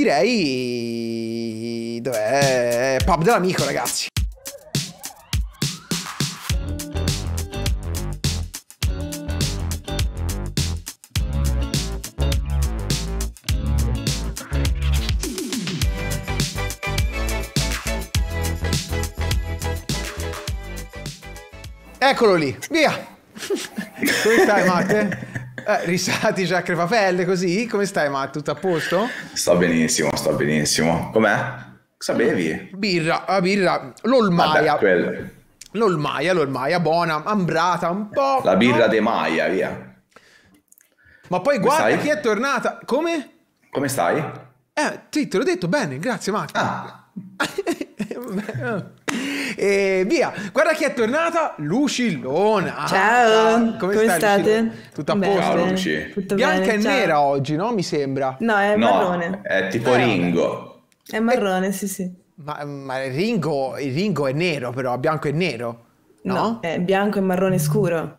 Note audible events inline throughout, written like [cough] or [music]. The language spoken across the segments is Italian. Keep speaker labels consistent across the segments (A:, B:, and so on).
A: direi... Dov'è? Pub dell'amico, ragazzi. Eccolo lì, via! [laughs] Come stai, Matte? Eh, risati già a crepapelle così? Come stai, Matte? Tutto a posto?
B: Sto benissimo, sto benissimo. Com'è? Cosa bevi?
A: Birra, la birra, l'olmaia.
B: Vabbè.
A: L'olmaia, l'olmaia, buona, ambrata, un po'...
B: La birra
A: no?
B: de Maia, via.
A: Ma poi
B: Come
A: guarda
B: stai?
A: chi è tornata... Come?
B: Come stai?
A: Eh, sì, te l'ho detto bene, grazie Matte.
B: Ah, [laughs]
A: e via, guarda chi è tornata, Lucillona.
C: Ciao, come
A: stai,
C: state?
A: Lucilla? Tutto a
C: Bene,
A: posto?
B: Ciao, Luci.
C: Tutto
A: Bianca
C: bene,
A: e
C: ciao.
A: nera oggi, no? Mi sembra.
C: No, è
B: no,
C: marrone.
B: è tipo
A: Eh,
B: Ringo.
C: È marrone, sì, sì.
A: Ma, ma il, Ringo, il Ringo è nero, però, bianco e nero. No?
C: No, è bianco e marrone scuro.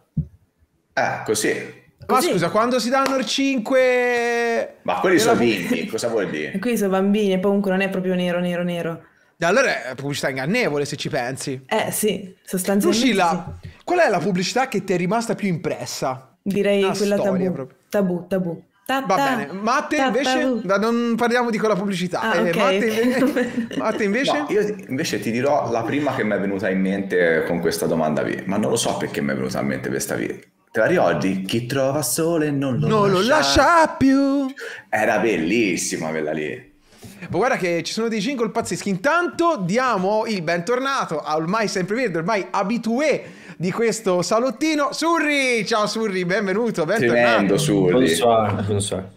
B: Eh, così.
A: Ma
C: Così.
A: scusa, quando si danno il 5...
B: Ma quelli sono vinti, cosa vuol dire? [laughs]
C: qui sono bambini e comunque non è proprio nero, nero, nero.
A: Allora è pubblicità ingannevole se ci pensi.
C: Eh sì, sostanzialmente
A: Lucilla, qual è la pubblicità che ti è rimasta più impressa?
C: sì. Direi
A: Una
C: quella tabù.
A: proprio.
C: Tabù, tabù. Ta-
A: Va bene, Matte
C: ta-
A: invece, non parliamo di quella pubblicità.
C: Ah,
A: Eh,
C: ok,
A: Matte,
C: ok.
A: invece, [laughs] Matte invece?
B: No, io invece ti dirò la prima che mi è venuta in mente con questa domanda qui, ma non lo so perché mi è venuta in mente questa qui. Te la ricordi? Chi trova sole non lo
A: non lo
B: lascia.
A: lascia più.
B: Era bellissima quella lì.
A: Ma guarda che ci sono dei jingle pazzeschi. Intanto diamo il bentornato a ormai sempre verde, ormai abitué di questo salottino. Surri! Ciao Surri, benvenuto, bentornato.
B: Tremendo Surri.
D: Bonsoir, bonsoir.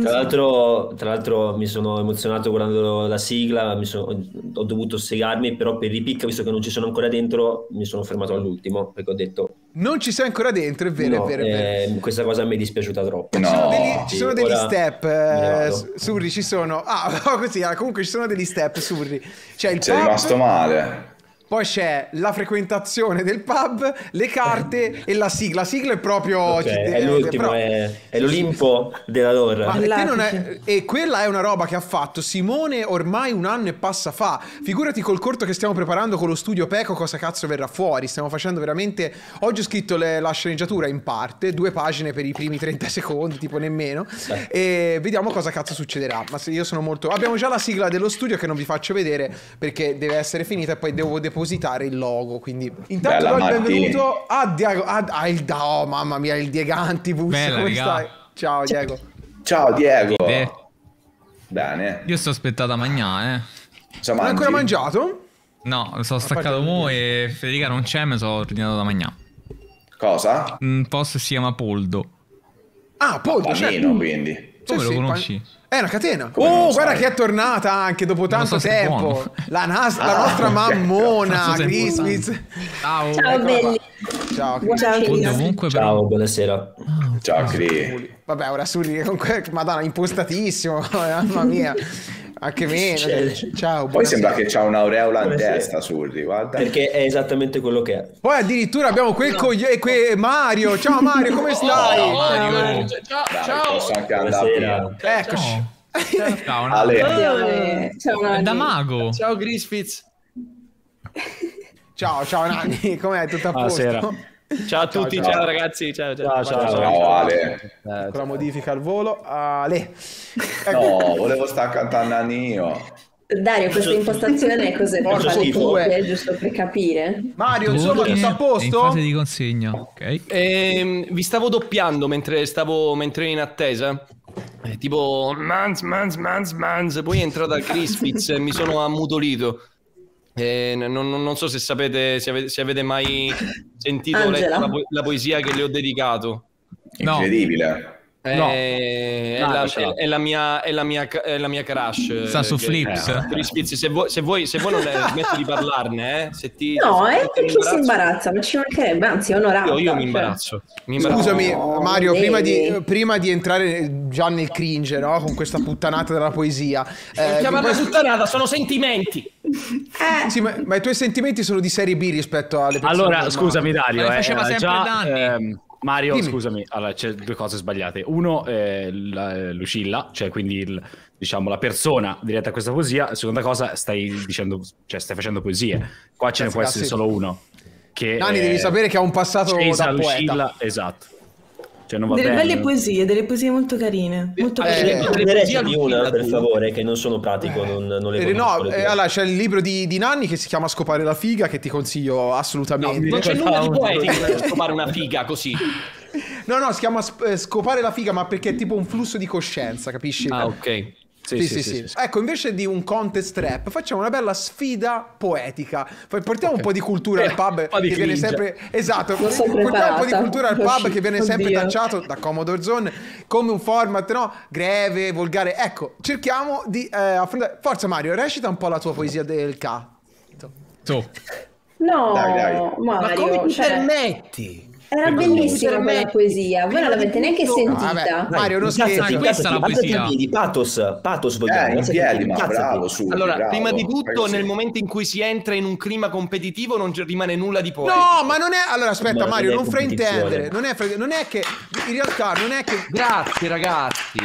D: Tra l'altro, tra l'altro mi sono emozionato guardando la sigla, mi sono- ho dovuto segarmi, però per ripicca, visto che non ci sono ancora dentro, mi sono fermato all'ultimo, perché ho detto,
A: Non ci sei ancora dentro, è vero,
D: no,
A: è vero, è vero.
D: eh, questa cosa mi è dispiaciuta troppo.
A: Ci sono
B: No,
A: degli, ci
D: sì,
A: sono degli step, eh. Surri, ci sono. Ah, [laughs] così, ah, comunque ci sono degli step, Surri. C'è il
B: Sei
A: pub,
B: rimasto male.
A: Poi c'è la frequentazione del pub, le carte e la sigla. La sigla è proprio...
D: Ok,
A: ci-
D: è l'ultimo,
A: però-
D: è, è l'Olimpo della lore.
A: Ma e, te non è- e quella è una roba che ha fatto Simone ormai un anno e passa fa. Figurati col corto che stiamo preparando con lo studio Peco cosa cazzo verrà fuori. Stiamo facendo veramente... Oggi ho scritto le- la sceneggiatura in parte, due pagine per i primi 30 secondi, tipo nemmeno. E vediamo cosa cazzo succederà. Ma se io sono molto... Abbiamo già la sigla dello studio che non vi faccio vedere perché deve essere finita e poi devo depositare il logo. Quindi intanto
B: Bella,
A: do il benvenuto a Diego... A, a il, oh mamma mia, il.
E: Bella,
A: Come stai? Ciao Diego.
B: Ciao Diego. Bene.
E: io sto aspettando a mangiare, eh.
A: Non hai ancora
B: mangi?
A: mangiato?
E: No, sono staccato mo e Federica non c'è, mi sono ordinato da mangiare.
B: Cosa?
E: Un posto si chiama Poldo.
A: Ah, Poldo, c'è.
B: Panino, quindi.
E: Come
A: Sì,
E: lo
A: sì,
E: conosci?
A: pan- È una catena.
B: Come
A: oh, guarda
B: sai?
A: che è tornata anche dopo tanto
E: so
A: tempo. La, nas- la
B: Ah,
A: nostra
B: ok.
A: mammona, Christmas.
E: Ciao.
C: Ciao belli.
A: Ciao, Chris.
C: Ciao,
E: Poldo
C: Chris.
E: ovunque però.
D: Ciao, buonasera.
B: Ciao Cri.
A: Vabbè, ora Suri, comunque, madonna, impostatissimo. [laughs] Mamma mia. Anche meno.
D: Succede.
A: Ciao,
B: Poi sembra che c'ha un'aureola in testa, Surri, guarda.
D: Perché è esattamente quello che è.
A: Poi addirittura abbiamo quel coglione, que- Mario. Ciao Mario, come stai?
E: Mario.
B: Dai, posso anche andare.
A: Eccoci.
E: Ciao.
B: Ale,
C: Eh, Ciao, Nani.
E: da mago.
F: Ciao Griffiths.
A: Ciao, ciao Nanni, [laughs] com'è? Tutto a posto?
F: Buonasera. Ciao a tutti,
A: ciao.
F: ciao, ragazzi. Ciao,
D: Ciao, ciao.
B: ciao Ale.
F: Eh,
A: Con la modifica al volo. Ale. [laughs]
B: No, volevo stare cantando anch'io.
G: Dario, questa impostazione è cos'è? Per
A: Porco
G: fare copie, giusto per capire?
A: Mario, insomma, tutto a
E: è In
A: posto?
E: fase di consegna. Ok.
F: ehm, vi stavo doppiando mentre stavo mentre ero in attesa. Eh, tipo Mans, Mans, Mans, Mans. Poi è entrata Crispitz e mi sono ammutolito. Eh, non, non- non so se sapete, se avete, se avete mai sentito la, po- la poesia che le ho dedicato.
E: No.
B: Incredibile.
F: Eh, è,
H: No,
F: la, è- è la mia, è, la mia, è la mia crush.
E: Sta
F: eh,
E: su
F: che-
E: Flips.
F: eh, se vuoi, se vuoi, se vuoi non [laughs] smetti di parlarne, eh, se ti,
G: No,
F: se
G: è
F: ti
G: perché si imbarazza, ma ci mancherebbe, anzi è onorata.
F: Io, io mi
G: cioè.
F: imbarazzo. Mi imbarazzo.
A: Scusami,
G: No,
A: Mario, prima di, prima di entrare già nel cringe, no? Con questa puttanata della poesia. eh,
F: Chiamarla
A: poi-
F: puttanata, sono sentimenti.
G: Eh,
A: Sì, ma, ma i tuoi sentimenti sono di serie B rispetto alle persone
H: Allora,
A: normali.
H: scusami Dario,
E: Ma
H: eh,
E: faceva sempre
H: già,
E: danni.
H: ehm, Mario,
A: Dimmi.
H: scusami, allora c'è due cose sbagliate. Uno, eh, la- Lucilla, cioè quindi il diciamo, la persona diretta a questa poesia. Seconda cosa, stai dicendo, cioè stai facendo poesie. Qua ce ne può essere solo uno. Che
A: Nani,
H: è-
A: devi sapere che ha un passato
H: Chase
A: da poeta.
H: Lucilla, esatto. Cioè non va
C: Delle
H: bene.
C: belle poesie, delle poesie molto carine. Molto
A: Eh,
C: carine.
D: Ne
F: poesie
D: reciti una, per favore, che non sono pratico, non, non le
A: Eh, no,
D: le
A: eh, allora c'è il libro di, di Nanni che si chiama Scopare la figa che ti consiglio assolutamente.
F: Non c'è nulla di poetico per scopare una figa così. [laughs]
A: No, no, si chiama eh, Scopare la figa, ma perché è tipo un flusso di coscienza, capisci?
F: Ah, ok.
A: Sì sì, sì, Ecco, invece di un contest rap, facciamo una bella sfida poetica. Poi portiamo un po' di cultura al [laughs] pub che viene sempre esatto, portiamo un po' di cultura al pub che viene sempre
C: Oddio.
A: tacciato da Commodore Zone come un format, no? Greve, volgare. Ecco, cerchiamo di eh, affrontare Forza Mario, recita un po' la tua poesia del K.
E: Tu.
G: No,
B: Dai, dai.
F: Ma
G: Mario,
F: come ti
G: cioè,
F: permetti?
G: Era bellissima quella poesia. Voi non l'avete
F: di
G: neanche sentita.
A: Vabbè, Mario, non scherzi.
E: Dai, questa è la poesia.
D: piedi, pathos, pathos vogliamo.
B: Eh, piedi, ma bravo, su.
F: Allora,
B: bravo.
F: prima di tutto, nel momento in cui si entra in un clima competitivo non ci rimane nulla di poetico.
A: No, ma non è. Allora, aspetta,
D: Ma
A: Mario,
D: non
A: fraintendere.
D: competizione.
A: Non è, fra- non è che. In realtà, non è che.
F: Grazie, ragazzi.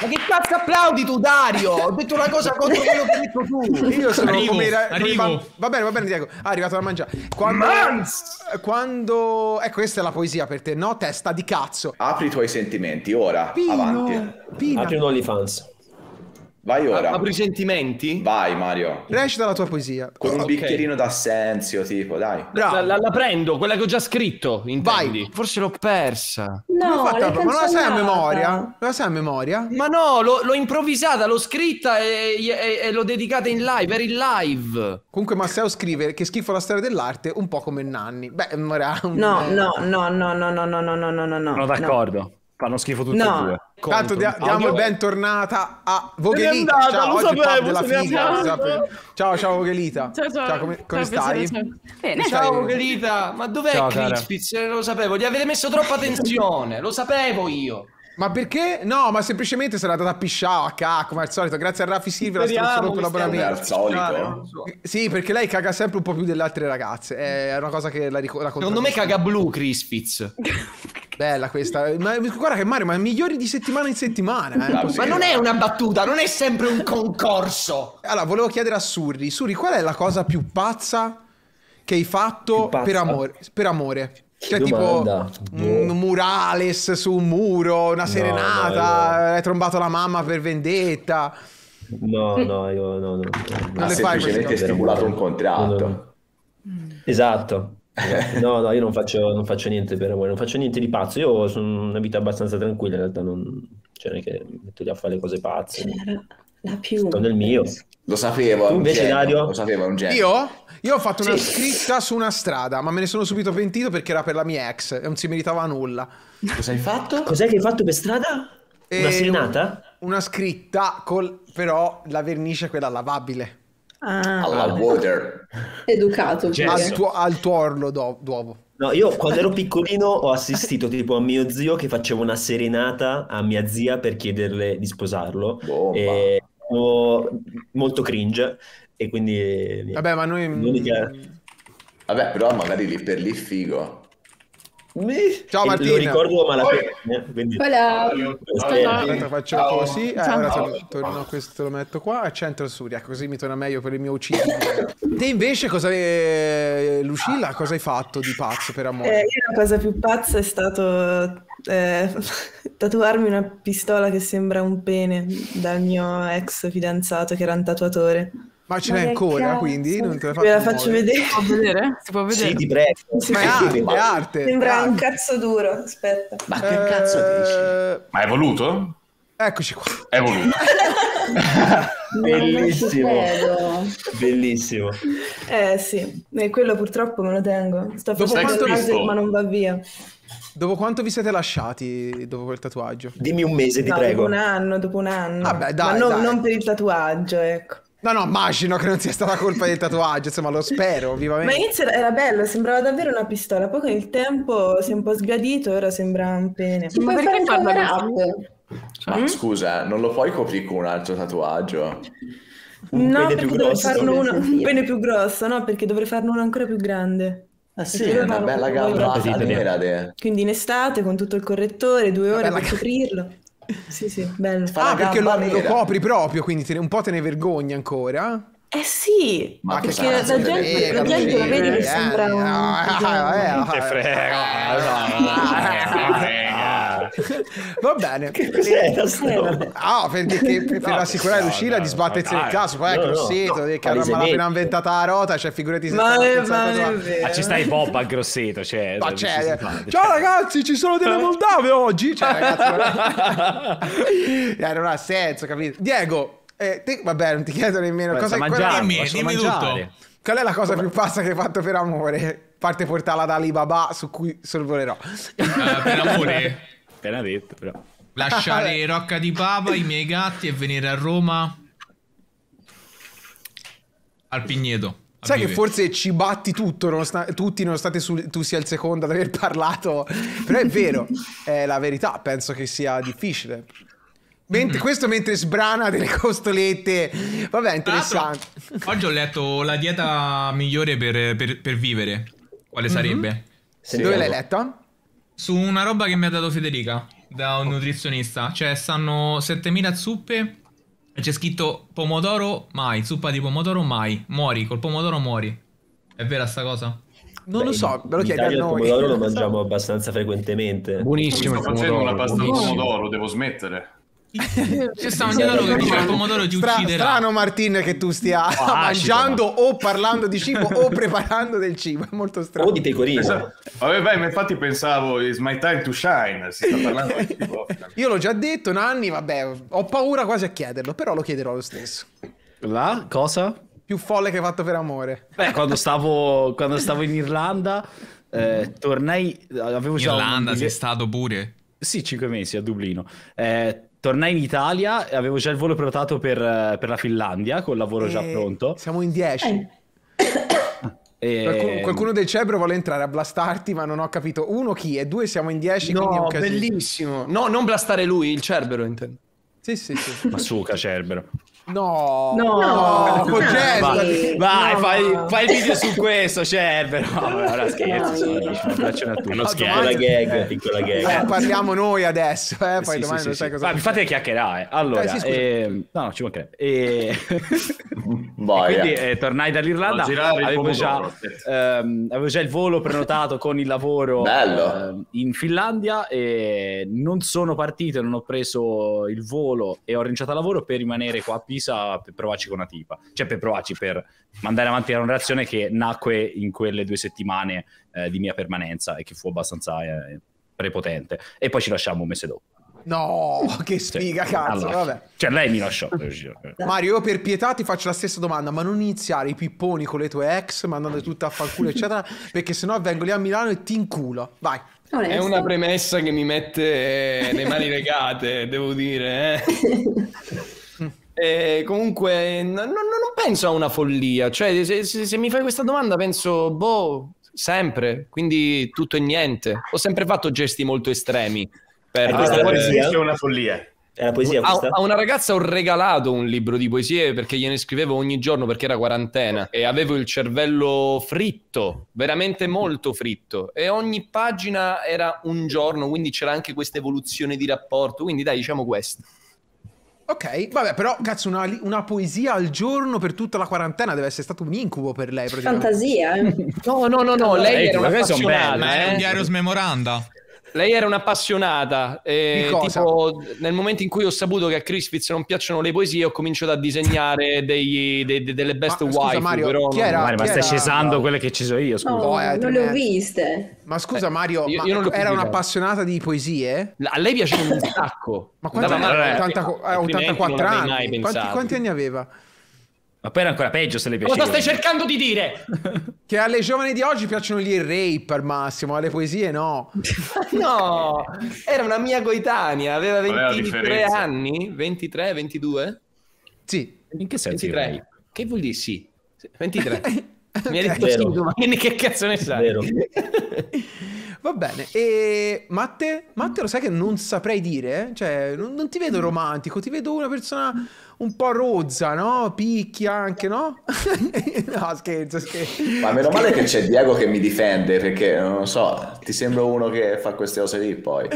F: Ma che cazzo applaudi tu, Dario? Ho detto una cosa contro quello che hai detto tu.
A: Io sono
E: Arrivo,
A: come, come
E: arrivo.
A: bamb- Va bene, va bene, Diego. Ah, è arrivato da mangiare. Quando,
F: Mans!
A: quando. Ecco, questa è la poesia per te, no? Testa di cazzo.
B: Apri i tuoi sentimenti, ora,
A: Pino,
B: avanti.
A: Pino.
D: Apri un OnlyFans.
B: Vai ora.
F: Apro i sentimenti?
B: Vai Mario.
A: Recita la tua poesia.
B: Con un
F: Ok.
B: bicchierino d'assenzio, tipo, dai.
A: Bravo.
F: La, la- la prendo, quella che ho già scritto, intendi?
A: Vai.
F: Forse l'ho persa.
G: No,
A: fatto
G: l'hai
A: a- ma non la sai a memoria? Non la sai a memoria?
F: Ma no, l'ho, l'ho improvvisata, l'ho scritta e, e- e l'ho dedicata in live, era in live.
A: Comunque Matteo scrive che schifo la storia dell'arte un po' come Nanni. Beh, ora...
C: No, no, no, no, no, no, no, no, no, no, no, no.
H: Sono d'accordo. Fanno schifo tutti
C: No.
H: e due.
A: Tanto dia- diamo il
F: Audio-
A: bentornata a Voghelita. Ciao,
I: lo
A: oggi
I: sapevo,
A: della figa. Ciao, ciao Voghelita.
I: Ciao, ciao.
A: come, come
I: Ciao,
A: stai?
I: ciao. Bene.
F: Ciao Gelita, ma dov'è
H: Ciao.
F: Crispitz? Eh, Lo sapevo, gli avete messo troppa [laughs] tensione, lo sapevo io.
A: Ma perché? No, ma semplicemente sarà andata a pisciao a ca, come al solito. Grazie a Raffi Silvia, la
B: Come
A: l'abbonamento.
B: al solito.
F: non so.
A: Sì, perché lei caga sempre un po' più delle altre ragazze. È una cosa che la, ric- la
F: Secondo me caga blu Crispitz. [laughs]
A: Bella questa. Ma guarda che Mario, ma migliori di settimana in settimana. Eh?
F: Ma non è una battuta, non è sempre un concorso.
A: Allora, volevo chiedere a Surri. Surri, qual è la cosa più pazza che hai fatto per amore? Per amore. Cioè,
D: domanda.
A: tipo un murales su un muro, una serenata,
D: no,
A: hai trombato la mamma per vendetta.
D: No, no, io no, no.
A: Non
B: Ha semplicemente stipulato un
D: No,
B: contratto.
D: no. Esatto. [laughs] No, no, io non faccio, non faccio niente per amore, non faccio niente di pazzo. Io sono una vita abbastanza tranquilla, in realtà non, cioè, non è che mi metto lì a fare le cose pazze.
G: C'era la più.
D: Sto nel mio.
B: Lo sapevo,
D: Tu
B: un
D: invece,
B: genio,
D: Dario?
B: Lo sapevo, è un genio.
A: Io? Io ho fatto una
D: Sì.
A: scritta su una strada, ma me ne sono subito pentito perché era per la mia ex e non si meritava nulla.
B: Cosa hai fatto?
D: Cos'è che hai fatto per strada? Una
A: E
D: serenata?
A: Una scritta col però la vernice quella lavabile.
C: Ah,
B: Alla water.
G: Educato.
A: Al tuo, al tuo orlo d'o- d'uovo.
D: No, io quando ero piccolino ho assistito tipo a mio zio che faceva una serenata a mia zia per chiederle di sposarlo.
B: Bomba.
D: E ero molto cringe e quindi
A: Vabbè, ma noi...
D: L'unica-
B: Vabbè, però magari lì per lì figo.
A: Ciao,
D: E
A: Martina.
D: Lo ricordo a malapena, eh, quindi
G: Voilà.
A: Aspetta, faccio così. Eh,
I: Ciao.
A: ora torno, torno- questo lo metto qua a centro Suria, così mi torna meglio per il mio uccidere. [laughs] Te invece cosa hai... Lucilla, cosa hai fatto di pazzo per
C: eh,
A: amore?
C: io la cosa più pazza è stato eh, [laughs] tatuarmi una pistola che sembra un pene dal mio ex fidanzato che era un tatuatore.
A: Ma ce
G: che
A: ancora?
G: cazzo?
A: Quindi non te l'hai
C: Ve la faccio
A: muovere?
C: vedere.
I: Si può vedere? Si può vedere?
D: sì, ti prego.
A: Ma è arte, è arte.
C: Sembra
A: è
C: un
A: arte.
C: cazzo duro. Aspetta.
B: Ma che cazzo dici?
A: Eh,
J: Ma è voluto?
A: Eccoci qua.
J: È voluto. [laughs]
D: Bellissimo, bellissimo.
C: Eh sì, e quello purtroppo me lo tengo. Sto
A: Dopo
C: facendo cose ma non va via.
A: Dopo quanto vi siete lasciati dopo quel tatuaggio?
D: Dimmi un mese, ti
C: No,
D: prego.
C: dopo un anno, dopo un anno.
A: Vabbè, dai,
C: ma non,
A: dai.
C: non per il tatuaggio, ecco.
A: No, no, immagino che non sia stata colpa del tatuaggio, insomma, lo spero
C: Ma
A: vivamente.
C: all'inizio era- era bello, sembrava davvero una pistola, poi con il tempo si è un po' sbiadito e ora sembra un pene.
I: Ma
G: puoi
I: perché
G: fare un cover?
B: Ma scusa, eh, non lo puoi coprire con un altro tatuaggio?
D: Un
C: no,
D: pene
C: perché
D: più
C: dovrei
D: grosso.
C: farne uno, un pene più grosso, no, perché dovrei farne uno ancora più grande.
B: Ah sì,
C: Perché
B: una bella gambata nera de...
C: Quindi in estate con tutto il correttore, due ore
A: bella
C: per coprirlo. Sì, sì, bello.
B: Fa
A: Ah, perché lo, lo copri proprio, quindi te ne- un po' te ne vergogni ancora?
C: Eh sì,
B: Ma che
C: perché la
B: te
C: gente, la gente lo
B: sì,
C: vede che
B: eh,
C: sembra un...
A: Ah,
H: Te frega. [laughs]
A: Va bene.
D: Cos'era sta
C: Eh.
A: Ah, perché che- per,
H: No,
A: assicurare
H: no,
A: Lucilla
H: no,
A: di sbattersi
H: no,
A: nel caso, poi è
D: No, no,
A: grosseto,
D: no,
A: che era appena inventata la rota, cioè figurati se
C: Ma,
A: sta
C: è- ma non è vero.
H: Ma ci stai Bob a Grosseto, cioè...
A: Ma c'è-
H: si fa-
A: Ciao ragazzi, ci sono delle [laughs] Moldave oggi. Cioè, [laughs] ragazzi, eh, non ha senso, capito? Diego, eh, te- vabbè, non ti chiedo nemmeno
H: Beh,
A: cosa
H: mangiando,
E: Dimmi, dimmi
H: mangiare.
E: tutto.
A: qual è la cosa più pazza che hai fatto per amore? A parte portarla da Alibaba su cui sorvolerò.
E: Eh, per amore,
H: Appena detto, però.
E: lasciare [laughs] Rocca di Papa, i miei gatti e venire a Roma al Pigneto.
A: Sai che forse ci batti tutto, nonostan- tutti, nonostante su- tu sia il secondo ad aver parlato. Però è vero, è la verità, penso che sia difficile. Mentre, questo mentre sbrana delle costolette. Vabbè, interessante.
E: Oggi ho letto la dieta migliore per, per- per vivere. Quale sarebbe?
D: Sentiamo.
A: Dove l'hai letta?
E: Su una roba che mi ha dato Federica da un nutrizionista. Cioè, stanno 7000 zuppe e c'è scritto pomodoro mai, zuppa di pomodoro mai. Muori, col pomodoro muori. È vera sta cosa?
A: Non lo
D: Beh,
A: so,
D: in
A: ve lo chiedi a noi.
D: Il pomodoro lo
A: so.
D: mangiamo abbastanza frequentemente.
F: Buonissimo
I: Sto facendo una pasta al
F: buonissimo.
I: pomodoro, devo smettere.
E: C'è sta mangiando che dice il pomodoro ti
A: Stra-
E: ucciderà.
A: strano Martin che tu stia
H: acido,
A: mangiando o parlando di cibo o preparando del cibo, è molto strano.
D: O di pecorino.
I: Esatto. Vabbè, vai, ma infatti pensavo It's my time to shine. Si sta parlando di tipo. [laughs]
A: Io l'ho già detto, Nanni, vabbè, ho paura quasi a chiederlo, però lo chiederò lo stesso.
H: La cosa?
A: Più folle che hai fatto per amore.
H: Beh, quando stavo, quando stavo in Irlanda, eh, tornai... Avevo già un
E: Irlanda sei
H: biglietto-
E: stato pure.
H: Sì, cinque mesi a Dublino. Eh, tornai in Italia e avevo già il volo prenotato per, eh, per la Finlandia, col lavoro già
A: Eh,
H: pronto.
A: Siamo in 10.
G: Eh, [coughs]
H: E...
A: Qualcuno, qualcuno del Cebro vuole entrare a blastarti, ma non ho capito. Uno chi? E due siamo in 10, quindi è
F: No,
A: un casino.
F: bellissimo. No, non blastare lui, il cerbero intendo.
A: Sì, sì, sì. [laughs]
H: Ma su, Cerbero.
A: No,
C: No,
A: no,
G: no,
A: Gesta.
G: dai.
H: Vai,
G: No.
H: fai, fai il video su questo, Cerbero. No, ora scherzo,
G: Dai.
H: sono, dici, un abbraccione a tutti.
A: No,
D: Piccola
A: domani-
D: gag, piccola gag.
A: Eh, parliamo noi adesso, eh, poi
H: Sì,
A: domani
H: sì, sì,
A: sai
H: sì.
A: cosa
H: Ma mi fate chiacchierare. Allora,
A: Eh, sì,
H: ehm, no, no, ci mancherebbe. E... [laughs] Quindi eh, tornai dall'Irlanda,
I: No,
H: avevo già, ehm, avevo già il volo prenotato con il lavoro
B: Bello.
H: ehm, in Finlandia e non sono partito, non ho preso il volo e ho rinunciato al lavoro per rimanere qua a Pisa per provarci con una tipa, cioè per provarci, per mandare avanti una relazione che nacque in quelle due settimane eh, di mia permanenza e che fu abbastanza eh, prepotente e poi ci lasciamo un mese dopo.
A: No, che sfiga,
H: Sì.
A: cazzo,
H: Allora,
A: vabbè.
H: Cioè lei mi lasciò.
A: Mario, io per pietà ti faccio la stessa domanda, ma non iniziare i pipponi con le tue ex, mandando tutte a fanculo, eccetera, [laughs] perché sennò vengo lì a Milano e ti inculo. Vai.
F: È
G: onesto.
F: una premessa che mi mette le mani legate, [laughs] devo dire. Eh. [laughs] E comunque, n- non, non penso a una follia. Cioè, se, se- se mi fai questa domanda, penso, boh, sempre. Quindi tutto e niente. Ho sempre fatto gesti molto estremi. Per,
D: E questa è poesia?
I: esiste una follia.
D: È la poesia
F: a,
D: questa?
F: a una ragazza ho regalato un libro di poesie perché gliene scrivevo ogni giorno perché era quarantena e avevo il cervello fritto, veramente molto fritto e ogni pagina era un giorno, quindi c'era anche questa evoluzione di rapporto, quindi dai diciamo questo.
A: Ok, vabbè, però cazzo, una, una poesia al giorno per tutta la quarantena deve essere stato un incubo per lei.
G: Fantasia, eh. [laughs]
F: No, no, no, no, lei
H: Ecco,
F: era un'appassionata,
H: belle,
E: Ma è un
F: eh.
E: diario smemoranda.
F: Lei era un'appassionata e
A: Di cosa?
F: tipo nel momento in cui ho saputo che a Crispitz non piacciono le poesie ho cominciato a disegnare degli- de- de- delle best
A: Ma, scusa,
F: wife
A: Mario,
F: però
A: chi era?
H: Mario, ma
A: chi
H: stai
A: era-
H: cesando quelle che ceso io, scusa.
G: No,
A: è
G: non le ho
A: tremendo.
G: viste.
A: Ma scusa
F: Eh,
A: Mario,
F: io-
A: ma
F: io
A: era un'appassionata di poesie?
F: A lei piaceva un sacco.
A: Ma quanti
F: Andava
A: anni?
F: male,
A: 80
F: perché
A: eh,
F: altrimenti
A: 84
F: non avrei
A: anni. Quanti,
F: pensato.
A: quanti anni aveva?
H: Ma poi era ancora peggio se le piaceva.
F: Cosa stai cercando di dire? [laughs]
A: Che alle giovani di oggi piacciono gli rape al massimo, alle poesie no. [laughs]
F: No, era una mia coetanea, aveva
I: Qual è la
F: 23
I: differenza?
F: anni, 23, 22?
A: Sì.
H: In che senso?
F: 23. Che vuol dire sì? Sì, 23. [laughs] Mi
A: Ok.
F: detto sì,
D: Vero.
F: ma quindi che cazzo ne sai?
D: Vero.
A: Va bene. E Matte? Matte lo sai che non saprei dire? eh? Cioè, non, non ti vedo romantico, ti vedo una persona un po' rozza, no? Picchia anche, no? [laughs] no, scherzo, scherzo.
B: Ma meno male che c'è Diego che mi difende perché non lo so, ti sembra uno che fa queste cose lì poi.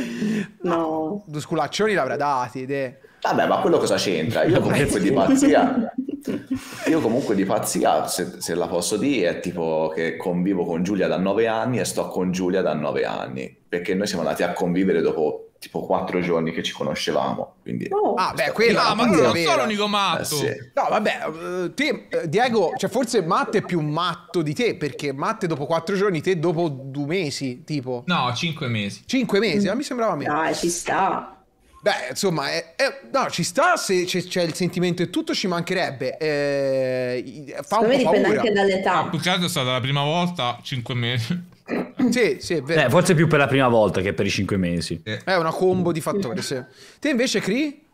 G: No.
A: Due sculaccioni l'avrà dati, te.
B: Vabbè, ma quello cosa c'entra? Io [laughs] comunque di pazzia. Io comunque di pazzia, se, se la posso dire, è tipo che convivo con Giulia da nove anni e sto con Giulia da nove anni. Perché noi siamo andati a convivere dopo tipo quattro giorni che ci conoscevamo. Quindi...
G: Oh.
A: Ah, beh, quella
E: Ah, ma non
A: vera.
E: sono l'unico
B: Eh,
E: matto.
B: sì.
A: No, vabbè, eh, te, eh, Diego, cioè forse Matte è più matto di te, perché Matte dopo quattro giorni, te dopo due mesi, tipo.
E: No, 5 mesi.
A: Cinque mesi, ah, mi sembrava meno.
G: Dai, ci sta.
A: Beh, insomma, è- è- no, ci sta se c'è, c'è il sentimento e tutto, ci mancherebbe. Eh, fa un po'
G: dipende
A: paura.
G: anche
E: Ah,
G: dall'età.
E: più che altro è stata la prima volta 5 mesi. [coughs]
A: Sì, sì, è vero.
H: Eh, forse più per la prima volta che per i cinque mesi.
A: È una combo di fattori, sì. Te invece, Cri?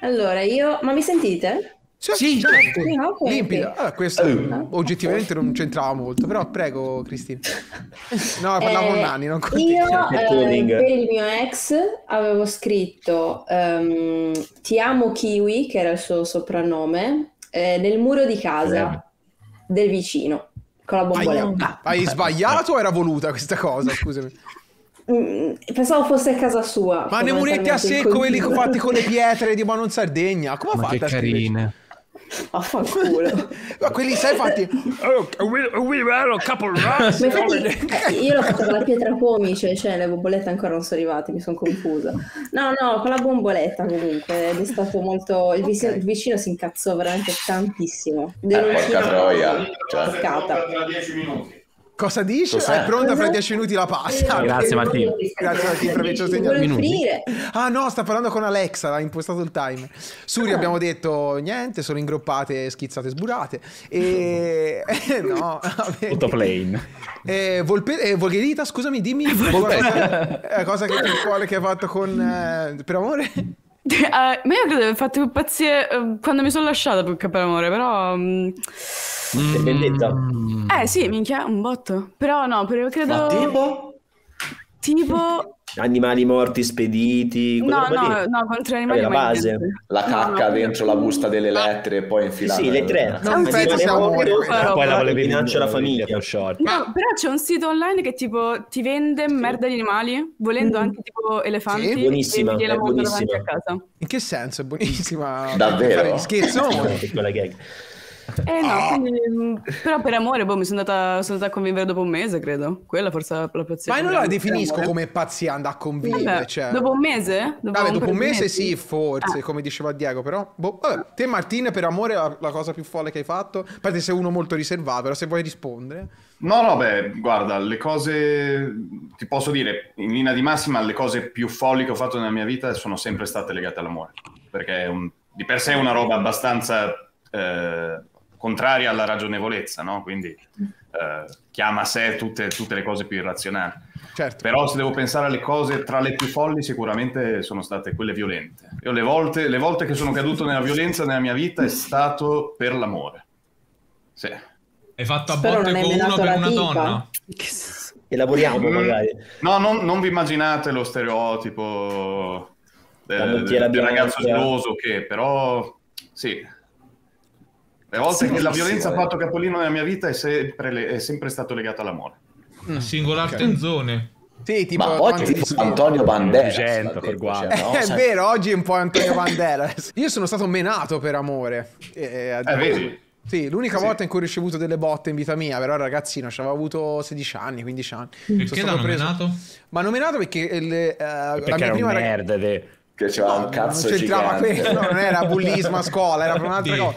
G: Allora, io... Ma mi sentite?
A: Sì, certo.
G: Sì, ok,
A: Limpida.
G: ok.
A: Allora, questo
B: Oh.
A: oggettivamente non c'entrava molto, però prego, Cristina. [laughs] No, parlavo con
G: Eh,
A: Nanni, non con te.
G: Io
D: Per
G: eh,
D: tuning.
G: per il mio ex avevo scritto ehm, Ti amo Kiwi, che era il suo soprannome, eh, nel muro di casa del vicino, con la bomboletta.
A: Hai sbagliato o era voluta questa cosa? Scusami.
G: Mm, pensavo fosse a casa sua.
A: Ma nei muretti a secco, quelli fatti con le pietre di Buono in Sardegna. Come ha fatto
I: che carine. [laughs]
G: Vaffanculo.
A: Ma quelli sai fatti.
G: Ma infatti eh, io l'ho fatto con la pietra pomice, cioè le bombolette ancora non sono arrivate, mi sono confusa. No, no, con la bomboletta comunque, ed è stato molto... Il vicino, il vicino si incazzò veramente tantissimo.
B: porca troia, cioè.
G: Toccata.
A: Cosa dici?
B: Cos'è?
A: È pronta fra dieci minuti la pasta.
H: Grazie, Martino.
A: Grazie Martino per averci segnato. Ah no, sta parlando con Alexa, ha impostato il timer. Suri abbiamo detto niente, sono ingroppate, schizzate, sburate. E [laughs] no, [laughs] vabbè.
H: Tutto plain.
A: Eh, Volpe- eh, Volgherita, scusami, dimmi cosa, [laughs] eh, cosa che, che, che hai fatto con eh, per amore? [laughs]
J: Eh, ma io credo di aver fatto più pazzie eh, quando mi sono lasciata più che per amore, però... mm,
D: Per vendetta.
J: Eh sì, minchia, un botto. Però no, però credo...
B: Ma tipo?
J: Tipo...
D: Animali morti spediti.
J: No, no,
D: lì.
J: no, contro gli animali
D: Vabbè, la base.
J: niente.
B: La cacca
J: no.
B: dentro la busta delle lettere e poi
D: Sì,
B: infilata.
D: sì, le tre.
A: Non penso sia amore,
J: quella.
H: Poi la volevi
D: minaccia la famiglia.
J: No, però c'è un sito online che tipo ti vende merda di animali, volendo anche tipo elefanti,
A: Sì?
D: Buonissima,
J: e gliela
D: è buonissima.
J: a casa.
A: In che senso? È buonissima.
B: Davvero?
A: Fare gli scherzi, [laughs] no?
D: Per quella gag.
J: Eh no, quindi, mm, però per amore, boh, mi sono andata, sono andata a convivere dopo un mese, credo. Quella forse è la pazzia.
A: Ma io non la definisco come pazzia andare a convivere.
J: Vabbè,
A: cioè.
J: Dopo un mese?
A: Vabbè, dopo un
J: paio di
A: mese
J: mesi?
A: sì, forse,
J: Ah.
A: come diceva Diego, però... Boh, vabbè, te Martina, per amore, la, la cosa più folle che hai fatto? A parte sei uno molto riservato, però se vuoi rispondere...
I: No, no, beh, guarda, le cose, ti posso dire, in linea di massima, le cose più folli che ho fatto nella mia vita sono sempre state legate all'amore, perché è un- di per sé è una roba abbastanza eh, contraria alla ragionevolezza, no? Quindi eh, chiama a sé tutte, tutte le cose più irrazionali.
A: Certo.
I: Però se devo pensare alle cose tra le più folli, sicuramente sono state quelle violente. Io le volte, le volte che sono caduto nella violenza nella mia vita è stato per l'amore. Sì.
E: Hai fatto a
G: Spero
E: botte con uno per una
G: tipa.
E: donna.
D: Elaboriamo
I: Mm.
D: magari.
I: No, non, non vi immaginate lo stereotipo del, del ragazzo geloso che però sì. Le volte
B: Sì,
I: che la violenza ha fatto capolino nella mia vita è sempre, le- è sempre stato legato all'amore.
A: Mm.
E: Singolar
A: Ok.
E: tenzone.
A: Sì, tipo...
B: Ma oggi
A: ti
B: tipo. Antonio Banderas.
H: Col
B: detto, cioè, no? [laughs]
A: è
B: Sai-
A: vero, oggi è un po' Antonio Banderas. Io sono stato menato per amore. Eh,
I: Eh, vedi?
A: Sì, l'unica
I: Sì.
A: volta in cui ho ricevuto delle botte in vita mia, però ragazzino, avevo avuto 16 anni, 15 anni.
E: Perché l'hanno
A: preso-
E: menato?
A: Ma hanno menato perché il, eh, la
H: Perché
A: mia
H: era un
A: prima ragazza...
H: nerd è-
B: Che c'era un cazzo
A: non c'entrava
B: gigante.
A: quello, non era bullismo a scuola, era per un'altra
E: Sì.
A: cosa.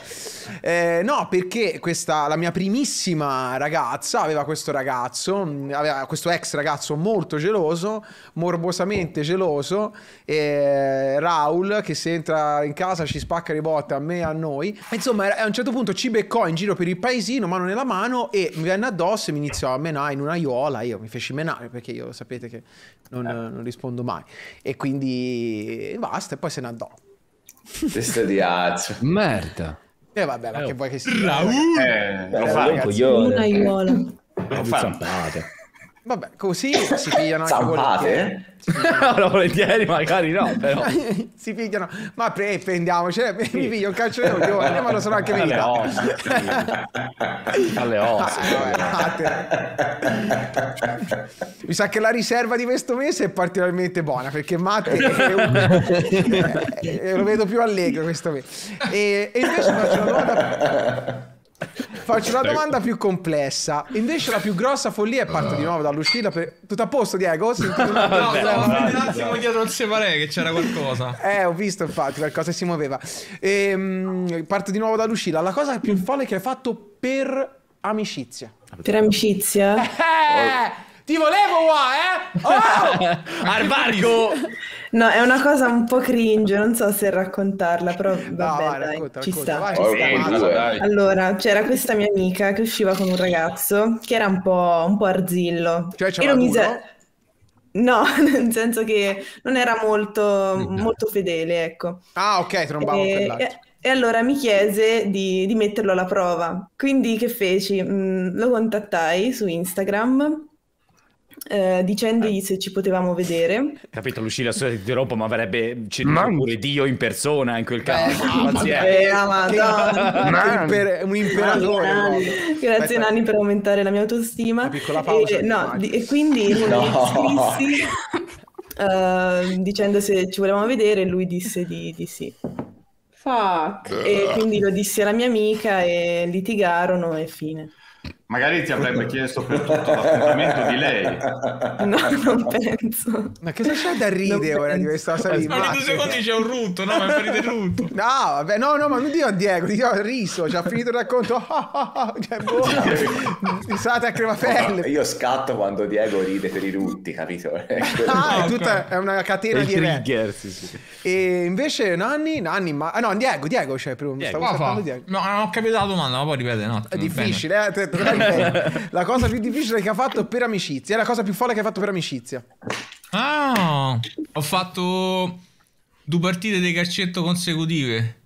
A: Eh, no, perché questa, la mia primissima ragazza aveva questo ragazzo, mh, aveva questo ex ragazzo molto geloso, morbosamente geloso, eh, Raul, che se entra in casa ci spacca le botte a me e a noi. Insomma, a un certo punto ci beccò in giro per il paesino, mano nella mano, e mi venne addosso e mi iniziò a menare in una iola. Io mi feci menare perché io sapete che non, non rispondo mai. E quindi basta, e poi se ne andò.
B: Questo di azzo.
I: Merda.
A: E vabbè, ma che vuoi che sia?
I: Eh,
D: Beh,
I: lo fa.
D: un
A: ragazzi.
D: coglione.
G: Una aiuola.
I: Lo fa.
A: Vabbè, così si pigliano anche volentieri. [laughs]
H: No, volentieri, magari no, però. [laughs]
A: si pigliano. Ma pre, prendiamoci, mi piglio un calcio di coglione, [laughs] ma lo sono anche
H: Alle
A: meritato.
H: ossa. sì. Alle ossa.
A: Ah, Matte. Mi sa che la riserva di questo mese è particolarmente buona perché Matte è un- lo vedo più allegro questo mese. E, e invece faccio una domanda. [laughs] Faccio una domanda più complessa. Invece la più grossa follia e parto di nuovo dall'uscita. Per... Tutto a posto, Diego? Senti- [laughs]
E: No,
H: Vabbè,
E: vedendo un attimo dietro il separé che c'era qualcosa.
A: Eh, ho visto infatti qualcosa si muoveva. Ehm, parto di nuovo dall'uscita. La cosa più folle che hai fatto per amicizia.
C: Per amicizia?
A: Eh, ti volevo qua, eh? Oh! [laughs]
H: Al varco!
C: No, è una cosa un po' cringe, non so se raccontarla, però vabbè,
A: vai,
C: dai,
A: racconta,
C: ci
A: racconta,
C: sta.
A: vai,
C: ci sta.
I: Dai.
C: Allora, c'era questa mia amica che usciva con un ragazzo che era un po', un po' arzillo.
A: Cioè,
C: E
A: c'era
C: lo
A: duro?
C: mise- No, [laughs] nel senso che non era molto, molto fedele, ecco.
A: Ah, ok, trombavo
C: E,
A: per
C: e- e allora mi chiese di, di metterlo alla prova. Quindi che feci? Mm, lo contattai su Instagram eh, dicendogli se ci potevamo vedere.
H: Capito, Lucilla, scusa, ti interrompo, ma avrebbe ceduto pure Dio in persona in quel caso.
C: Eh, ah, madonna.
A: Imper- un imperatore.
C: Grazie. Nani per aumentare la mia autostima.
A: Una piccola pausa
C: E, no, di- e quindi [laughs]
B: No.
C: scrissi eh, dicendo se ci volevamo vedere e lui disse di, di sì.
G: Fuck.
C: E quindi lo dissi alla mia amica e litigarono e fine.
I: Magari ti avrebbe [laughs] chiesto per tutto l'appuntamento di lei. [laughs]
C: No, non penso.
A: Ma cosa c'è da ridere ora di questa storia di
E: Ogni due secondi c'è un rutto, no? Ma è finito il rutto.
A: No, vabbè, no, no, ma non dico a Diego, dico a Riso, ci ha finito il racconto. Ah, ah, ah, cioè, boh, [laughs] risate a cremapelle.
B: Io scatto quando Diego ride per i rutti, capito? È
A: Ah, è
E: ok.
A: tutta è una catena
H: Il
A: di
H: trigger, sì, sì.
A: E invece Nanni, Nanni, ma... Ah no, Diego, Diego
H: Diego.
A: stavo Diego.
E: No, non ho capito la domanda, ma poi ripete. No,
A: È difficile, eh? La cosa più difficile che ha fatto per amicizia. È la cosa più folle che ha fatto per amicizia.
E: Ah, ho fatto due partite di calcetto consecutive.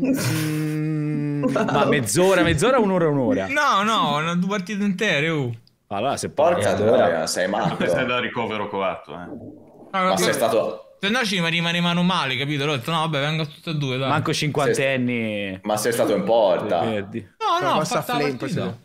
A: Mm,
H: Ma mezz'ora, mezz'ora, un'ora, un'ora.
E: No, no, due partite intere. Oh.
H: Allora, se.
B: Porca
D: allora-
B: sei
I: Ma questo è
B: matto.
I: da ricovero coatto, eh.
E: Ah,
B: Ma sei stato...
E: Se no ci rimanevano male, capito? Allora ho detto, no, vabbè, vengo tutte e due, dai.
H: Manco cinquantenni.
B: Ma sei stato in porta.
E: No, no, la
A: flame,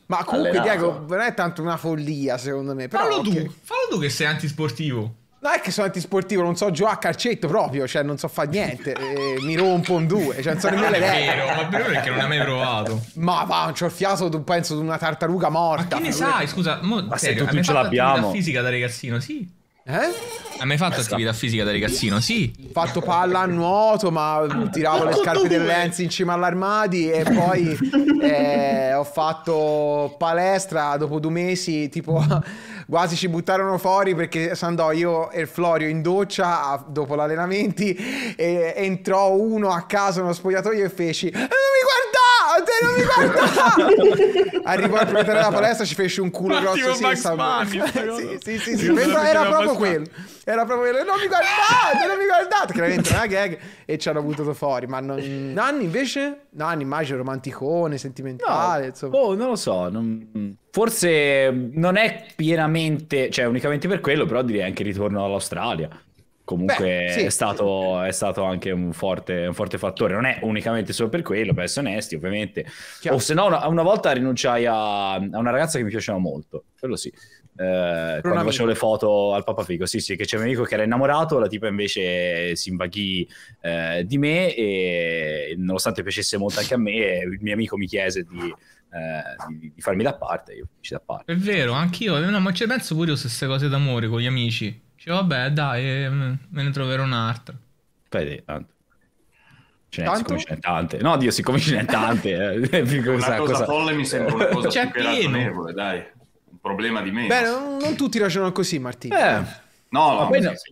A: Ma comunque
B: Allenato.
A: Diego non è tanto una follia secondo me. Però,
E: Fallo
A: ok.
E: tu, fallo tu che sei antisportivo.
A: Non è che sono antisportivo, non so giocare a calcetto proprio, cioè non so fare niente, [laughs] eh, mi rompo in due, cioè non so [laughs] nemmeno le
E: vero, ma è vero perché non hai mai provato.
A: Ma va, c'ho il fiato, tu- penso, di una tartaruga
E: Ma
A: morta.
E: che ne sai, scusa, mo,
H: Ma se
E: serio,
H: tutti
E: hai mai
H: ce l'abbiamo.
E: fisica da ragazzino? Sì.
A: Eh?
E: Hai mai fatto attività fisica da ragazzino? Sì.
A: Fatto palla a nuoto, ma tiravo le scarpe del Lenz in cima all'armadi e poi [laughs] eh, ho fatto palestra dopo due mesi, tipo [laughs] quasi ci buttarono fuori perché andò io e Florio in doccia a- dopo l'allenamenti e entrò uno a casa nello spogliatoio e feci "Eh, non mi guardate, non mi guardate [laughs] arrivò il proprietario della palestra ci fece un culo grosso sì,
E: Bunny, [laughs]
A: sì, sì, sì, sì, era proprio quello. Era proprio quello. Non mi guardate non mi guardate. Chiaramente una gag e ci hanno buttato fuori ma non... Nanni invece? Nanni immagino romanticone sentimentale insomma.
H: Oh, non lo so. non- Forse non è pienamente, cioè unicamente per quello, però direi anche ritorno all'Australia. Comunque
A: Beh, sì.
H: è, stato, è stato anche un forte, un forte fattore. Non è unicamente solo per quello, per essere onesti, ovviamente.
A: Chiaro.
H: O se no, una, una volta rinunciai a, a una ragazza che mi piaceva molto. Quello sì. Eh, quando
A: amico.
H: facevo le foto al Papa Fico, sì, sì, che c'è un amico che era innamorato, la tipa invece si invaghì eh, di me e nonostante piacesse molto anche a me, il mio amico mi chiese di, eh, di- di farmi da parte, io feci da parte.
E: È vero, anch'io. No, ma ci penso pure io su queste cose d'amore con gli amici. Cioè, vabbè, dai, eh, me ne troverò un'altra.
H: Poi, tanto. Ce n'è,
A: Tanto?
H: siccome ce n'è tante. No, Dio, siccome ce n'è tante. eh, [laughs]
I: Una
H: cosa-
I: cosa, folle mi sembra una [laughs] cosa
E: C'è
I: più che
E: pieno.
I: ragionevole, dai. Un problema di meno.
A: beh non, non tutti ragionano così Martino
H: Eh,
I: no, no,
H: ma poi no.
I: sì,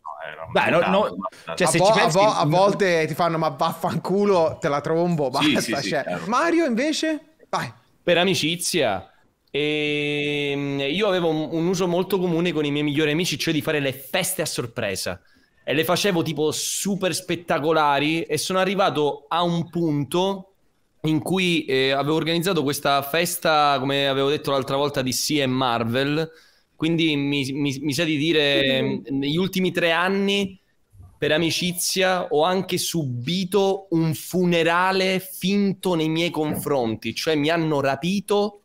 H: Beh, no, no, cioè,
A: a,
H: se
A: vo-
H: ci
A: a a volte ti fanno ma vaffanculo te la trombo basta
I: sì, sì,
A: cioè. Mario invece vai
F: per amicizia. E io avevo un, un uso molto comune con i miei migliori amici, cioè di fare le feste a sorpresa. E le facevo tipo super spettacolari e sono arrivato a un punto in cui eh, avevo organizzato questa festa, come avevo detto l'altra volta, di C e Marvel, Quindi mi, mi- mi sa di dire, mh, negli ultimi tre anni, per amicizia, ho anche subito un funerale finto nei miei confronti. Cioè mi hanno rapito,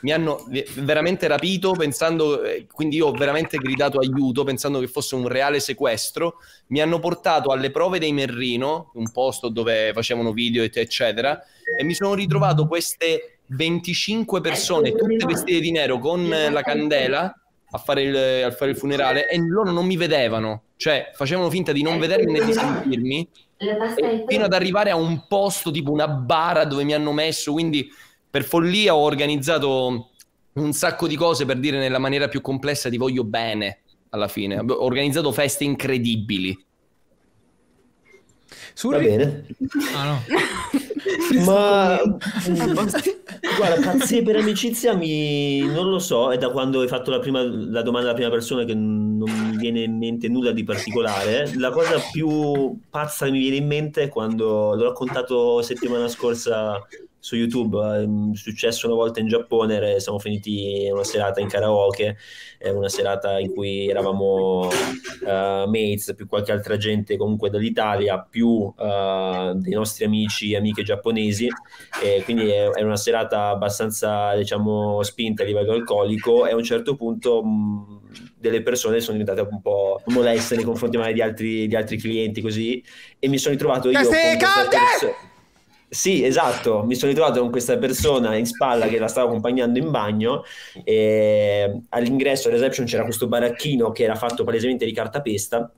F: mi hanno ve- veramente rapito pensando, eh, quindi io ho veramente gridato aiuto pensando che fosse un reale sequestro. Mi hanno portato alle prove dei Merrino, un posto dove facevano video et- eccetera, e mi sono ritrovato queste 25 persone, tutte vestite di nero con eh, la candela a fare, il, a fare il funerale e loro non mi vedevano, cioè facevano finta di non vedermi né di sentirmi, fino ad arrivare a un posto tipo una bara dove mi hanno messo, quindi per follia ho organizzato un sacco di cose per dire nella maniera più complessa di voglio bene alla fine, ho organizzato feste incredibili.
A: Sul
D: Va bene.
E: Ah no. [laughs]
D: Ma mm, guarda, pazzie per amicizia mi... non lo so, è da quando hai fatto la, prima, la domanda alla prima persona che non mi viene in mente nulla di particolare. La cosa più pazza che mi viene in mente è quando l'ho raccontato settimana scorsa su YouTube, è successo una volta in Giappone, siamo finiti una serata in karaoke, è una serata in cui eravamo eh, mates più qualche altra gente comunque dall'Italia, più eh, dei nostri amici e amiche giapponesi, e quindi è, una serata abbastanza diciamo spinta a livello alcolico e a un certo punto mh, delle persone sono diventate un po' moleste nei confronti magari di altri, di altri clienti così e mi sono ritrovato io con sì, esatto, mi sono ritrovato con questa persona in spalla che la stavo accompagnando in bagno e all'ingresso alla reception c'era questo baracchino che era fatto palesemente di cartapesta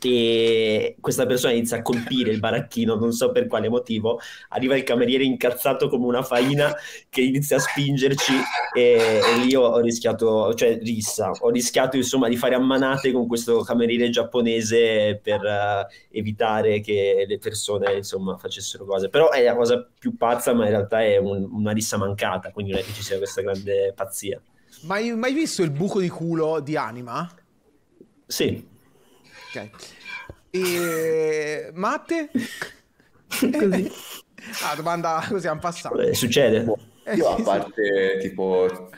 D: e questa persona inizia a colpire il baracchino, non so per quale motivo, arriva il cameriere incazzato come una faina che inizia a spingerci e, e lì ho, ho rischiato, cioè rissa, ho rischiato insomma di fare ammanate con questo cameriere giapponese per eh, evitare che le persone insomma facessero cose, però è la cosa più pazza ma in realtà è un- una rissa mancata, quindi non è che ci sia questa grande pazzia.
A: Mai, mai visto il buco di culo di Anima?
D: Sì,
A: Ok. E... Matte? [laughs]
C: Così.
A: Ah, domanda così, un passato.
D: eh, succede.
A: Eh,
B: Io
A: sì,
B: a
A: sì.
B: parte tipo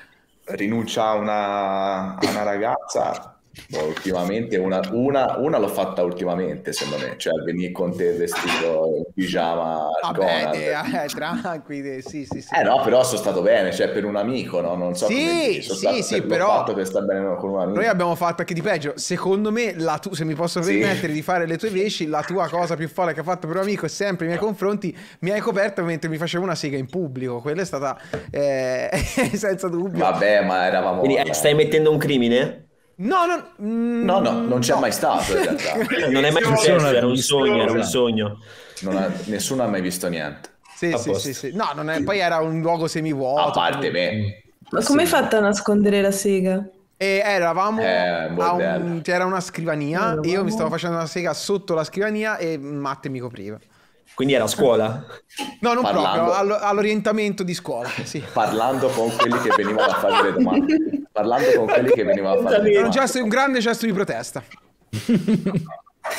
B: rinuncia a una, a una ragazza, boh, ultimamente una, una, una l'ho fatta ultimamente secondo me, cioè venire con te vestito in pigiama
A: Vabbè, eh, tranquilli, sì, sì, sì.
B: Eh no, però sono stato bene, cioè per un amico, no? Non so
A: Sì, sì,
B: stato-
A: sì, però-
B: fatto per stare bene con un amico.
A: Noi abbiamo fatto anche di peggio. Secondo me, la tu- se mi posso
B: Sì.
A: permettere di fare le tue veci, la tua cosa più folle che hai fatto per un amico è sempre nei miei confronti. Mi hai coperto mentre mi facevo una sega in pubblico. Quella è stata eh, [laughs] senza dubbio.
B: Vabbè, ma eravamo...
D: Quindi eh, stai mettendo un crimine?
A: No, no, mm,
B: No, no, non c'è mai stato in realtà. [laughs]
D: Non è mai
H: Nessuno
D: successo, era un sogno, era un sogno.
B: Non ha- nessuno ha mai visto niente.
A: Sì, sì, sì, sì. No, non è- poi era un luogo semivuoto.
B: A parte me.
C: Ma come hai fatto a nascondere la sega?
A: E eravamo
B: Eh,
A: a
B: bordello.
A: un, c'era una scrivania.
C: Eravamo-
A: Io mi stavo facendo una sega sotto la scrivania e Matte mi copriva.
D: Quindi era a scuola?
A: No, non
B: Parlando.
A: proprio, allo- all'orientamento di scuola. Sì.
B: Parlando con quelli che venivano a fare le domande. [laughs] Parlando con quelli che venivano a fare
A: un, gesto, un grande gesto di protesta.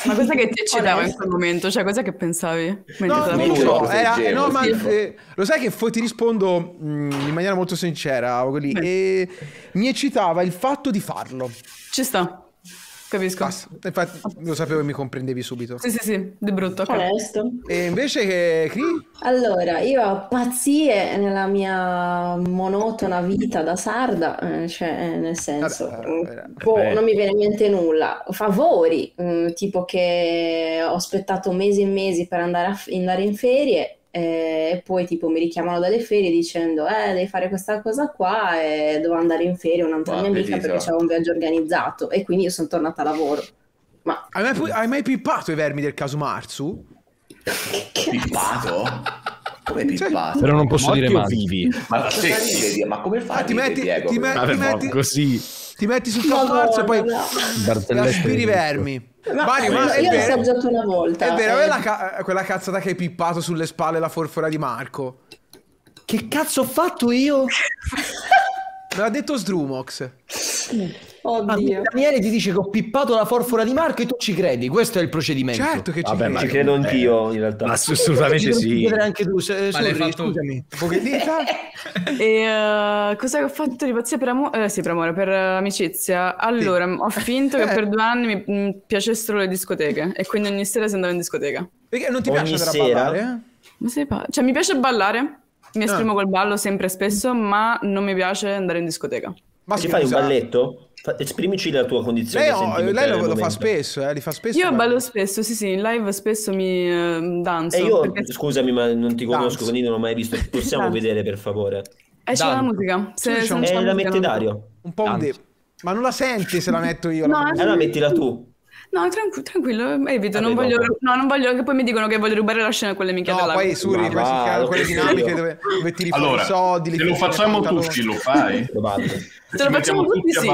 J: Ma cosa che ti eccitava in quel momento? Cioè, cosa che pensavi?
A: No, non so, era- no, ma eh, lo sai che poi ti rispondo mh, in maniera molto sincera, e mi eccitava il fatto di farlo.
J: Ci sta. Capisco.
A: Basta. Infatti lo sapevo che mi comprendevi subito.
J: Sì, sì, sì, di brutto. ok.
G: Onesto.
A: E invece che Cri?
G: Allora, io ho pazzie nella mia monotona vita da sarda, eh, cioè nel senso,
A: Vabbè,
G: mm,
A: vabbè.
G: boh,
H: Eh.
G: non mi viene in mente nulla. Favori, mm, tipo che ho aspettato mesi e mesi per andare, a- andare in ferie eh, e poi tipo mi richiamano dalle ferie dicendo eh devi fare questa cosa qua e dovevo andare in ferie un'altra
B: Buon
G: mia amica
B: appetito.
G: perché c'era un viaggio organizzato e quindi io sono tornata a lavoro. Ma
A: Hai mai, hai mai pippato i vermi del caso Marzu?
B: Pippato? Come
A: Cioè,
B: pippato?
H: Però non posso Morti dire mai.
B: Ma,
H: vivi.
B: sì, sì, sì, ma come fai
A: Ah, ti metti-
B: Diego?
A: ti metti- ti
H: ma
A: metti-
H: così.
A: Ti metti sul caso Marzu e poi
G: no.
A: Aspiri i vermi.
G: Ma
A: Mario,
G: io,
A: ma
G: io l'ho assaggiato una volta.
A: è vero,
G: eh.
A: è la ca- quella cazzata che hai pippato sulle spalle la forfora di Marco.
F: Che cazzo ho fatto io? [laughs]
A: Me l'ha detto Sdrumox.
G: Oddio.
K: Daniele ti dice che ho pippato la forfora di Marco e tu ci credi, questo è il procedimento.
A: Certo che ci
H: Vabbè,
A: credi.
H: ma
D: Ci credo
H: eh,
D: anch'io, in realtà.
H: Ma assolutamente sì.
K: anche tu, se-
E: Ma l'hai
K: Surri,
E: fatto-
K: scusami. [laughs]
J: E eh, cosa ho fatto di pazzia per amore? Eh sì, per amore, per eh, amicizia. Allora, ho finto che
A: Eh.
J: per due anni mi mm, piacessero le discoteche e quindi ogni sera si andava in discoteca.
A: Perché non ti
D: Ogni
A: piace andare a
D: sera?
A: ballare? eh?
J: Ma sei pa- Cioè, mi piace ballare, mi esprimo col ballo sempre e spesso, ma non mi piace andare in discoteca.
A: Ma
D: Ci fai un balletto? Esprimici la tua condizione
A: Lei, oh, lei lo, lo fa spesso, eh, li fa spesso.
J: Io ballo spesso, sì, sì, in live spesso mi eh, danzo.
D: E io,
J: perché-
D: scusami, ma non ti conosco,
A: Danzo.
D: quindi non l'ho mai visto. [laughs] Possiamo vedere, per favore?
J: Eh, c'è la musica. Se,
A: Sì,
J: se
D: Eh, la mette Dario?
A: Un po' un de... Ma non la senti se la metto io?
J: No,
A: la-
J: eh,
D: Allora mettila tu.
J: No, tranqu- tranquillo, evito, non voglio, no, non voglio che poi mi dicono che voglio rubare la scena a quelle minchiate
A: No,
J: là.
A: poi Suri,
D: Ma
A: poi si
D: va,
A: quelle dinamiche dove, dove tiri fuori
I: Allora,
A: i soldi. li
I: se lo facciamo tutti, lo fai?
D: Lo.
J: Se lo facciamo tutti,
I: a
J: sì.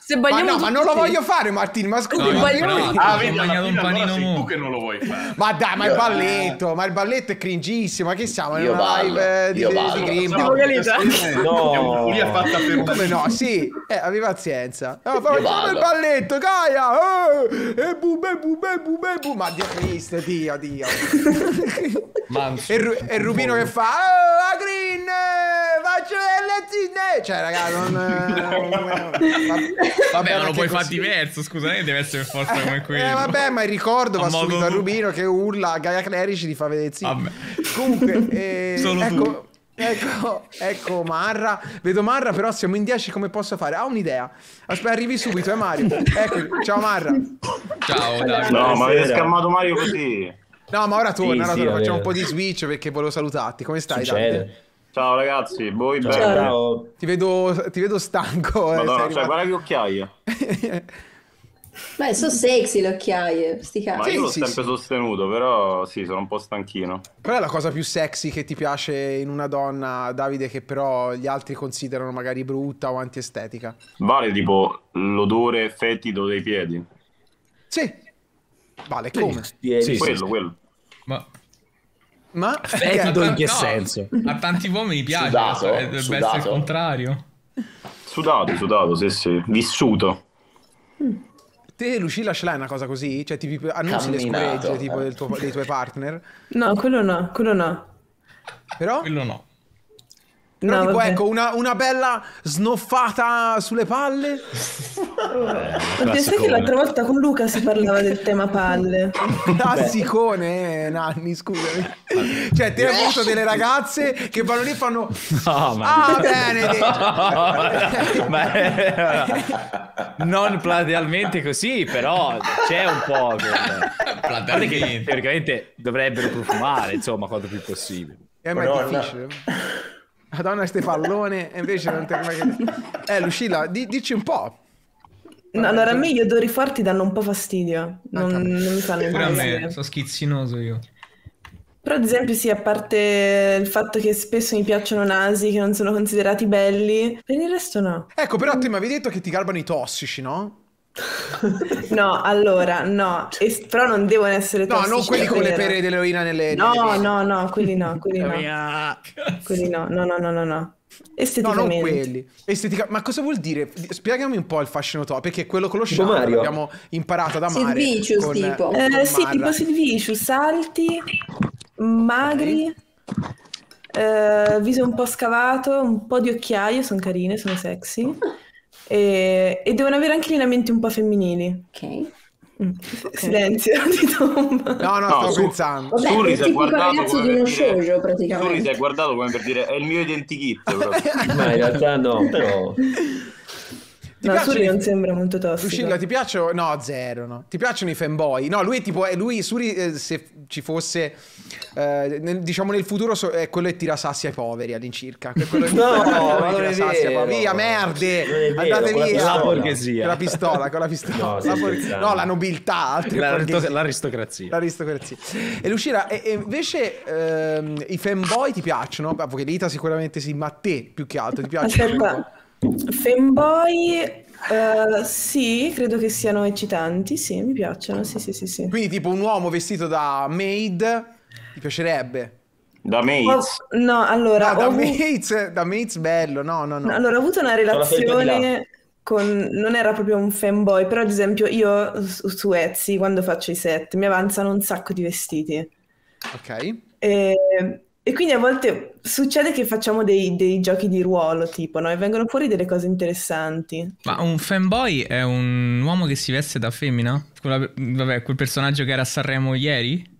J: Se
A: Ma
J: balliamo
A: no, ma non lo
J: tutti, sì.
A: voglio fare, Martino. Ma scusi,
E: No,
J: balliamo
E: no,
J: tutti.
I: Ah, vedi, alla fine allora
E: panino
I: sei tu che non lo vuoi fare.
A: ma dai, ma il
B: Io-
A: balletto, ma il balletto è cringissimo. Ma che siamo? In
B: Io
A: una live eh, di, di?
J: Tipo Galita.
D: No.
I: È una follia fatta per
A: Come no? Sì, eh, abbi pazienza. No,
B: Io
A: facciamo il balletto, Gaia! Eh, e bube, bube, bube, bu. Ma Dio Cristo, Dio, Dio. E, Ru- Rubino che fa Oh, la green eh, Faccio le lettine Cioè raga non [laughs] eh, va-
E: Vabbè, ma lo puoi fare diverso, scusa, non deve essere per forza come quello.
A: Eh vabbè ma il ricordo va
E: modo
A: subito a. Rubino che urla Gaia Clerici ti fa vedere zitto
E: Vabbè.
A: Comunque eh, [laughs]
E: Solo tu.
A: ecco Ecco, ecco Marra, vedo Marra però siamo in 10 come posso fare? Ha un'idea Aspetta arrivi subito eh Mario Ecco, ciao Marra
E: Ciao, Davide.
I: No, ma avete scammato Mario così.
A: No ma ora torna, ora
D: sì,
A: torna,
D: vabbè.
A: facciamo un po' di switch perché volevo salutarti Come stai Davide?
I: Ciao ragazzi, voi
D: Ciao.
I: bene?
D: Ciao.
A: Ti vedo, ti vedo stanco eh,
I: Madonna, cioè, guarda che occhiaie. [laughs]
G: Beh, sono sexy le occhiaie, sti
I: Ma
G: cazzi.
A: Sì,
I: io l'ho
A: sì,
I: sempre
A: sì.
I: sostenuto, però sì, sono un po' stanchino.
A: Qual è la cosa più sexy che ti piace in una donna, Davide, che però gli altri considerano magari brutta o antiestetica?
I: Vale tipo l'odore fetido dei piedi.
A: Sì. Vale, come?
H: Sì, sì,
I: quello,
H: sì.
I: quello.
E: Ma...
A: Ma...
H: Fetido
A: Eh,
H: in che
E: No,
H: senso?
E: A tanti uomini piace,
B: Sudato,
E: eh, dovrebbe essere il
B: sudato.
E: contrario.
I: Sudato, sudato, sì, sì. Vissuto.
A: Te, Lucilla, ce l'hai una cosa così? Cioè, ti pi- annunzi le
B: Camminato,
A: scoregge tipo
B: eh.
A: del tuo- dei tuoi partner?
C: No, quello no, quello no.
A: Però,
E: Quello no.
A: Però
C: No,
A: tipo,
C: vabbè.
A: ecco, una, una bella snoffata sulle palle?
C: Oddio, sai che l'altra volta con Luca si parlava del tema palle. [laughs]
A: Classicone, eh, Nanni, scusami. Cioè, te hai avuto delle ragazze che vanno lì e fanno... [laughs]
H: No, ma...
A: Ah, bene, [laughs]
H: Ma è- non platealmente così, però c'è un po'. quel- A parte che teoricamente dovrebbero profumare, insomma, quanto più possibile.
A: Eh, ma è difficile. Madonna, ste pallone, e invece non te... Eh, Lucilla, di- dici un po'.
C: No, allora a me gli odori forti danno un po' fastidio, non,
A: Anche a me.
C: non mi fanno
E: Pure a me,
C: impazzire.
E: sono schizzinoso io.
C: Però ad esempio sì, a parte il fatto che spesso mi piacciono nasi che non sono considerati belli, per il resto no.
A: Ecco, però te mi avevi detto che ti garbano i tossici, no?
C: No, allora, no, E- però non devono essere
A: No, non quelli con le pere dell'eroina nelle...
C: No,
A: nelle-
C: no, no, quelli no, quelli no.
H: Mia-
C: Quelli no, no, no, no, no, no.
A: No, non
C: Esteticamente.
A: quelli. Estetica... Ma cosa vuol dire? Spiegami un po' il fascino top, perché quello con lo
D: Mario.
A: l'abbiamo imparato da Mare.
G: Silvicius,
A: con-
G: tipo.
A: con
C: Eh, sì, tipo Silvicius, alti, magri, eh, viso un po' scavato, un po' di occhiaie, sono carine, sono sexy. E, e devono avere anche lineamenti un po' femminili.
G: Ok.
C: Mm, Silenzio [laughs] di tomba.
A: No, no,
I: No,
A: stavo
I: su-
A: pensando.
G: Vabbè,
I: Suri
G: è
I: si è guardato
G: di uno
I: per dire-
G: shoujo
I: Suri si
G: praticamente.
I: è guardato come per dire è il mio identikit. [laughs]
D: Ma in realtà no, però... [laughs]
A: Ti
C: No, Suri non sembra molto tossico.
A: Lucilla, ti piacciono? No, zero, no. Ti piacciono i fanboy? No, lui è tipo, lui, Suri, eh, se ci fosse, eh, nel- diciamo nel futuro, so- è quello che tira sassi ai poveri all'incirca. È quello [laughs] che-
D: No, ma
A: tira
D: non è
A: sassi ai poveri. Via, merde!
D: Vero,
A: Andate via!
D: pistola.
H: La borghesia.
A: Con la pistola, con la pistola.
D: No,
A: La
D: scherzando.
A: no, la nobiltà.
H: L'aristocrazia.
A: L'aristocrazia. E Lucilla, e, e invece ehm, i fanboy ti piacciono? Beh, Pocherita sicuramente sì, ma a te più che altro ti piacciono?
C: Aspetta, femboy, eh, sì, credo che siano eccitanti, sì, mi piacciono, sì, sì, sì, sì.
A: Quindi tipo un uomo vestito da maid ti piacerebbe?
I: Da Mates.
C: no, allora,
A: No, da
C: ho avu-
A: maid, da maid bello, no, no, no.
C: allora, ho avuto una relazione... con... non era proprio un fanboy, però ad esempio io su, su Etsy quando faccio i set mi avanzano un sacco di vestiti.
A: Ok.
C: E, e quindi a volte succede che facciamo dei, dei giochi di ruolo, tipo, no? E vengono fuori delle cose interessanti.
E: Ma un fanboy è un uomo che si veste da femmina? Quella- vabbè, quel personaggio che era a Sanremo ieri?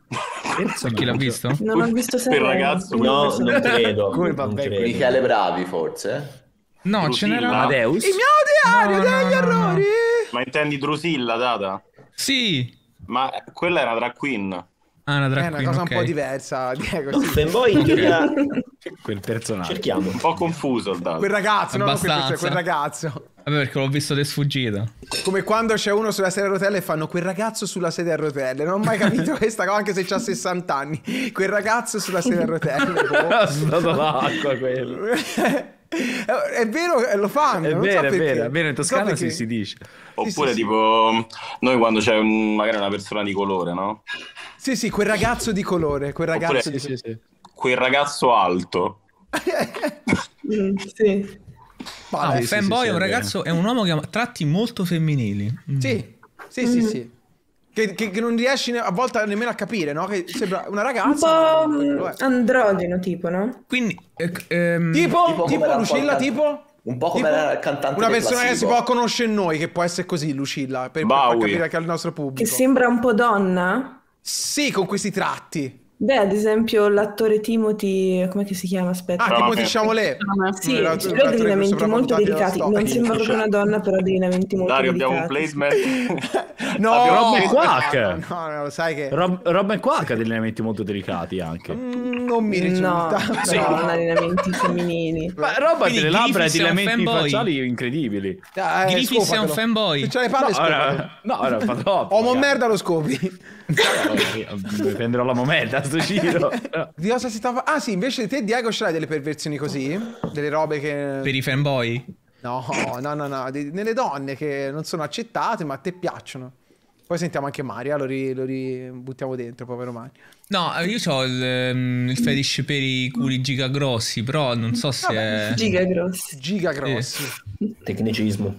E: Per chi l'ha visto?
C: Non ho visto Sanremo.
D: ragazzo, No, non credo.
A: Come
D: non
A: vabbè,
D: credo.
B: Michele Bravi, forse?
E: No, ce n'era...
H: Amadeus?
A: Il mio diario
E: No,
A: degli
E: no, no, no.
A: errori!
L: Ma intendi Drusilla, Data?
E: Sì!
L: Ma quella era drag queen.
E: Ah, una
A: È una
E: queen,
A: cosa un
E: ok.
A: po' diversa, [laughs] Diego.
D: No,
A: sì.
D: fanboy in teoria [laughs]
H: Quel personaggio.
D: cerchiamo.
L: Un po' confuso il Data.
A: Quel ragazzo, no, non quel,
E: Abbastanza.
A: cioè, quel ragazzo.
E: Vabbè, perché l'ho visto di sfuggita.
A: Come quando c'è uno sulla sedia a rotelle e fanno quel ragazzo sulla sedia a rotelle. Non ho mai capito [laughs] questa cosa, anche se c'ha 60 anni. Quel ragazzo sulla sedia a rotelle.
H: Ha sudato l'acqua quello.
A: È vero, lo fanno.
H: È
A: non so
H: vero, è vero, è vero, in
A: so
H: Toscana
A: perché.
H: si, si dice.
L: Oppure
A: sì, sì.
L: tipo noi quando c'è un- magari una persona di colore, no?
A: Sì, sì, quel ragazzo di colore. Quel ragazzo
L: Oppure-
A: di
H: Sì, sì.
L: Quel ragazzo alto. [laughs]
C: Mm, sì.
E: Ah, un
H: sì,
E: fanboy
H: sì,
E: è un
H: vero.
E: ragazzo, è un uomo che ha tratti molto femminili. Mm.
A: Sì, sì, sì, sì. Che, che- che non riesci ne- a volte nemmeno a capire, no? Che sembra una
C: Un
A: ragazza.
C: po'
A: lo è.
C: androgeno, tipo, no?
E: Quindi, eh, ehm,
A: Tipo,
B: Tipo
A: tipo,
B: come la
A: Lucilla, tipo.
B: Un po' come la cantante
A: Una persona che si può conoscere noi, che può essere così, Lucilla, per, per far capire anche al nostro
C: Che
A: pubblico.
C: sembra un po' donna.
A: Sì, con questi tratti.
C: Beh, ad esempio l'attore Timothy, come si chiama? Aspetta.
A: Ah,
L: me.
A: diciamo le.
C: Sì, ha lineamenti molto delicati. Non sembra proprio una donna, però ha dei lineamenti molto
L: Dario, abbiamo un
C: delicati.
L: placement. [laughs]
A: No,
L: Abbiamo-
H: Rob
A: no,
H: Quack.
A: no, no, no, lo sai che
H: Rob, Rob Quark ha degli elementi molto delicati anche.
A: Mm, non mi
C: No,
A: risulta. [laughs]
C: però non ha lineamenti femminili.
H: Ma Rob ha delle labbra e degli
E: fanboy?
H: facciali incredibili.
E: Griffiths è un fanboy?
A: Se c'hai le
H: No,
A: palle, scopatelo.
H: ora, no, ora fa troppo.
A: Uomo
H: Io Prenderò la momenta sto giro. [laughs]
A: Di cosa si stava... Ah sì, invece te Diego ce l'hai delle perversioni così? Delle robe che...
E: per i fanboy?
A: No, no, no, no, di- nelle donne che non sono accettate ma a te piacciono. Poi sentiamo anche Maria, lo, ri, lo ributtiamo dentro, povero Mario.
E: No, io ho il, ehm, il fetish per i culi gigagrossi, però non so se è...
C: Giga grossi.
A: Giga grossi.
D: Tecnicismo.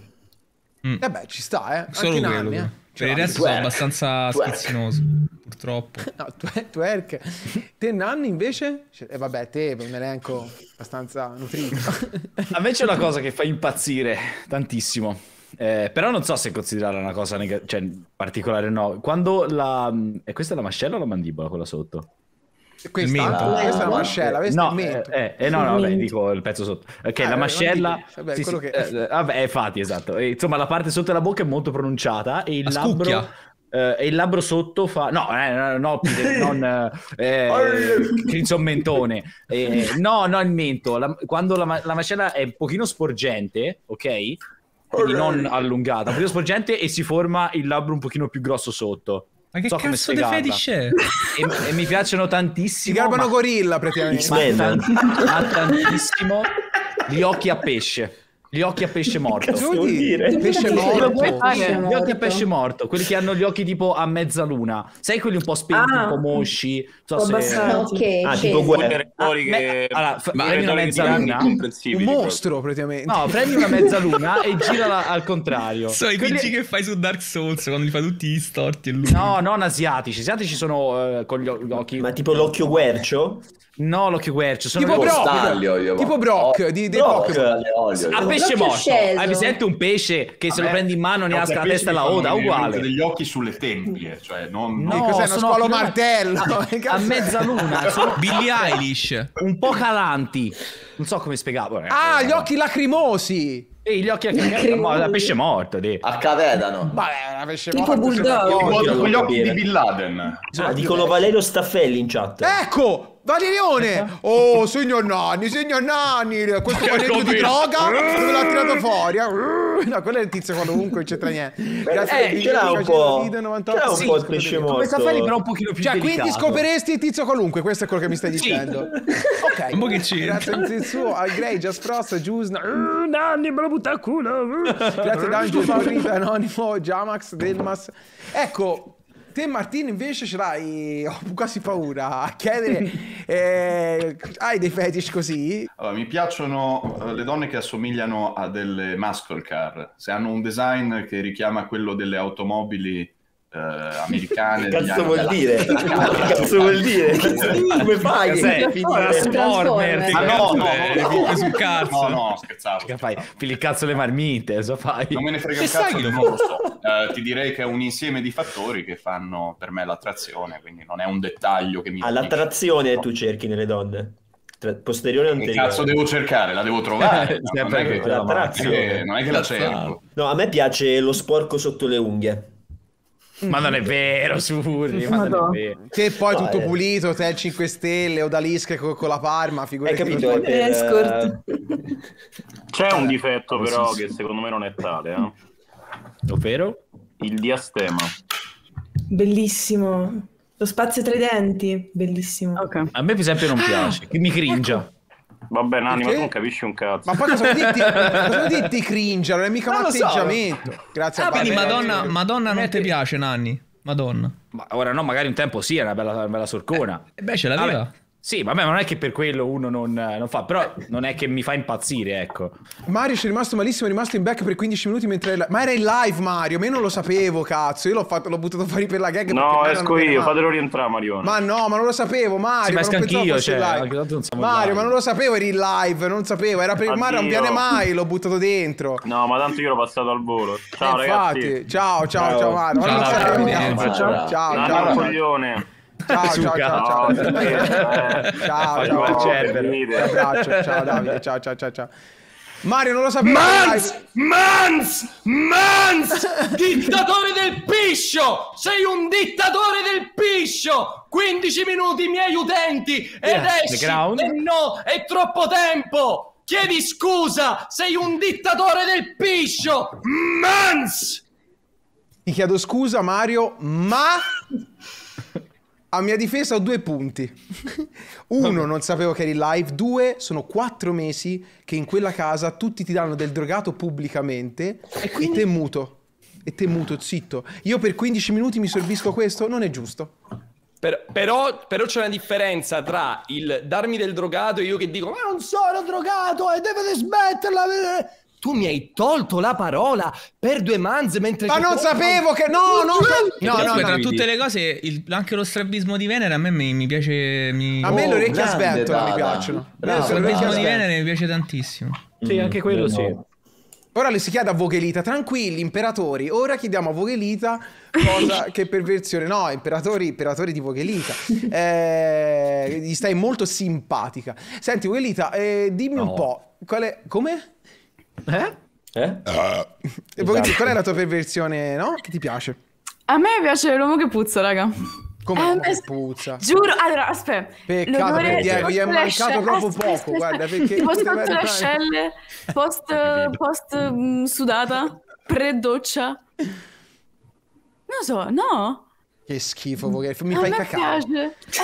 E: Mm.
A: Eh beh, ci sta, eh.
E: Solo
A: Anche
E: quello.
A: Nanni,
E: però.
A: Eh.
E: Per il
A: l'ha.
E: resto sono
B: Twerk.
E: abbastanza
B: Twerk.
E: schizzinoso, purtroppo. [laughs]
A: No, twer- twerk. Te Nanni invece? E eh, vabbè, te un elenco abbastanza nutrito.
H: A me c'è una cosa che fa [laughs] impazzire tantissimo. Eh, però non so se considerarla una cosa nega- cioè, particolare o no. Quando la... E questa è la mascella o la mandibola quella sotto?
A: Questa,
E: mento.
A: questa è una mascella, questa
H: No,
A: è il mento.
H: eh, eh, no, no, vabbè, dico il pezzo sotto. Ok,
A: Ah,
H: la
A: eh,
H: mascella...
A: Vabbè,
H: sì, sì,
A: che-
H: eh, vabbè, infatti, esatto. E, insomma, la parte sotto della bocca è molto pronunciata e il
E: La
H: labbro...
E: scucchia.
H: eh, e il labbro sotto fa... No, eh, no, no, [laughs] Peter, non... eh, eh, Crimson Mentone. Eh, no, no, il mento. La- quando la, la mascella è un pochino sporgente, ok? Quindi non allungata, un pochino sporgente e si forma il labbro un pochino più grosso sotto.
E: Ma che
H: So
E: cazzo di fetish è?
H: E, e mi piacciono
A: Si
H: tantissimo.
A: garbano
H: ma-
A: gorilla praticamente.
H: ma tan- ma tantissimo gli occhi a pesce. Gli occhi a pesce morto.
A: Cosa vuol dire? Pesce morto.
H: Gli occhi a pesce morto, quelli che hanno gli occhi tipo a mezzaluna. Sai quelli un po' spenti,
C: Ah.
H: un po' mosci? Non
C: Un
H: so se...
C: abbassati.
G: Ok,
D: Ah, tipo
L: rettori
H: Ah,
L: che...
H: allora,
L: quei
H: prendi una mezzaluna.
A: Un
L: incomprensibili
A: mostro praticamente.
H: No, prendi una mezzaluna e [laughs] girala al contrario.
E: So i
H: Quelli-
E: che fai su Dark Souls quando li fa tutti gli storti e lui.
H: No, non asiatici. Asiatici sono eh, con gli occhi.
D: Ma tipo l'occhio guercio?
H: No, l'occhio guercio. Sono
A: Tipo Brock.
B: Staglio, io-
A: Tipo Brock
B: Oh,
A: di, dei
D: Brock.
A: Pokémon.
H: A pesce morto. Hai presente un pesce che se lo prendi in mano ne esca la testa e la oda? Uguale.
I: degli occhi sulle tempie, cioè non...
H: No,
A: Che cos'è, uno
H: sono
A: squalo martello?
H: A, [laughs] a mezzaluna. [laughs] Sono
E: Billie Eilish.
H: un po' calanti. Non so come spiegarlo. eh.
A: Ah, gli occhi lacrimosi.
H: E gli occhi a da pesce morto. dì.
B: A cavedano.
A: Vabbè, una pesce
C: Tipo
A: morto,
C: bulldog.
A: sembra-
I: Con, gli occhi di Bin Laden.
D: Ah, dicono Valerio Staffelli in chat.
A: Ecco, Valerione! Oh, signor Nanni, signor Nanni! Questo panetto di droga dove l'ha tirato fuori? eh? No, quello è il tizio qualunque, non c'entra niente. Grazie
D: Eh, ce l'ha un po'.
A: che video 98.
D: Ce l'ha un
A: Sì,
D: po' il pesce morto.
H: Come Staffelli però un pochino più
A: Cioè,
H: delicato.
A: quindi scoperesti il tizio qualunque, questo è quello che mi stai
H: Sì.
A: dicendo. [laughs] Ok.
E: Un po' che c'entra.
A: Grazie al zizzo, al Grey, Just Frost, Juice, uh, [laughs] Nanni, me lo butta a culo. Grazie D'Angelo, Corrita, Anonimo, Jamax, Delmas. Ecco, te Martino invece ce l'hai, [laughs] ho quasi paura a chiedere Eh, hai dei fetish così?
I: Allora, mi piacciono eh, le donne che assomigliano a delle muscle car. Se hanno un design che richiama quello delle automobili eh, americane. [laughs]
D: Che cazzo vuol dire? Che cazzo vuol dire? Come fai? Che
H: Transformer, che
I: Ah, no,
H: cazzo
I: no,
H: è?
I: no, no,
H: Sul cazzo.
I: No, no, scherzavo.
H: Che fai? Fili il cazzo le marmite, cosa fai?
I: Non me ne frega
E: Che
I: un cazzo,
E: che-
I: non lo so. Eh, ti direi che è un insieme di fattori che fanno per me l'attrazione, quindi non è un dettaglio che mi...
D: All'attrazione tu cerchi nelle donne. Posteriore o
I: Che
D: anteriore?
I: cazzo devo cercare? La devo trovare. [laughs] non,
H: Sempre
I: è che,
H: quella
I: non è
D: l'attrazione.
I: che- non è che la cerco.
D: No, a me piace lo sporco sotto le unghie.
H: Ma non è vero, Surri, ma non è vero.
A: Che poi tutto
D: eh.
A: pulito, Hotel 5 Stelle, Odalisca con, con la Parma,
D: Hai
A: figurati.
D: capito? È per,
C: Escort.
D: eh,
L: C'è un difetto però che secondo me non è tale, eh?
H: Ovvero?
L: Il diastema.
C: Bellissimo. Lo spazio tra i denti, bellissimo.
J: Ok.
H: A me per esempio non piace, che mi cringia.
L: Vabbè, Nanni, ma tu non capisci un cazzo.
A: Ma poi cosa vuol [laughs] vuol dirti cringe? Non è mica un
H: Non lo so.
A: atteggiamento. Grazie
E: Ah,
A: a
E: quindi Madonna,
A: eh,
E: Madonna non ti piace, Nanni? Madonna.
H: Ma ora no, magari un tempo sì, era una bella, una bella sorcona.
E: E beh, ce l'aveva.
H: Vabbè. Sì, vabbè, ma non è che per quello uno non, non fa, però non è che mi fa impazzire, ecco.
A: Mario ci è rimasto malissimo, è rimasto in back per 15 minuti mentre... era- Ma era in live Mario, ma io non lo sapevo, cazzo. Io l'ho, fatto, l'ho buttato fuori per la gag.
L: No, esco io,
A: male.
L: fatelo rientrare, Marione.
A: Ma no, ma non lo sapevo, Mario.
H: Sì, ma
A: non
H: esco
A: pensavo
H: anch'io, cioè,
A: live.
H: anche tanto non siamo
A: Mario,
H: live.
A: ma non lo sapevo, eri in live, non sapevo. Era per Mario, non
L: Addio.
A: viene mai, l'ho buttato dentro.
L: No, ma tanto io l'ho passato al volo. Ciao,
A: Eh,
L: ragazzi.
A: infatti, ciao, ciao, ciao,
D: Ciao.
A: Mario. Ma non lo
E: Ciao,
A: sapevo,
E: Davide.
A: cazzo.
B: Ciao.
A: Ciao,
L: Nanni
A: ciao,
L: un
A: ciao.
L: coglione.
A: Ciao, ciao, ciao, ciao.
L: No, sì, eh.
A: Ciao,
H: Fai
A: ciao,
H: il
A: ciao.
H: cervello.
A: Ti abbraccio, ciao [laughs] Davide, ciao, ciao, ciao, ciao. Mario, non lo sapevo.
F: Mans! Mans! Mans! Dittatore del piscio! Sei un dittatore del piscio! 15 minuti miei utenti ed
H: Yeah,
F: esci!
H: ground.
F: E no, è troppo tempo! Chiedi scusa! Sei un dittatore del piscio! Mans!
A: Ti chiedo scusa, Mario, ma a mia difesa ho due punti. [laughs] Uno, non sapevo che eri live. Due, sono quattro mesi che in quella casa tutti ti danno del drogato pubblicamente e, te muto. E te muto, zitto. Io per 15 minuti mi sorbisco questo? Non è giusto.
F: Per- però, però c'è una differenza tra il darmi del drogato e io che dico ma non sono drogato e dovete smetterla eh." Tu mi hai tolto la parola per due manze mentre
A: Ma non sapevo che... No, no, no, no, no.
E: tra tutte le cose, il- anche lo strabismo di Venere a me mi, mi piace. Mi...
A: A me le orecchie a
B: grande,
A: sventola mi piacciono.
E: Lo
A: orecchie
E: strabismo di. Venere mi piace tantissimo.
H: Sì, anche quello sì.
D: no.
A: Ora le si chiede a Voghelita, tranquilli, imperatori. Ora chiediamo a Voghelita cosa [laughs] che perversione. No, imperatori, imperatori di Voghelita. Eh, gli stai molto simpatica. Senti, Voghelita, eh, dimmi un
H: No.
A: po', qual è... Come?
H: Eh?
D: Eh?
A: Eh, Voghelita, qual è la tua perversione, no? Che ti piace?
J: A me piace l'uomo che puzza, raga.
A: Come
J: Eh,
A: che puzza?
J: Giuro, allora, aspetta.
A: Peccato
J: l'odore
A: per Diego, gli è mancato proprio
J: aspetta,
A: poco,
J: aspetta,
A: guarda, perché
J: Tipo sotto le ascelle, post, post mm, sudata, pre-doccia. Non so, no?
A: Che schifo, Voghelita, mi
J: a
A: fai
J: piace.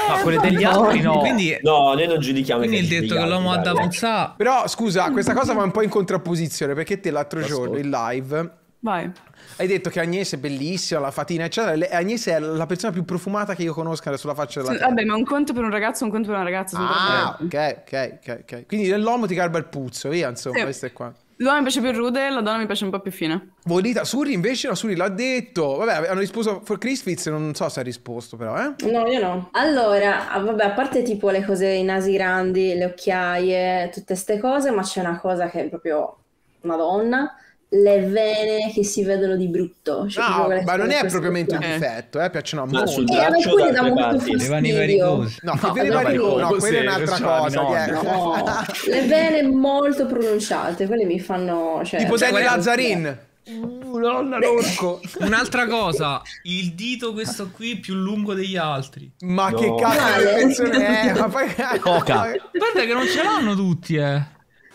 H: Ma
J: Eh,
H: quelle degli altri no.
E: Quindi,
D: No, noi non giudichiamo i
E: quindi il detto che l'uomo ha da puzzare.
A: Però, scusa, questa cosa va un po' in contrapposizione, perché te l'altro giorno, in live...
J: Vai.
A: Hai detto che Agnese è bellissima, la fatina, eccetera. Le- Agnese è la persona più profumata che io conosca sulla faccia della
J: Sì,
A: terra.
J: Vabbè, ma un conto per un ragazzo, un conto per una ragazza.
A: Ah, ok, ok, ok, ok. Quindi nell'uomo ti garba il puzzo, via, insomma,
J: Sì.
A: questo è qua.
J: L'uomo mi piace più rude, la donna mi piace un po' più fine.
A: Volita, Suri invece, no, Suri l'ha detto. Vabbè, hanno risposto for Chris Fitz, non so se ha risposto però, eh.
G: No, io no. Allora, ah, vabbè, a parte tipo le cose, i nasi grandi, le occhiaie, tutte ste cose, ma c'è una cosa che è proprio Madonna, le vene che si vedono di brutto. Cioè,
A: No,
G: quelle
A: ma non è propriamente un difetto, eh, piacciono a
D: sul
G: E a
D: braccio
G: alcuni
D: da
G: dà molto fastidio.
A: No, [laughs]
G: No, vabbè,
A: varicosi, no, quella è un'altra
H: cioè,
A: cosa.
H: no,
A: Diego.
G: No, [laughs] le vene molto pronunciate, quelle mi fanno... Cioè,
A: Tipo Danny
G: cioè,
A: Lazzarin. Uh, nonna l'orco. [laughs]
E: Un'altra cosa, il dito questo qui più lungo degli altri.
A: Ma
D: No.
A: che cazzo di persone è? Ma poi...
H: Coca.
E: Guarda che non ce l'hanno tutti, eh.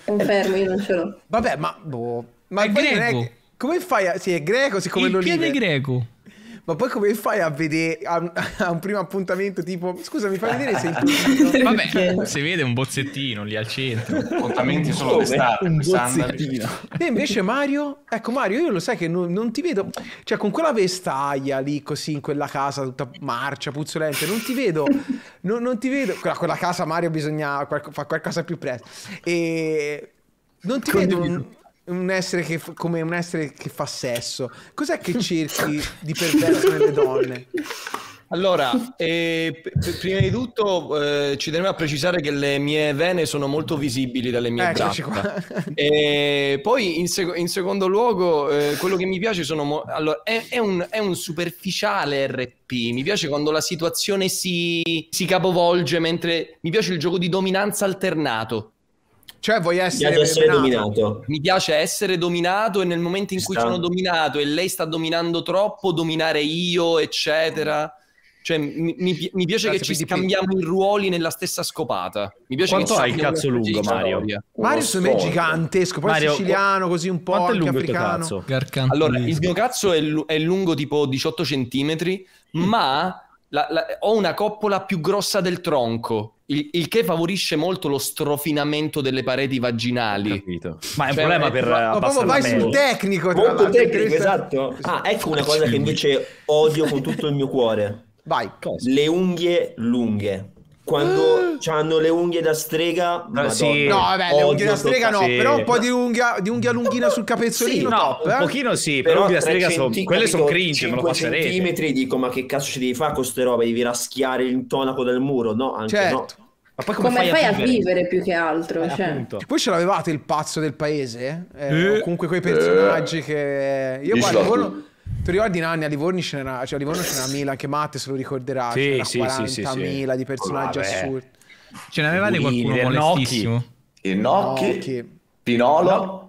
G: Confermo, io non ce l'ho.
A: Vabbè, ma boh. Ma
E: È greco.
A: che- Come fai a... Sì, è greco, siccome
E: il
A: l'olive.
E: piede greco.
A: Ma poi come fai a vedere a, un- [laughs] a un primo appuntamento tipo, scusa mi fai vedere se [laughs] il
E: Vabbè, si vede un bozzettino lì al centro. [laughs]
I: Appuntamenti solo d'estate,
A: Un bozzettino. E invece Mario, ecco Mario, io lo sai che non, non ti vedo, cioè con quella vestaglia lì così in quella casa tutta marcia, puzzolente, non ti vedo, non, non ti vedo, quella, quella casa Mario bisogna fare qualcosa più presto. E non ti vedo un, essere che, come un essere che fa sesso. Cos'è che cerchi di perverso nelle donne?
F: Allora, eh, p- prima di tutto eh, ci tenevo a precisare che le mie vene sono molto visibili dalle mie
A: Eccoci
F: braccia. [laughs] E poi in, sec- in secondo luogo, eh, quello che mi piace sono. mo- allora, è, è un, è un superficiale RP. Mi piace quando la situazione si, si capovolge, mentre mi piace il gioco di dominanza alternato.
A: Cioè vuoi essere,
D: piace essere dominato.
F: Mi piace essere dominato e nel momento in
D: Ci
F: cui
D: sta.
F: sono dominato e lei sta dominando troppo, dominare io, eccetera. Cioè, mi, mi mi piace
A: Grazie,
F: che ci scambiamo i ruoli nella stessa scopata. Mi piace
H: Quanto
F: che
H: hai il cazzo lungo, Mario?
A: Mario secondo me è gigantesco, poi
H: Mario,
A: siciliano così un po'
H: Quanto è lungo il tuo
A: africano.
H: cazzo?
F: Allora, il mio cazzo è, è lungo tipo 18 centimetri, ma la- la- ho una coppola più grossa del tronco, il, il che favorisce molto lo strofinamento delle pareti vaginali.
H: Capito. Ma è un
F: Cioè,
H: problema
F: eh,
H: per
F: ma-
A: Ma vai sul tecnico, tra
D: Molto tecnico, esatto. Ah, ecco una cosa che invece odio con tutto il mio cuore.
A: Vai.
D: Le unghie lunghe. Quando [gasps] hanno le unghie da strega, Madonna,
H: sì.
A: No, vabbè, le unghie da strega no,
H: sì.
A: però un po' di unghia, di unghia lunghina sul capezzolino
H: Sì, no,
A: top,
H: un
A: eh?
H: pochino sì, però, le
D: tre
H: strega sono, quelle sono cringe, me lo
D: 5
H: passerete.
D: centimetri dico ma che cazzo ci devi fare con queste robe? Devi raschiare l'intonaco del muro? No, anche
A: Certo.
D: no.
H: Ma poi
G: Come fai a vivere più che altro?
H: Eh,
G: cioè.
A: Poi ce l'avevate il pazzo del paese? Eh,
E: Eh.
A: comunque quei personaggi che... Io guarda,
B: tu.
A: Ricordi Nanni a Livorno ce n'era, cioè a Livorno ce n'era mille, anche Matte se lo ricorderà,
H: Sì,
A: c'era
H: sì, sì, sì,
A: 40.000 di personaggi
H: Vabbè.
A: assurdi.
E: Ce n'avevate qualcuno molestissimo?
B: Il Gnocchi,
A: Gnocchi.
B: Pinolo,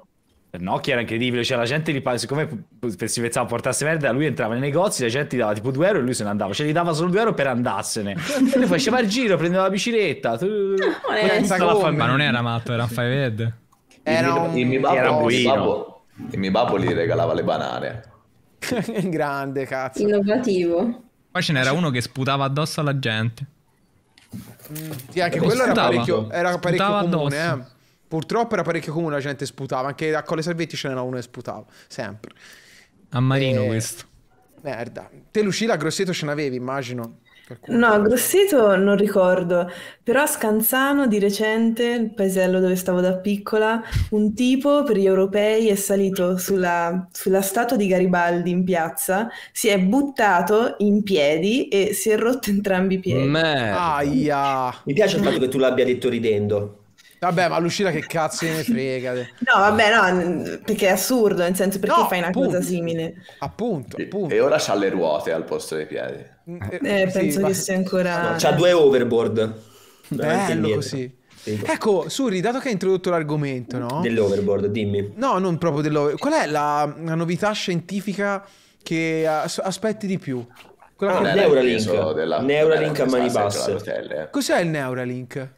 H: Nocchi era incredibile, cioè la gente gli pa- siccome si pensava portasse merda, lui entrava nei negozi, la gente gli dava tipo 2 euro e lui se ne andava, cioè gli dava solo 2 euro per andarsene. E [laughs] lui faceva il giro, prendeva la bicicletta.
E: Ma non era matto, era fai ved.
A: Era
B: il,
A: un...
B: il mio
H: era
B: il mio babbo, il mio babbo gli regalava le banane. [laughs]
A: grande, cazzo.
G: Innovativo.
E: Poi ce n'era uno che sputava addosso alla gente.
A: Sì, anche
E: Lo
A: quello era parecchio, era parecchio comune,
E: addosso.
A: eh. Purtroppo era parecchio comune la gente sputava, anche a Colle Salvetti ce n'era uno che sputava, sempre.
E: A Marino
A: Eh,
E: questo.
A: Merda. Te Lucilla a Grosseto ce n'avevi, immagino. Qualcuno.
C: No, a Grosseto non ricordo, però a Scanzano di recente, il paesello dove stavo da piccola, un tipo per gli europei è salito sulla, sulla statua di Garibaldi in piazza, si è buttato in piedi e si è rotto entrambi i piedi.
F: Merda.
A: Aia.
D: Mi piace il fatto che tu l'abbia detto ridendo.
A: Vabbè, ma Lucilla che cazzo ne frega.
C: No, vabbè, no, perché è assurdo, nel senso perché
A: No,
C: fai una
A: appunto.
C: cosa simile?
A: Appunto,
B: E-
A: appunto.
B: E ora c'ha le ruote al posto dei piedi.
C: Eh,
A: sì,
C: penso
A: ma-
C: che sia ancora...
D: C'ha due overboard.
A: Bello così.
D: Sì.
A: Ecco, Suri, dato che hai introdotto l'argomento, no?
D: Dell'overboard, dimmi.
A: No, non proprio dello... Qual è la, la novità scientifica che as- aspetti di più? Quella
D: Ah,
A: che-
D: Neuralink.
B: peso della-
D: Neuralink a mani basse.
B: eh.
A: Cos'è il Neuralink?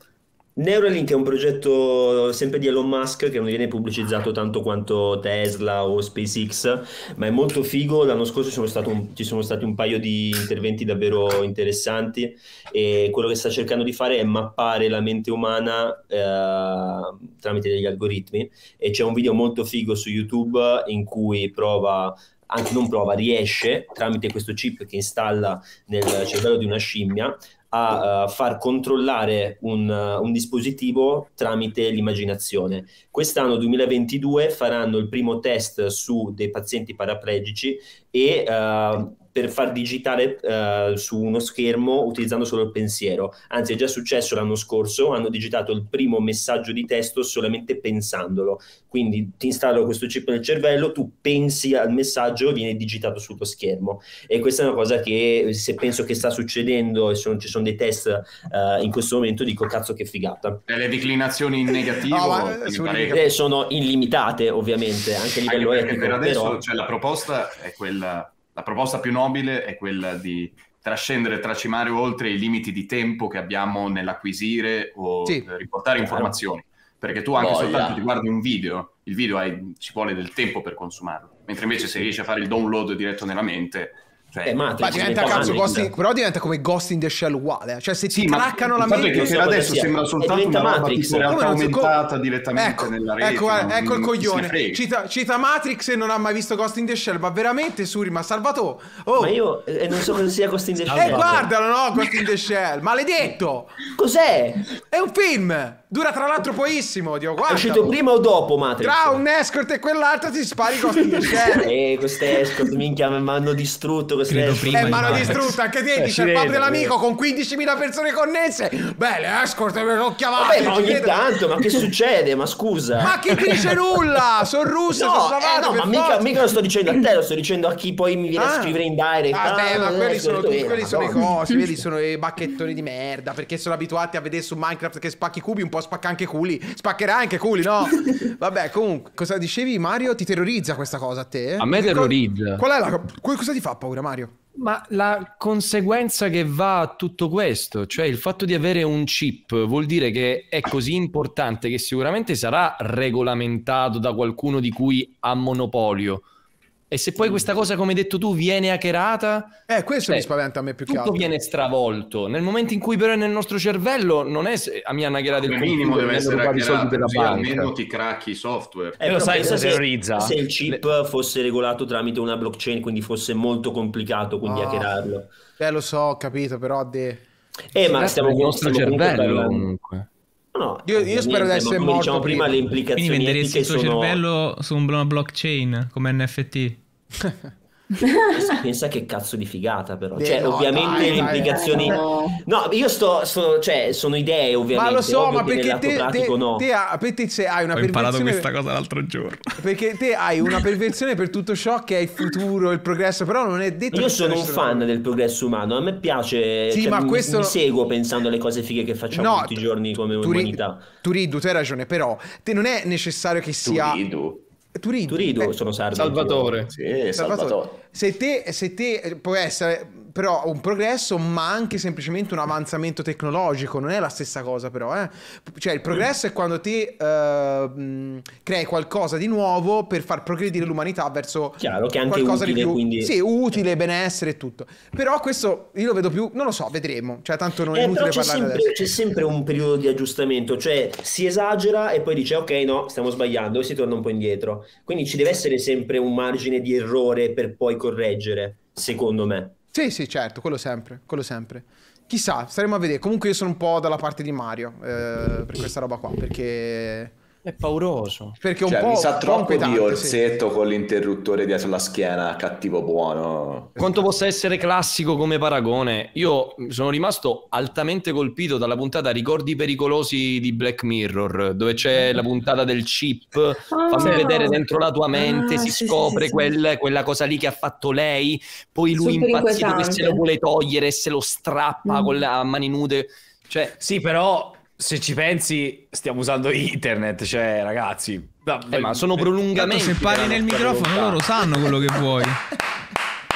D: Neuralink è un progetto sempre di Elon Musk che non viene pubblicizzato tanto quanto Tesla o SpaceX, ma è molto figo. L'anno scorso sono, un- ci sono stati un paio di interventi davvero interessanti e quello che sta cercando di fare è mappare la mente umana eh, tramite degli algoritmi e c'è un video molto figo su YouTube in cui prova anche non prova, riesce tramite questo chip che installa nel cervello di una scimmia a eh, far controllare un, eh, un dispositivo tramite l'immaginazione. Quest'anno 2022 faranno il primo test su dei pazienti paraplegici e eh, per far digitare eh, su uno schermo utilizzando solo il pensiero. Anzi, è già successo l'anno scorso, hanno digitato il primo messaggio di testo solamente pensandolo. Quindi ti installo questo chip nel cervello, tu pensi al messaggio, viene digitato sullo schermo. E questa è una cosa che se penso che sta succedendo e sono- ci sono dei test eh, in questo momento, dico cazzo che figata.
I: E le declinazioni in negativo
A: No, ma,
I: parecchio.
D: Eh, sono illimitate ovviamente, anche a
I: Anche
D: livello
I: perché
D: etico,
I: per adesso
D: però...
I: cioè, la proposta è quella, la proposta più nobile è quella di trascendere, tracimare oltre i limiti di tempo che abbiamo nell'acquisire o
A: Sì.
I: riportare informazioni. Perché tu anche
B: Voglia.
I: soltanto ti guardi un video, il video hai- ci vuole del tempo per consumarlo, mentre invece se riesci a fare il download diretto nella mente, Cioè,
D: Eh, Matrix
A: Ma diventa cazzo. Ghost in- però diventa come Ghost in the Shell uguale. Cioè, se ti
I: Sì, ma
A: craccano la
I: è
A: mente.
I: che per adesso sembra soltanto
D: diventa
I: una roba
D: Matrix.
I: tipo realtà
A: Come non si- co-
I: aumentata direttamente
A: ecco,
I: nella rete.
A: ecco,
I: non-
A: ecco il coglione. Cita, cita Matrix e non ha mai visto Ghost in the Shell. Ma veramente, Suri, ma Salvatore. Oh.
D: Ma io eh, non so cosa sia Ghost in the Shell.
A: Eh, guardalo, no, Ghost in the Shell. Maledetto.
D: Cos'è?
A: È un film. Dura tra l'altro pochissimo, Dio.
D: È
A: Guarda.
D: uscito prima o dopo Matrix?
A: Tra un escort e quell'altro ti spari Ghost in the [laughs] Shell.
D: Eh, queste escort, minchia, mi hanno distrutto queste
E: Credo
D: escort.
E: prima
A: Eh,
E: di
A: ma hanno
E: Matrix.
A: distrutto anche te,
H: Eh,
A: dice
H: ci
A: il padre dell'amico
H: vedo.
A: con 15.000 persone connesse. Beh, le escort me lo chiamate.
D: Vabbè, ma ogni
A: vedo.
D: tanto, ma che succede? Ma scusa.
A: Ma chi dice nulla? Sono russe,
D: No,
A: sono
D: eh,
A: slavate,
D: no, ma mica, mica lo sto dicendo a te, lo sto dicendo a chi poi mi viene
A: Ah.
D: a scrivere in direct.
A: Vabbè,
D: Ah,
A: ma
D: eh,
A: quelli sono, tutti- quelli sono i cosi, vedi, sono i bacchettoni di merda, perché sono abituati a vedere su Minecraft che spacchi cubi, un po' spacca anche culi. Spaccherà anche culi, no? [laughs] Vabbè, comunque, cosa dicevi, Mario? Ti terrorizza questa cosa a te?
F: A me terrorizza.
A: Qual è la... Cosa ti fa paura, Mario?
F: Ma la conseguenza che va a tutto questo, cioè il fatto di avere un chip, vuol dire che è così importante che sicuramente sarà regolamentato da qualcuno di cui ha monopolio. E se poi questa cosa, come hai detto tu, viene hackerata,
A: Eh, questo
F: Cioè,
A: mi spaventa a me più che
F: tutto
A: altro.
F: viene stravolto. Nel momento in cui però è nel nostro cervello, non è se- a mia una hackerato il
I: minimo deve
F: mi hanno
I: essere hackerato,
F: della
I: così
F: banca.
I: almeno ti cracchi i software.
D: Eh,
H: lo sai
D: se-
H: terrorizza?
D: Se il chip fosse regolato tramite una blockchain, quindi fosse molto complicato quindi
A: Ah.
D: hackerarlo.
A: Eh, lo so, ho capito, però... De...
D: Eh, ma stiamo
F: nel nostro
D: stiamo comunque
F: cervello comunque.
D: No,
A: Io- io spero di essere morto
D: diciamo prima,
A: prima.
D: le implicazioni
E: Quindi venderesti il tuo
D: sono...
E: cervello su una blockchain come NFT. [laughs]
D: Pensa che cazzo di figata, però.
A: Eh,
D: Cioè,
A: no,
D: ovviamente
A: dai,
D: le
A: dai,
D: implicazioni.
G: No.
D: No, io sto. sono- cioè, sono idee, ovviamente.
A: Ma lo so, ma perché te,
D: pratico
A: te,
D: no.
A: te ha- per te se hai una
E: Ho imparato
A: perversione...
E: questa cosa l'altro giorno. [laughs]
A: Perché te hai una perversione per tutto ciò che è il futuro, il progresso, però non è detto
D: Io
A: che
D: sono un fan del progresso umano, a me piace,
A: Sì,
D: cioè,
A: ma
D: mi,
A: questo-
D: mi seguo pensando alle cose fighe che facciamo
A: No,
D: tutti i giorni come
A: tu, ri-
D: umanità.
A: tu ridu, tu hai ragione, però te non è necessario che sia tu ridu.
D: Tu rido,
A: Eh,
D: sono sardo.
F: Salvatore.
B: Sì, Salvatore.
A: Se te, se te eh, può essere però un progresso, ma anche semplicemente un avanzamento tecnologico, non è la stessa cosa, però. Eh? Cioè, il progresso è quando te eh, mh, crei qualcosa di nuovo per far progredire l'umanità verso
D: Chiaro, che anche
A: qualcosa di
D: utile,
A: più.
D: quindi-
A: Sì, utile, benessere e tutto. Però questo io lo vedo più, non lo so, vedremo. Cioè, tanto non è
D: Eh,
A: inutile parlare
D: sempre,
A: adesso.
D: c'è sempre un periodo di aggiustamento, cioè si esagera e poi dice ok no, stiamo sbagliando e si torna un po' indietro. Quindi ci deve essere sempre un margine di errore per poi correggere, secondo me.
A: Sì, sì, certo, quello sempre, quello sempre. Chissà, staremo a vedere. Comunque io sono un po' dalla parte di Mario eh, per questa roba qua, perché...
F: È pauroso.
A: Perché un
B: Cioè,
A: po'...
B: mi sa troppo di
A: inquietante, sì.
B: orsetto con l'interruttore dietro la schiena, cattivo buono.
F: Quanto possa essere classico come paragone, io sono rimasto altamente colpito dalla puntata Ricordi pericolosi di Black Mirror, dove c'è la puntata del chip, fammi
G: sì.
F: vedere dentro la tua mente,
G: Ah,
F: si
G: sì,
F: scopre
G: sì, sì.
F: quel- quella cosa lì che ha fatto lei, poi lui
G: Super
F: impazzito che se lo vuole togliere e se lo strappa
G: Mm.
F: con le a mani nude. Cioè,
H: Sì, però se ci pensi stiamo usando internet, cioè ragazzi...
F: eh, ma sono prolungamenti.
E: se parli nel microfono
F: volontà.
E: loro sanno quello che vuoi.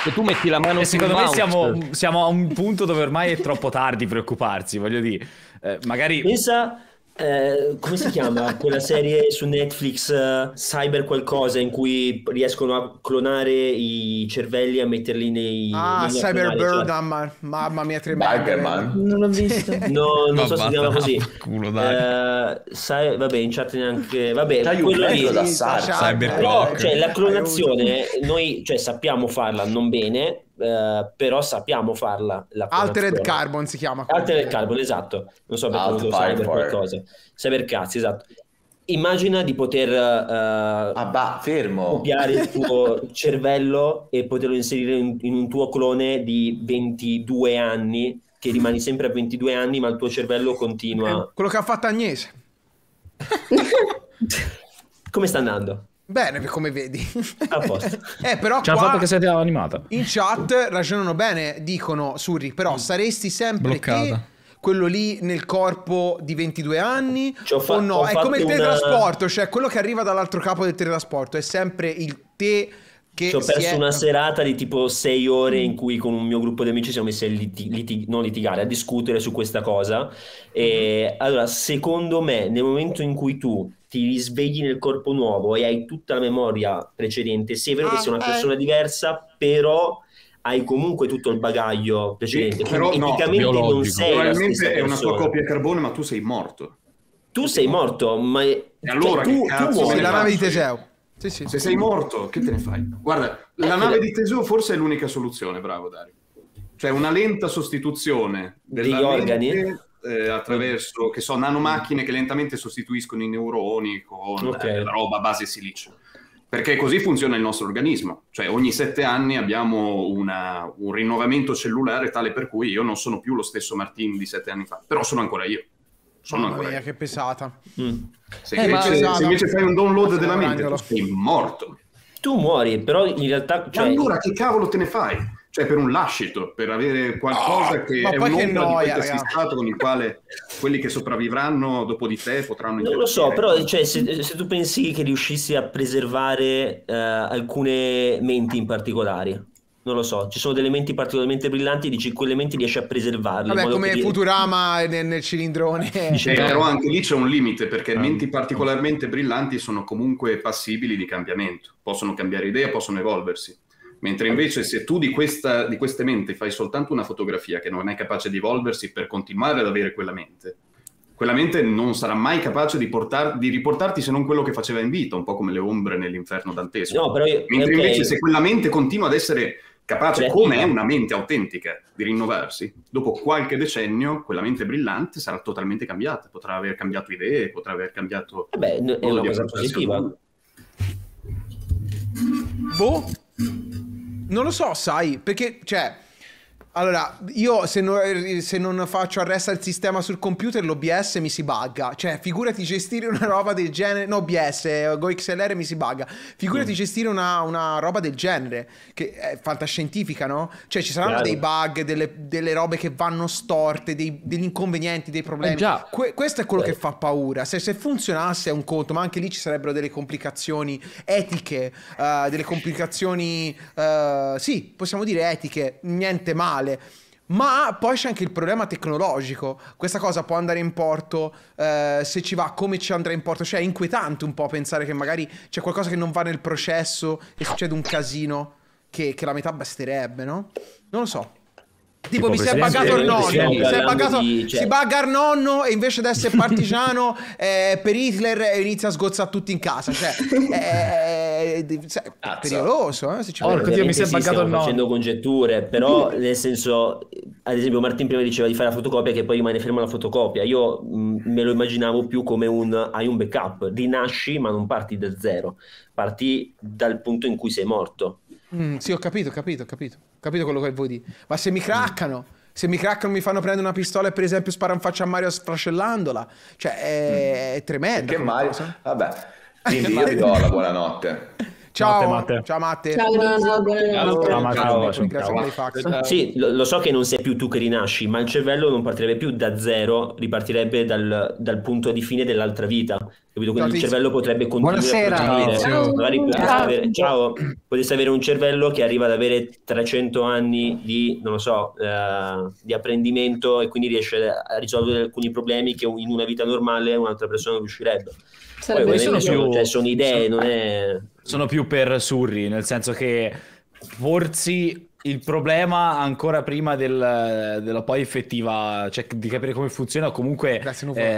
F: Se tu metti la mano
H: E
F: sul
H: secondo me siamo, siamo a un punto dove ormai è troppo tardi preoccuparsi, voglio dire. Eh, magari...
D: Pensa, eh, come si chiama quella serie su Netflix, eh, Cyber qualcosa, in cui riescono a clonare i cervelli e a metterli nei...
A: Ah,
D: negli
A: Cyberbird,
D: arsenali,
A: mamma, mamma mia, tremendo.
C: Non l'ho visto.
D: cioè- [laughs] No, non
E: Ma
D: so se si chiama così.
E: culo, dai.
D: Eh, sai, vabbè, in chat neanche... Vabbè,
B: un
D: quello lì...
B: da
E: Cyberpunk.
A: eh,
D: Cioè, la clonazione, noi cioè, sappiamo farla non bene, eh, però sappiamo farla. La
A: Altered. Carbon si chiama.
D: Altered Carbon, esatto. Non so perché
B: Alt
D: detto cyber
B: Firefire.
D: qualcosa. Cyber cazzi, esatto. Immagina di poter eh,
B: Ah, bah, fermo.
D: copiare il tuo [laughs] cervello e poterlo inserire in, in un tuo clone di 22 anni, che rimani sempre a 22 anni, ma il tuo cervello continua.
A: Eh, Quello che ha fatto Agnese.
D: Come sta andando?
A: Bene, come vedi.
D: A posto. [laughs]
A: eh, però
H: C'è il
A: qua
H: fatto che siete animata.
A: in chat ragionano bene, dicono, Surri, però saresti sempre
E: Bloccata.
A: te quello lì nel corpo di 22 anni
D: Ci ho fa-
A: o no?
D: ho
A: È come il
D: fatto una-
A: teletrasporto, cioè quello che arriva dall'altro capo del teletrasporto è sempre il te che
D: Ci ho perso
A: è-
D: una serata di tipo 6 ore in cui con un mio gruppo di amici siamo messi a liti- liti- non litigare, a discutere su questa cosa. E allora, secondo me, nel momento in cui tu ti risvegli nel corpo nuovo e hai tutta la memoria precedente, sì, è vero che
A: Ah,
D: sei una
A: eh.
D: persona diversa, però hai comunque tutto il bagaglio precedente,
I: Però
D: quindi
I: no,
D: eticamente non
H: biologico.
D: sei
I: Probabilmente è una tua
D: persona.
I: coppia a carbone, ma tu sei morto.
D: Tu sei morto, ma
I: E allora
D: cioè, tu,
I: che
D: tu muori.
A: la nave di? Teseo. Sì, sì.
I: Se sei morto, che te ne fai? Guarda, la nave di Teseo forse è l'unica soluzione, bravo Dario. Cioè una lenta sostituzione
D: Degli organi?
I: eh, attraverso, che so, nanomacchine che lentamente sostituiscono i neuroni con
D: Ok.
I: eh, la roba a base silicio. Perché così funziona il nostro organismo. Cioè ogni sette anni abbiamo una- un rinnovamento cellulare tale per cui io non sono più lo stesso Martin di sette anni fa, però sono ancora io. Sono
A: Mamma mia, che pesata.
D: Mm.
I: Se,
A: Eh,
I: invece,
A: ma-
I: se invece fai un download della mente, tu sei morto.
D: Tu muori, però in realtà... Cioè,
I: allora che cavolo te ne fai? Cioè per un lascito, per avere qualcosa che
A: ma
I: è
A: poi che
I: un'ombra di stato con il quale quelli che sopravvivranno dopo di te potranno
D: Non lo so, però cioè, se, se tu pensi che riuscissi a preservare eh, alcune menti in particolari, non lo so, ci sono delle menti particolarmente brillanti, dici quelle menti riesci a preservarle. in
A: Vabbè, come
D: che-
A: Futurama nel, nel cilindrone. [laughs]
D: Dice-
I: Eh,
D: no.
I: però anche lì c'è un limite, perché
H: Ah.
I: menti particolarmente brillanti sono comunque passibili di cambiamento, possono cambiare idea, possono evolversi. Mentre invece se tu di, questa, di queste menti fai soltanto una fotografia che non è capace di evolversi per continuare ad avere quella mente, quella mente non sarà mai capace di, portar- di riportarti se non quello che faceva in vita, un po' come le ombre nell'inferno dantesco.
D: No, però io-
I: Mentre
D: ok.
I: invece se quella mente continua ad essere capace,
D: Creativa.
I: come è una mente autentica, di rinnovarsi, dopo qualche decennio quella mente brillante sarà totalmente cambiata, potrà aver cambiato idee, potrà aver cambiato...
D: Vabbè, n- è una cosa positiva.
A: Boh. Non lo so, sai, perché, cioè... Allora, io se non, se non faccio arresta il sistema sul computer, l'OBS mi si bugga. Cioè, figurati gestire una roba del genere. No, OBS, eh, GoXLR mi si bugga. Figurati
D: Mm.
A: gestire una, una roba del genere, che è fantascientifica, no? Cioè, ci saranno
D: Chiaro.
A: dei bug, delle, delle robe che vanno storte, dei- degli inconvenienti, dei problemi.
K: Eh già.
A: Que- questo è quello
D: Beh.
A: che fa paura. Se, se funzionasse è un conto, ma anche lì ci sarebbero delle complicazioni etiche, eh, delle complicazioni, eh, sì, possiamo dire etiche, niente male. Ma poi c'è anche il problema tecnologico. Questa cosa può andare in porto eh, se ci va come ci andrà in porto. Cioè è inquietante un po' pensare che magari c'è qualcosa che non va nel processo e succede un casino che, che la metà basterebbe, no? Non lo so. Tipo,
H: Tipo,
A: mi si è buggato il nonno, si è buggato,
D: di- cioè-
A: si bugga il nonno e invece di essere partigiano [laughs] eh, per Hitler eh, inizia a sgozzare tutti in casa. Cioè, è, è- è
B: Cazzo.
A: pericoloso, eh, se ci
H: Porco. Dio, mi si è buggato
D: stiamo
H: il nonno.
D: facendo congetture, però [laughs] nel senso, ad esempio Martin prima diceva di fare la fotocopia che poi rimane ferma la fotocopia, io mh, me lo immaginavo più come un, hai un backup, rinasci ma non parti da zero, parti dal punto in cui sei morto.
A: Mm, sì, ho capito, ho capito, ho capito. Ho capito quello che vuoi dire. Ma se mi craccano, se mi craccano mi fanno prendere una pistola e per esempio sparano in faccia a Mario sfracellandola. Cioè, è, è tremenda.
B: Che mai?
A: cosa.
B: Vabbè, [laughs] quindi io vi do la buonanotte.
A: Ciao,
H: Matte, Matte.
A: ciao Matte.
G: Ciao.
H: Ciao,
D: Ciao.
A: per i fax.
D: Sì, lo, lo so che non sei più tu che rinasci, ma il cervello non partirebbe più da zero, ripartirebbe dal, dal punto di fine dell'altra vita. Capito? Quindi
A: Ciao,
D: il cervello potrebbe continuare
K: Buonasera.
D: a proseguire.
E: Ciao.
D: Magari
J: Ciao.
D: avere, ciao, un cervello che arriva ad avere 300 anni di, non lo so, eh, di apprendimento e quindi riesce a risolvere alcuni problemi che in una vita normale un'altra persona non riuscirebbe. Poi
H: sono
D: ovviamente
H: più-
D: cioè, sono idee,
H: sono-
D: non è...
H: Sono più per surri, nel senso che porsi il problema ancora prima del- della poi effettiva, cioè di capire come funziona, o comunque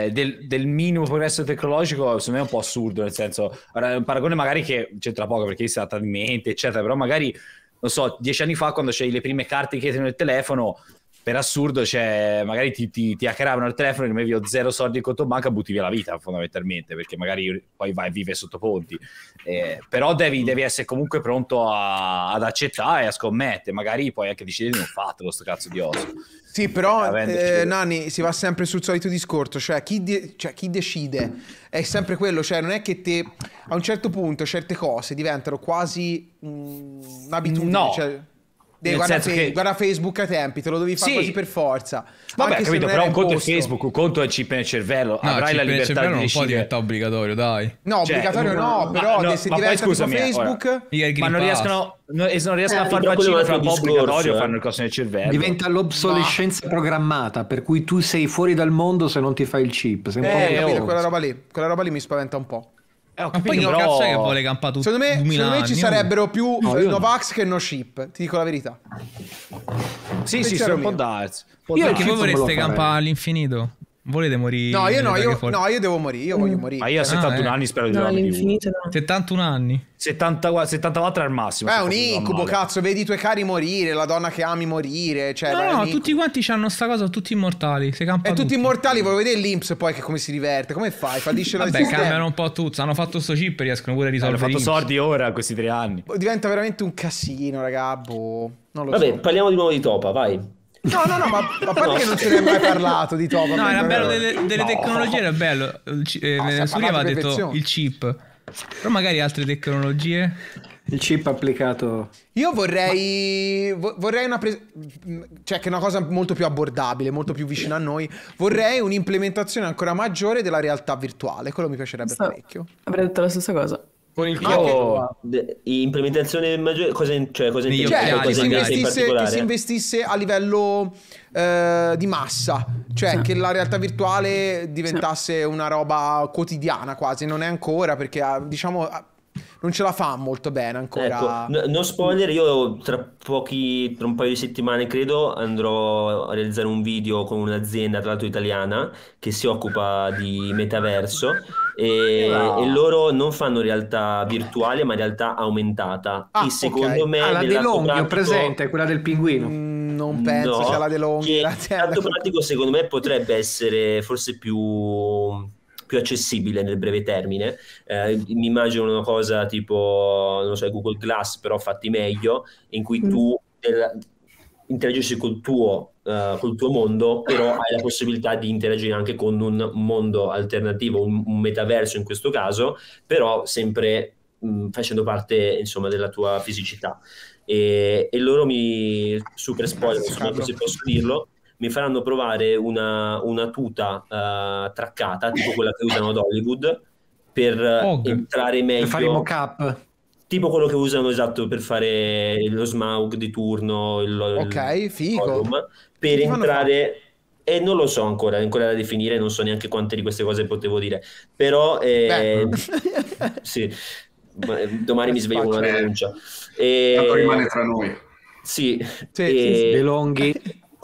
H: eh, del, del minimo progresso tecnologico, secondo me è un po' assurdo, nel senso, ora, è un paragone magari che c'entra poco perché si tratta di mente, eccetera, però magari, non so, dieci anni fa quando c'hai le prime carte che nel telefono, per assurdo, cioè, magari ti, ti, ti hackeravano il telefono, rimevi ho zero soldi in conto banca, butti via la vita fondamentalmente, perché magari poi vai a vivere sotto ponti. Eh, però devi, devi essere comunque pronto a- ad accettare e a scommettere, magari poi anche decidere di non fartelo sto cazzo di osso.
A: Sì, però,
H: Eh,
A: eh, Nani, si va sempre sul solito discorso, cioè chi, de- cioè chi decide è sempre quello, cioè non è che te a un certo punto certe cose diventano quasi mm, un'abitudine,
H: No.
A: cioè, de-
H: Nel
A: guarda,
H: senso
A: Fe-
H: che-
A: guarda Facebook ai tempi, te lo devi fare
H: Sì.
A: quasi per forza.
H: Vabbè, capito, però un conto è. Facebook, un conto è chip nel cervello,
E: No,
H: avrai la libertà di
E: non può diventare obbligatorio, dai.
A: No,
H: Cioè,
A: obbligatorio no,
H: no,
A: però
H: no,
A: se diventa
H: scusami,
A: Facebook...
E: Il Green
H: Ma non riescono, no- e se non riescono
G: Eh,
H: a fare il vaccino, fra un po' obbligatorio
D: eh.
H: fanno il coso nel cervello.
K: Diventa l'obsolescenza programmata, per cui tu sei fuori dal mondo se non ti fai il chip. Sei un po'
A: Eh,
H: Eh,
A: capito, quella roba lì, quella roba lì mi spaventa un po'.
E: Ma poi che cazzo è che vuole campare tutto
A: Secondo me,
E: 2000
A: secondo me ci sarebbero più
H: No,
A: eh. Novax che no chip. Ti dico la verità.
H: Sì, sì, sì, può
A: mio.
H: darsi.
E: Io perché voi vorreste campare all'infinito? Volete morire?
A: No, io no, io, no, io devo morire. Io voglio morire.
H: Ma io a
E: Ah,
H: 71
E: eh.
H: anni spero di
C: No, all'infinito no.
E: 71 anni.
H: 70, 74 al massimo.
A: È
H: se
A: un incubo, cazzo. Vedi i tuoi cari morire, la donna che ami morire. Cioè,
E: No,
A: è
E: no, tutti quanti hanno sta cosa, tutti immortali. Si campa
A: E tutti immortali, voglio vedere l'Imps poi che come si diverte. Come fai? Fallisce la
E: Vabbè, cambiano un po' tutto. Hanno fatto sto chip e riescono pure a
H: Hanno
E: risolvere
H: fatto
E: i
H: sordi ora questi tre anni.
A: Diventa veramente un casino, raga. Boh. Non lo
D: Vabbè,
A: so.
D: parliamo di nuovo di Topa, vai.
A: No, no, no, ma a parte che non se ne è mai parlato di Topa.
E: No, era bello delle, delle
A: No.
E: tecnologie, era bello. Ci- eh,
A: No,
E: Surya
A: parlato
E: aveva detto
A: perfezione.
E: il chip. Però magari altre tecnologie.
M: Il chip applicato.
A: Io vorrei. vo- Vorrei una. pres- cioè, che è una cosa molto più abbordabile, molto più vicina a noi. Vorrei un'implementazione ancora maggiore della realtà virtuale. Quello mi piacerebbe
J: Sto-
A: parecchio.
J: Avrei detto la stessa cosa.
F: Con il
D: Io, de- implementazione maggiore, cosa, in- cioè, cosa intendi?
A: Cioè, che si,
D: cosa intendi in
A: investisse, che si investisse a livello eh, di massa, cioè che la realtà virtuale diventasse una roba quotidiana quasi, non è ancora perché ha- diciamo ha- non ce la fa molto bene ancora.
D: Ecco, no, no spoiler, io tra pochi, tra un paio di settimane credo, andrò a realizzare un video con un'azienda, tra l'altro italiana, che si occupa di metaverso e,
M: Wow.
D: e loro non fanno realtà virtuale ma realtà aumentata.
A: Ah,
D: e secondo
A: ok.
D: me
M: Ah, la
D: nel
M: De
D: lato
M: Longhi, ho
D: pratico-
M: presente, quella del pinguino.
A: Mm, non penso
D: No,
A: sia la De Longhi
D: che
A: l'azienda.
D: lato pratico secondo me potrebbe essere forse più, più accessibile nel breve termine. Eh, mi immagino una cosa tipo, non so, Google Glass, però fatti meglio, in cui tu del- interagisci col tuo, eh, col tuo mondo, però hai la possibilità di interagire anche con un mondo alternativo, un, un metaverso in questo caso, però sempre mh, facendo parte, insomma, della tua fisicità. E, e loro mi, super spoiler, se posso dirlo, mi faranno provare una, una tuta eh, traccata, tipo quella che usano ad Hollywood, per
E: Og.
D: entrare
M: Per
D: meglio.
M: fare i mock-up.
D: Tipo quello che usano esatto per fare lo Smaug di turno, il,
A: Ok,
D: il
A: figo.
D: forum, per
A: Come
D: entrare. E non lo so ancora, è ancora da definire, non so neanche quante di queste cose potevo dire. Però eh, [laughs] sì, eh, domani mi sveglio con una denuncia. E-
I: Tanto rimane tra noi.
D: Sì,
A: Sì,
D: e-
M: De Longhi.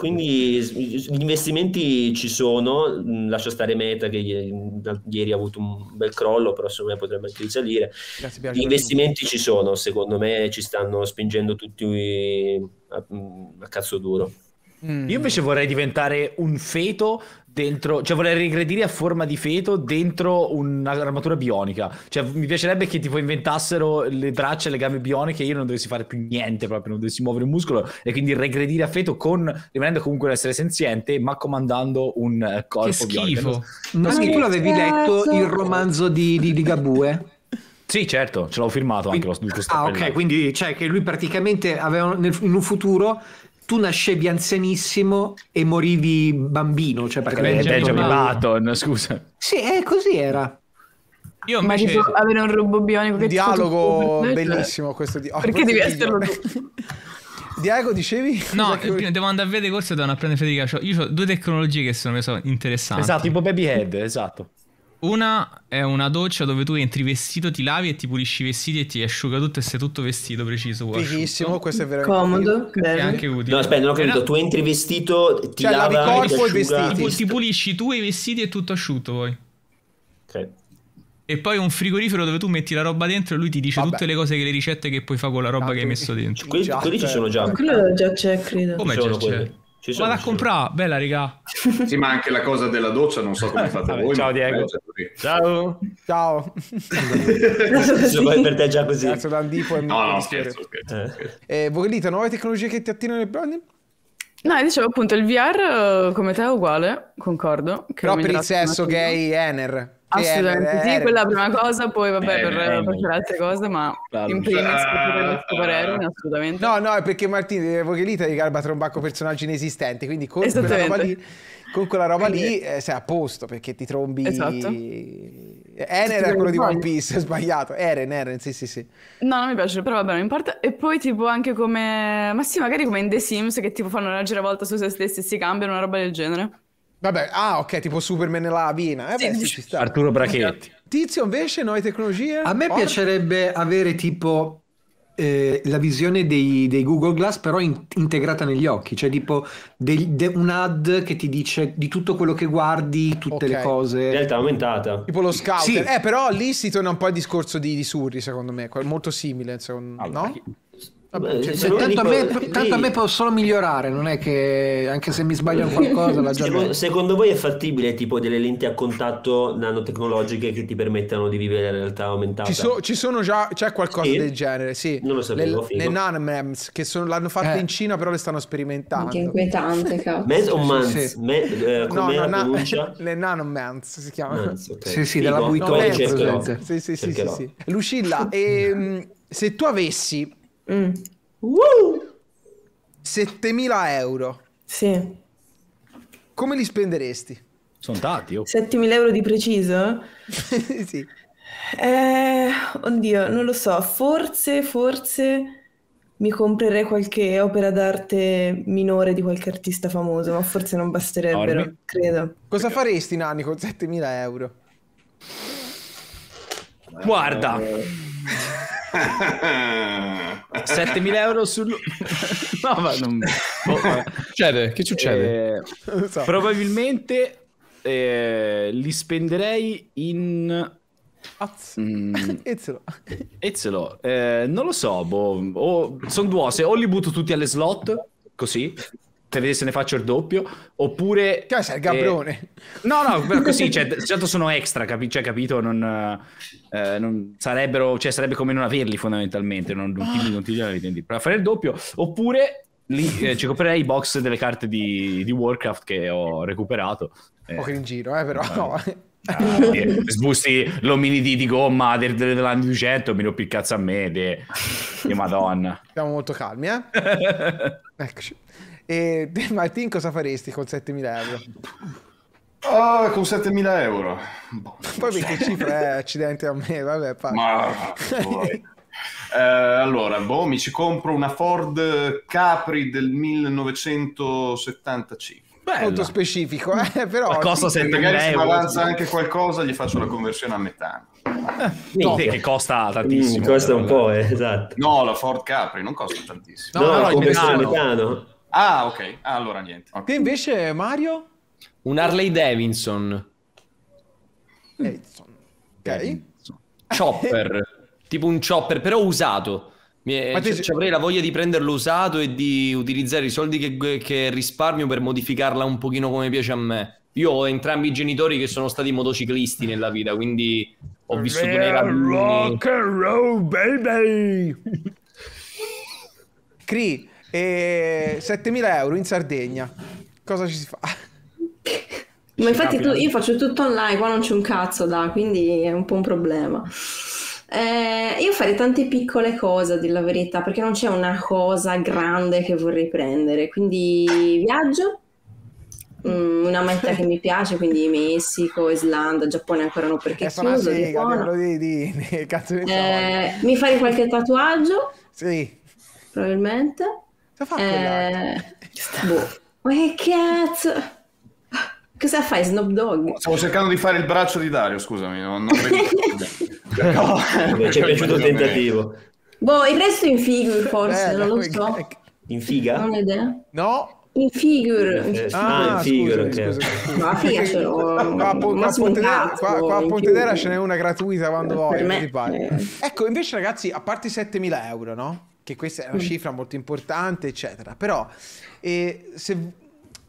D: Quindi gli investimenti ci sono, lascia stare Meta che ieri, ha avuto un bel crollo, però secondo me potrebbe anche risalire.
A: Grazie.
D: Gli investimenti ci sono, secondo me ci stanno spingendo tutti a, a cazzo duro.
A: Mm.
H: Io invece vorrei diventare un feto dentro, cioè vorrei regredire a forma di feto dentro un'armatura bionica. Cioè mi piacerebbe che tipo inventassero le braccia e le gambe bioniche e io non dovessi fare più niente proprio, non dovessi muovere un muscolo e quindi regredire a feto con rimanendo comunque un essere senziente ma comandando un corpo
E: Che
H: bionico.
E: schifo.
M: Ma
G: che
M: tu l'avevi
G: cazzo?
M: letto il romanzo di, di Ligabue?
H: Sì, certo, ce l'ho firmato anche lo lo
M: Ah, ok, quindi cioè che lui praticamente aveva nel- in un futuro tu nascevi anzianissimo e morivi bambino, cioè
H: Eh,
M: praticamente
H: Benjamin Button, scusa.
M: Sì, è così era.
E: Io
J: Ma
E: invece...
J: tipo avere un robot bionico che ti
A: dialogo
J: te, cioè,
A: bellissimo questo di- oh,
J: Perché devi esserlo tu? [laughs]
A: Diego, dicevi?
E: No,
A: che-
E: prima devo andare a vedere corse devono apprendere Federica. C'ho- Io ho due tecnologie che me sono interessanti.
H: Esatto, tipo Babyhead, esatto.
E: Una è una doccia dove tu entri vestito, ti lavi e ti pulisci i vestiti e ti asciuga tutto e sei tutto vestito preciso.
A: Fighissimo, questo è veramente
C: Comodo,
E: È
C: bello.
E: anche utile.
D: No, aspetta, non ho capito.
E: Era-
D: Tu entri vestito, ti
A: Cioè, lavi
D: lava,
A: corpo
D: ti
A: e
D: asciuga,
A: vestiti.
E: Ti, pulisci tu e i vestiti e tutto asciutto poi.
D: Ok.
E: E poi un frigorifero dove tu metti la roba dentro e lui ti dice
A: Vabbè.
E: tutte le cose che le ricette che puoi fare con la roba
A: Tanto
E: che hai messo dentro.
D: Quelli, quelli ci sono già.
C: Quello già c'è, credo.
E: Come già c'è?
D: quelli. Ci sono,
E: Vado a comprare, bella raga. [laughs]
I: Sì, ma anche la cosa della doccia, non so come fate
H: Vabbè,
I: voi.
H: ciao, Diego. Ciao.
A: Ciao. [laughs]
D: Sì, poi per te è già così.
A: Grazie Dandipo e
I: No, no, scherzo, scherzo.
D: Eh.
I: scherzo.
A: Eh, Vogelita, nuove tecnologie che ti attirano le brand?
J: No, dicevo appunto il VR eh, come te è uguale, concordo. che
A: Però per il sesso gay, Ener. Che
J: Assolutamente sì, quella è la prima cosa, poi vabbè
I: Eh,
J: per,
I: eh,
J: per altre cose, ma
H: Claro.
J: in primis per il
I: Ah,
J: tuo parere, assolutamente.
A: No, no, è perché Martino Vogelita gli garba tra un bacco personaggi inesistenti, quindi con quella roba lì, con quella roba lì eh, sei a posto perché ti trombi...
J: Esatto.
A: Ener era quello di. One Piece, [laughs] sbagliato. Eren, Eren, sì, sì, sì.
J: No, non mi piace, però vabbè, non importa. E poi tipo anche come... Ma sì, magari come in The Sims che tipo fanno una giravolta su se stessi e si cambiano, una roba del genere.
A: Vabbè, ah, ok, tipo Superman nella lavina. Eh beh, sì, ci sta.
H: Arturo Brachetti.
A: Tizio, invece, nuove tecnologie?
M: A me
A: Porca-
M: piacerebbe avere tipo eh, la visione dei, dei Google Glass però in- integrata negli occhi, cioè tipo dei- de- un ad che ti dice di tutto quello che guardi, tutte le
A: Ok.
M: cose.
D: Realtà aumentata.
A: Tipo lo scout.
M: Sì.
A: Eh, però lì si torna un po' al discorso di, di Surri, secondo me. Molto simile, secondo no?
D: Beh,
M: Cioè,
D: no,
M: tanto, a
D: dico-
M: me, tanto a me può solo migliorare, non è che anche se mi sbaglio in qualcosa la già
D: Secondo, secondo voi è fattibile tipo delle lenti a contatto nanotecnologiche che ti permettano di vivere la realtà aumentata?
A: Ci, so- ci sono già, c'è qualcosa
D: Sì?
A: del genere, sì.
D: Non lo sapevo,
A: le, le nanomems, che sono- l'hanno fatta
M: Eh.
A: in Cina, però le stanno sperimentando.
G: Che inquietante, [laughs] cazzo.
D: O Manz?
A: Sì.
D: Me- eh,
A: No, no, na- [laughs] le nanomems si chiamano.
D: Manz, ok.
M: Sì, sì,
D: Figo.
M: della
D: No, cercherò.
M: presente.
A: Sì, sì, sì, sì. Lucilla, [laughs] ehm, se tu avessi
C: Mm.
A: 7000 euro,
C: Sì.
A: come li spenderesti?
H: Sono tanti, oh.
C: 7.000 euro di preciso? [laughs]
A: sì.
C: Eh, oddio, non lo so. Forse, forse mi comprerei qualche opera d'arte minore di qualche artista famoso, ma forse non basterebbero,
H: Ormi?
C: credo.
A: Cosa faresti, Nani, con 7000 euro?
H: Guarda, [laughs] 7000 euro sul... [laughs] no, ma non... vabbè.
F: Succede? Che succede?
H: Eh,
A: so.
H: probabilmente eh, li spenderei in... Mm, [laughs]
A: Ezzelo.
H: Ezzelo, eh, non lo so, boh, o, sono due cose, o li butto tutti alle slot, così, per vedere se ne faccio il doppio, oppure...
A: Che sei il gabrone.
H: No, no, però così, cioè, certo sono extra, capi- cioè, capito? Non, eh, non sarebbero, cioè, sarebbe come non averli fondamentalmente, non, non ti, non ti gliela vendi. Per fare il doppio, oppure lì eh, ci comprerei i box delle carte di, di Warcraft che ho recuperato. Eh,
A: Un po' in giro, eh, però. no.
H: ah, eh, sbusti l'omini di, di gomma del- del- dell'anno 200, mi rompi il cazzo a me, de, de madonna.
A: Siamo molto calmi, eh? [laughs] Eccoci. E te, [laughs] Martin, cosa faresti con 7000 euro?
I: Ah, con 7000 euro. Boh, [laughs]
A: Poi perché cifra è accidente a me, vabbè, fa.
I: Ma poi. Eh, allora, boh, mi ci compro una Ford Capri del 1975.
A: Molto specifico, eh, però...
H: Costa
A: sì.
I: Se
H: 7.000
I: magari se mi
H: euro.
I: avanza anche qualcosa, gli faccio la conversione a metano.
H: No, che costa tantissimo.
D: Mm, costa un po', eh, esatto.
I: No, la Ford Capri non costa tantissimo.
D: No,
A: no,
D: la
A: no,
D: conversione a
A: metano.
D: metano.
I: Ah, ok. Ah, allora niente.
A: Te invece, Mario?
F: Un Harley Davidson.
A: Edson. Ok.
F: Chopper. [laughs] tipo un chopper, però usato. Mi è-
A: Ma te-
F: c- avrei la voglia di prenderlo usato e di utilizzare i soldi che, che risparmio per modificarla un pochino come piace a me. Io ho entrambi i genitori che sono stati motociclisti nella vita, quindi ho vissuto nei raduni.
A: and roll, baby! Cri, e 7000 euro in Sardegna. Cosa ci si fa?
G: Ma infatti tu- io faccio tutto online, qua non c'è un cazzo da, quindi è un po' un problema. Eh, io farei tante piccole cose, a dir la verità, perché non c'è una cosa grande che vorrei prendere. Quindi viaggio, mm, una meta che mi piace, quindi Messico, Islanda, Giappone ancora no perché
A: È
G: chiuso,
A: sega,
G: buono.
A: te lo devi dire. Cazzo di
G: Eh, mi farei qualche tatuaggio,
A: Sì.
G: probabilmente.
A: Cosa fa?
G: Eh, boh. Ma che cazzo? Cosa fai, Snoop Dogg?
I: Stavo cercando di fare il braccio di Dario, scusami. Non, non vedo- [laughs] No,
D: ci è piaciuto il tentativo.
G: Boh, il resto in figure forse,
A: Eh,
G: non lo
A: come-
G: so.
D: In figa?
G: Non ho idea.
A: No.
G: In figure.
D: Eh,
A: Ah,
D: in figure,
A: scusami,
D: ok.
A: scusami, scusami.
G: Ma figa ce l'ho.
A: Qua, a Po- qua Pontedera, qua- qua a
G: in
A: Pontedera ce n'è una gratuita quando
G: Per
A: vuoi,
G: me,
A: ti pare.
G: eh.
A: Ecco, invece ragazzi, a parte i 7000 euro, no? Che questa è una
G: Mm.
A: cifra molto importante, eccetera. Però, eh, se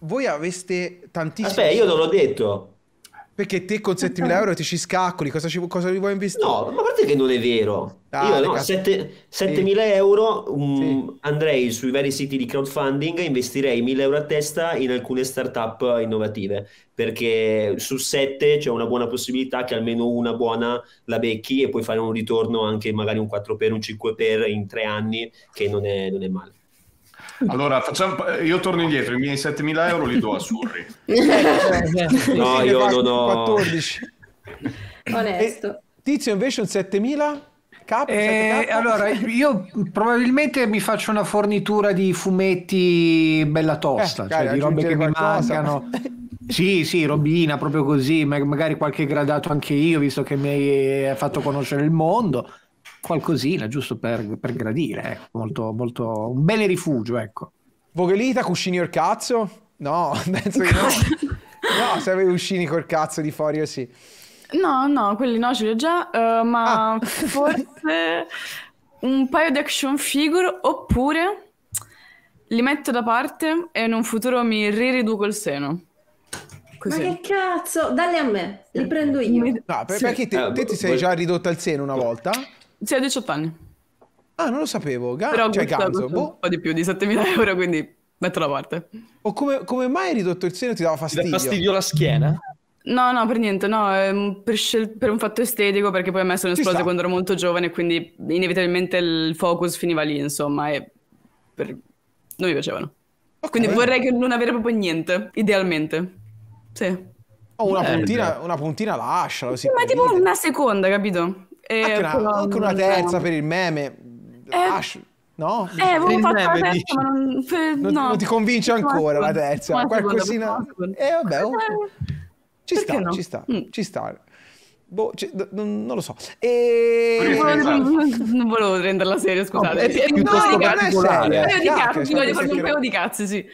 A: voi aveste tantissimi...
D: Aspetta, io non l'ho detto.
A: Perché te con 7000 euro ti ci scaccoli, cosa, ci, cosa li vuoi investire?
D: No, ma a parte che non è vero.
A: Ah,
D: Io no,
A: cazzo.
D: sette- 7.000 euro um, andrei sui vari siti di crowdfunding e investirei 1.000 euro a testa in alcune startup innovative perché su 7 c'è una buona possibilità che almeno una buona la becchi e puoi fare un ritorno anche magari un 4 per un 5 per in tre anni che non è, non è male.
I: Allora, facciamo, io torno indietro, i miei 7000 euro li do a Surri. [laughs]
D: No,
A: Sì,
D: io non ho-
A: 14.
G: Onesto.
A: Tizio invece un 7000? K?
M: Eh,
A: 7K?
M: allora, io probabilmente mi faccio una fornitura di fumetti bella tosta,
A: Eh,
M: cioè
A: magari
M: di robe che mi mancano. [laughs] Sì, sì, robina, proprio così, ma- magari qualche gradato anche io, visto che mi hai fatto conoscere il mondo. Qualcosina, giusto per, per gradire, ecco. molto, molto... un bene rifugio, ecco.
A: Vogelita, cuscini or cazzo? No, [laughs] penso che no. No, se avevi cuscini col cazzo di Forio, sì.
J: No, no, quelli no, ce li ho già, eh, ma
A: Ah.
J: forse un paio di action figure oppure li metto da parte e in un futuro mi ririduco il seno.
G: Ma che cazzo? Dalle a me, li prendo io.
A: No, per-
J: Sì.
A: perché te,
D: Eh,
A: te ti sei già ridotta il seno una volta?
J: Sì, a 18 anni.
A: Ah, non lo sapevo. Ga-
J: Però
A: cioè, Ganzo, boh.
J: un po' di più di 7.000 euro, quindi metto da parte.
A: O come, come mai hai ridotto il seno ti dava
F: Ti dà
A: fastidio?
F: fastidio la schiena?
J: No, no, per niente, no, per, scel- per un fatto estetico, perché poi a me sono
A: sta.
J: quando ero molto giovane, quindi inevitabilmente il focus finiva lì, insomma, e per- non mi piacevano.
A: Ok.
J: Quindi vorrei che non avere proprio niente, idealmente. Sì.
A: Oh, una, puntina, una puntina lascialo. Si
J: Ma tipo una seconda, capito? E
A: Anche una,
J: però
A: anche una terza per il meme. Lascia- No?
J: Eh, avevo fatto la
F: meme,
J: terza,
F: dici?
J: ma non... per-
A: Non,
J: no.
A: non ti convince ancora la
J: seconda,
A: terza?
J: seconda,
A: Qualcosina...
J: seconda.
A: Eh vabbè, oh.
J: Eh,
A: ci sta,
J: no?
A: ci sta,
J: Mm.
A: ci sta. Boh, d- non, non lo so. E...
J: Non volevo, [laughs] non volevo renderla seria, scusate.
A: No,
J: È- è-
A: piuttosto
J: un paio di
A: particolare.
J: cazzi, un paio di
A: Chiacchiere,
J: cazzi,
A: stiamo
J: voglio fare un paio di cazzi, sì.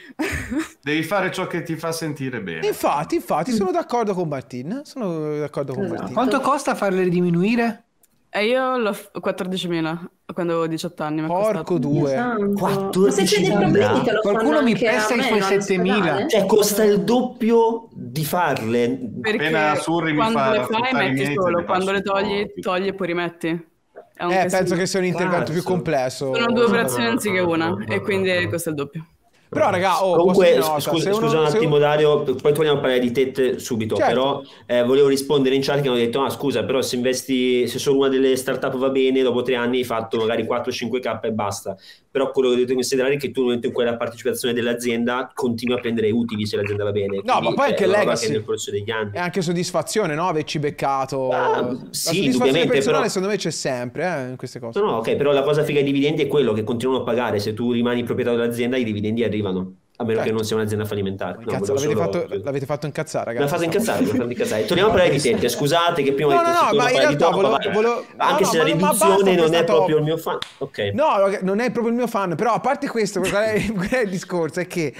I: Devi fare ciò che ti fa sentire bene.
A: Infatti, infatti, sono d'accordo con Martin. Sono d'accordo con
G: Esatto.
A: Martin.
M: Quanto costa farle diminuire?
J: E io l'ho f- 14.000 quando avevo 18 anni. mi
A: Porco
J: costato.
A: due.
G: Ma se c'è dei
D: 14.000?
G: problemi te lo
M: Qualcuno
G: fanno
M: mi
G: anche
M: presta
G: a
M: i suoi
G: meno
M: 7.000?
G: all'ospedale?
D: Cioè, costa il doppio di farle.
J: Perché
I: Appena Surri mi
J: quando
I: fa
J: le fai
I: i
J: metti
I: miei,
J: solo,
I: li
J: quando le togli,
I: po'.
J: togli e poi rimetti. È un
A: Eh,
J: casino.
A: penso che sia un intervento più
D: Cazzo.
A: complesso.
J: Sono due operazioni anziché una e quindi costa il doppio.
A: Però, raga, oh,
D: Comunque,
A: cosa,
D: scusa,
A: se uno-
D: scusa un attimo
A: uno-
D: Dario, poi torniamo a parlare di tette subito,
A: Certo.
D: però eh, volevo rispondere in chat che hanno detto, ah scusa, però se investi, se solo una delle startup va bene, dopo tre anni hai fatto magari 4-5k e basta, però quello che devi considerare è che tu nel momento in cui hai la partecipazione dell'azienda continui a prendere utili se l'azienda va bene.
A: No, ma poi anche
D: è una roba
A: legacy.
D: che nel corso degli anni.
A: È anche soddisfazione, no? Averci beccato.
D: Ah,
A: la
D: sì, indubbiamente,
A: personale,
D: però-
A: secondo me, c'è sempre, eh, in queste cose.
D: No, no, ok, però la cosa figa dei dividendi è quello che continuano a pagare, se tu rimani proprietario dell'azienda i dividendi arrivano, a meno
A: Certo.
D: che non sia un'azienda fallimentare. No,
A: Cazzo, l'avete,
D: solo-
A: fatto, l'avete fatto incazzare, ragazzi.
D: fatto incazzare, mi ha fatto incazzare. [laughs] Torniamo a parlare di tette, scusate che prima
A: No,
D: ho detto
A: no, no, ma in realtà volevo- volevo-
D: Anche
A: no,
D: se
A: no,
D: la riduzione non è proprio
A: top.
D: il mio fan. Ok.
A: No, non è proprio il mio fan, però a parte questo, qual è il [laughs] discorso? È che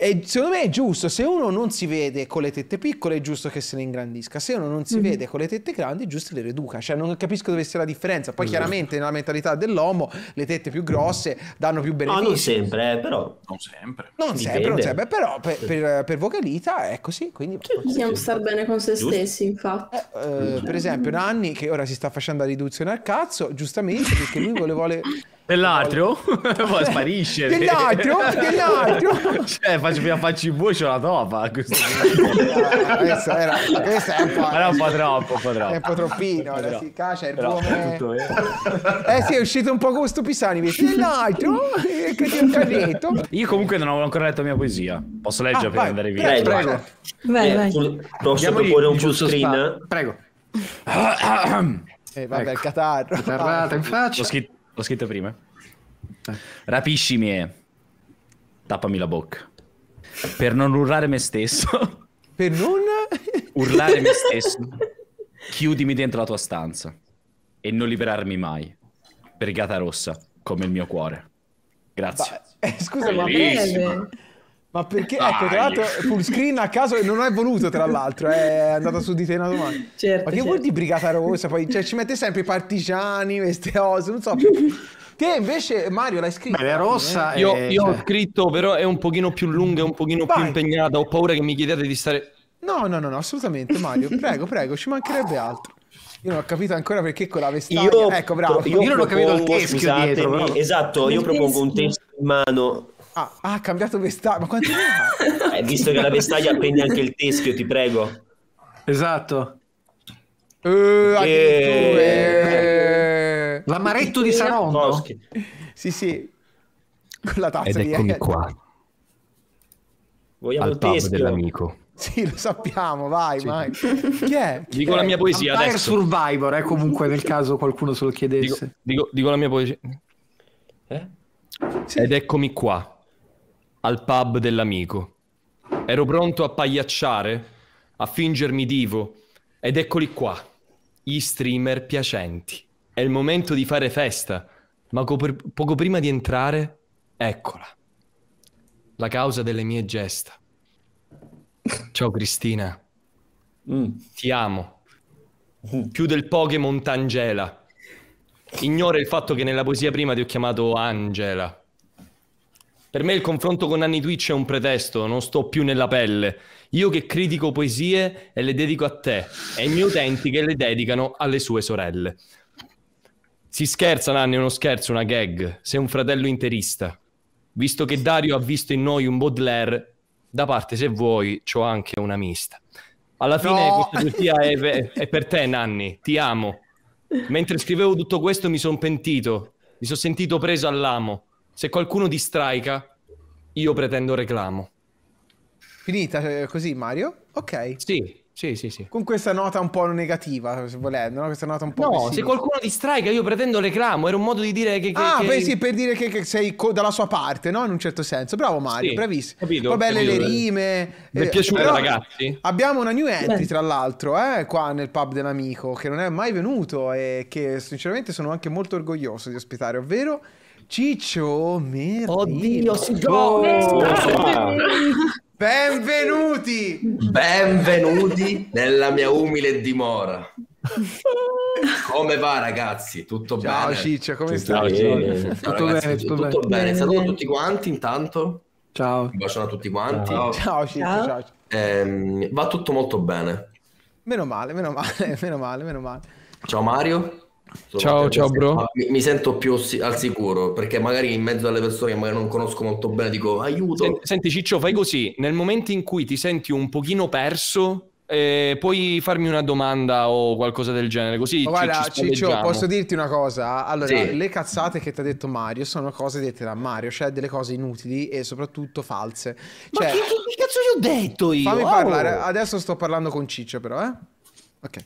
A: è- secondo me è giusto, se uno non si vede con le tette piccole è giusto che se ne ingrandisca, se uno non si vede con le tette grandi è giusto che le riduca, cioè non capisco dove sia la differenza. Poi chiaramente nella mentalità dell'omo le tette più grosse danno più
D: No,
A: benefici.
D: non sempre, eh, però.
I: Non sempre.
A: Non
D: Dipende.
A: sempre, non sempre, però per, per, per vocalita è così, quindi...
G: Bisogna star bene con se
D: Giusto.
G: stessi, infatti.
A: Eh, per esempio Nanni che ora si sta facendo la riduzione al cazzo giustamente perché lui vuole,
H: Dell'altro? [laughs] Poi sparisce.
A: Dell'altro? Dell'altro?
H: cioè, faccio prima faccio in voce la topa. a questo [laughs]
A: questo era, questo è un po',
H: Era un po' troppo, un po' troppo.
A: è un po' troppino
H: Però-
A: si cacia il
H: è tutto vero.
A: eh sì è uscito un po' con sto Pisani vedi? dell'altro Eh, che ti ho già detto
H: Io comunque non ho ancora letto la mia poesia. Posso leggere
A: Ah,
H: per
A: vai,
H: andare via?
A: prego,
D: Prego.
G: Vai,
D: Eh,
G: vai.
D: Posso proporre un full
M: giusto
D: screen?
M: Prego. [coughs]
A: Eh, vabbè
M: Ecco.
A: il catarro
M: Ferrata in faccia.
H: L'ho scritto, l'ho scritto prima. Rapiscimi e tappami la bocca. Per non urlare me stesso.
A: per non
H: urlare me stesso. Chiudimi dentro la tua stanza e non liberarmi mai. Brigata rossa, come il mio cuore. Grazie.
A: Eh, scusa ma,
G: Breve.
A: Ma perché ecco tra l'altro full screen a caso e non è voluto tra [laughs] l'altro è andata su di te una domanda
G: Certo,
A: ma che
G: certo.
A: vuol dire brigata rossa poi cioè, ci mette sempre i partigiani queste cose non so [laughs] te invece Mario l'hai scritto
M: Beh, rossa
F: Io,
M: è-
F: io ho
M: cioè,
F: scritto, però è un pochino più lunga, è un pochino più
A: Vai.
F: impegnata. Ho paura che mi chiediate di stare.
A: No, no, no, no, assolutamente Mario, prego, prego, ci mancherebbe altro. Io non ho capito ancora perché con la vestaglia.
D: Io,
A: ecco, bravo.
D: io,
M: Io non ho capito il teschio
D: scusatemi,
M: dietro, però.
D: Esatto, io propongo un
G: teschio
D: in mano.
A: Ah, ha cambiato vestaglia. Ma quanti ne ha? [laughs]
D: Eh, visto che la vestaglia prende anche il teschio, ti prego.
M: Esatto.
A: Eh, addirittura, eh.
M: L'amaretto di Saronno.
A: Sì, sì. Con la tazza di
K: qua,
D: Vogliamo
K: al
D: il teschio?
K: dell'amico.
A: Sì, lo sappiamo, vai, vai. [laughs] Chi è? Chi
F: Dico
A: è?
F: la mia poesia
M: Vampire
F: adesso.
M: Survivor, eh, comunque nel caso qualcuno se lo
F: Dico,
M: chiedesse.
F: dico- dico la mia poesia.
D: Eh?
A: Sì.
F: Ed eccomi qua, al pub dell'amico. Ero pronto a pagliacciare, a fingermi divo. Ed eccoli qua, gli streamer piacenti. È il momento di fare festa. Ma co- poco prima di entrare, eccola. La causa delle mie gesta. Ciao Cristina. Ti amo. Più del Pokémon Tangela. Ignora il fatto che nella poesia prima ti ho chiamato Angela. Per me il confronto con Anni Twitch è un pretesto, non sto più nella pelle. Io che critico poesie e le dedico a te, e i miei utenti che le dedicano alle sue sorelle. Si scherza, Nanni, è uno scherzo, una gag. Sei un fratello interista. Visto che Dario ha visto in noi un Baudelaire, da parte, se vuoi, c'ho anche una mista. Alla fine
A: No.
F: questa poesia è, è per te, Nanni, ti amo. Mentre scrivevo tutto questo mi sono pentito, mi sono sentito preso all'amo. Se qualcuno ti straica, io pretendo reclamo.
A: Finita eh, così, Mario? Ok.
F: Sì, sì, sì, sì.
A: Con questa nota un po' negativa, se volendo, no? Questa nota un po'
F: No,
A: pessimistica.
F: se qualcuno ti straica, io pretendo reclamo. Era un modo di dire che. che-
A: Ah,
F: che-
A: beh, sì, per dire che, che sei co- dalla sua parte, no? In un certo senso. Bravo Mario,
F: Sì,
A: bravissimo.
F: capito,
A: Poi belle
F: capito.
A: le rime.
F: Vi è
A: Eh,
F: piaciuto,
A: però
F: ragazzi?
A: Abbiamo una new entry, tra l'altro, eh, qua nel pub dell'amico, che non è mai venuto e che sinceramente sono anche molto orgoglioso di ospitare, ovvero Ciccio Merlino.
K: Oddio, si
A: Oh,
K: gioca! [laughs]
A: Benvenuti!
K: Benvenuti nella mia umile dimora. Come va ragazzi? Tutto
A: Ciao
K: bene?
A: Ciccio, come
D: Tutto
A: stai?
D: bene.
K: Ciao,
M: Tutto
K: ragazzi,
M: bene,
K: tutto,
M: tutto
K: bene.
G: bene.
K: Saluto
G: Bene.
K: tutti quanti intanto.
M: Ciao.
K: Un bacione a tutti quanti.
A: Ciao Ciccio,
G: Ciao.
A: ciao.
K: Ehm, va tutto molto bene.
A: Meno male, meno male, [laughs] meno male, meno male.
K: Ciao Mario. Sono
F: Ciao, ciao, bro.
K: Mi, mi sento più al sicuro perché magari in mezzo alle persone che magari non conosco molto bene dico aiuto.
F: Senti, senti, Ciccio, fai così. Nel momento in cui ti senti un pochino perso, eh, puoi farmi una domanda o qualcosa del genere. Così
A: Ma
F: ci-
A: guarda,
F: ci
A: Ciccio, posso dirti una cosa? Allora,
K: Sì.
A: le cazzate che ti ha detto Mario sono cose dette da Mario, cioè delle cose inutili e soprattutto false.
K: Ma
A: Cioè,
K: che, che cazzo gli ho detto io?
A: fammi
K: Oh!
A: parlare, adesso sto parlando con Ciccio però, eh? Ok.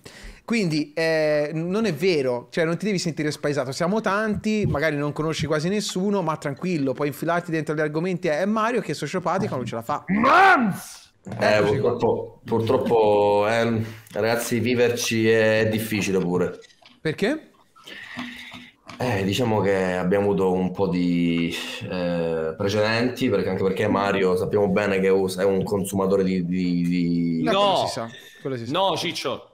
A: Quindi eh, non è vero, cioè non ti devi sentire spaesato, siamo tanti, magari non conosci quasi nessuno, ma tranquillo, puoi infilarti dentro gli argomenti, è Mario che è sociopatico, non ce la fa.
K: Eh,
A: Eccoci qua.
K: purtroppo, purtroppo eh, ragazzi, viverci è difficile pure.
A: Perché?
K: Eh, diciamo che abbiamo avuto un po' di eh, precedenti, perché anche perché Mario sappiamo bene che usa- è un consumatore di, di- di-
A: No,
F: No.
A: quello si sa, quello si sa.
F: No, Ciccio.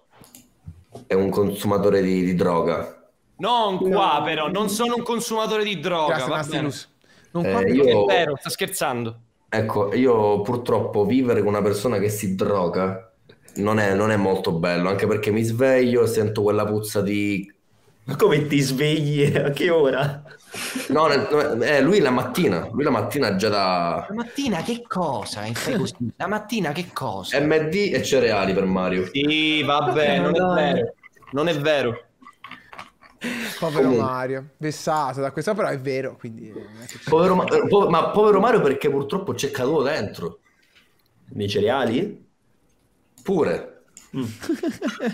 K: È un consumatore di, di droga.
F: Non qua, però. Non sono un consumatore di droga.
A: Grazie,
F: va
A: Nastilus. Non
K: Eh,
A: qua
K: io-.
F: È vero, sta scherzando.
K: Ecco, io purtroppo vivere con una persona che si droga non è, non è molto bello, anche perché mi sveglio e sento quella puzza di...
D: Ma come ti svegli? [laughs] A che ora?
K: No, no, eh, lui la mattina, lui la mattina già da
N: La mattina che cosa? La mattina che cosa?
K: MD e cereali per Mario.
F: Sì, vabbè, non è vero. Non è vero.
A: Povero
K: Comunque.
A: Mario, vessato da questa, però è vero, quindi...
K: Povero, Ma- eh, po- ma povero Mario perché purtroppo c'è caduto dentro.
D: Nei cereali?
K: Pure. [laughs]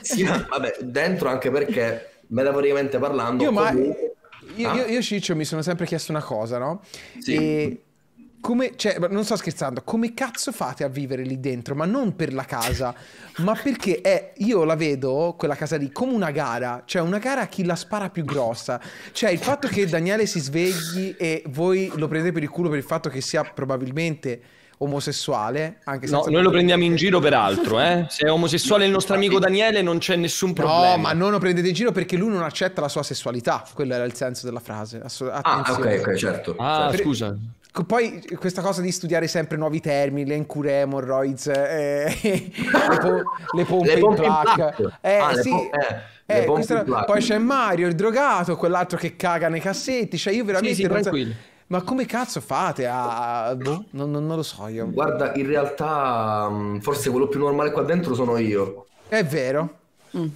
K: Sì, ma- vabbè, dentro anche perché metaforicamente parlando...
A: Io, ma-
K: comunque-
A: io,
K: Ah.
A: io- io, Ciccio mi sono sempre chiesto una cosa, no?
K: Sì.
A: E come, cioè, non sto scherzando, come cazzo fate a vivere lì dentro? Ma non per la casa, ma perché è, io la vedo, quella casa lì, come una gara, cioè una gara a chi la spara più grossa. Cioè il fatto che Daniele si svegli e voi lo prendete per il culo per il fatto che sia probabilmente omosessuale, anche
F: No, noi lo prendiamo in giro per altro, eh. Se è omosessuale il nostro amico Daniele non c'è nessun problema.
A: No, ma non lo prendete in giro perché lui non accetta la sua sessualità. Quello era il senso della frase. Ass-
K: Ah, ok, ok, certo.
F: Ah,
A: Per-
F: scusa.
A: Poi questa cosa di studiare sempre nuovi termini, le incure hemorrhoids, eh, [laughs] le, po- le pompe
K: Le
A: in plaque. Eh,
K: Ah,
A: sì.
K: eh,
A: Eh, questa- poi c'è Mario, il drogato, quell'altro che caga nei cassetti. Cioè, io veramente
F: Sì, sì,
A: non so-. Ma come cazzo fate a... boh, non, non- non lo so io.
K: Guarda, in realtà mh, forse quello più normale qua dentro sono io.
A: È vero.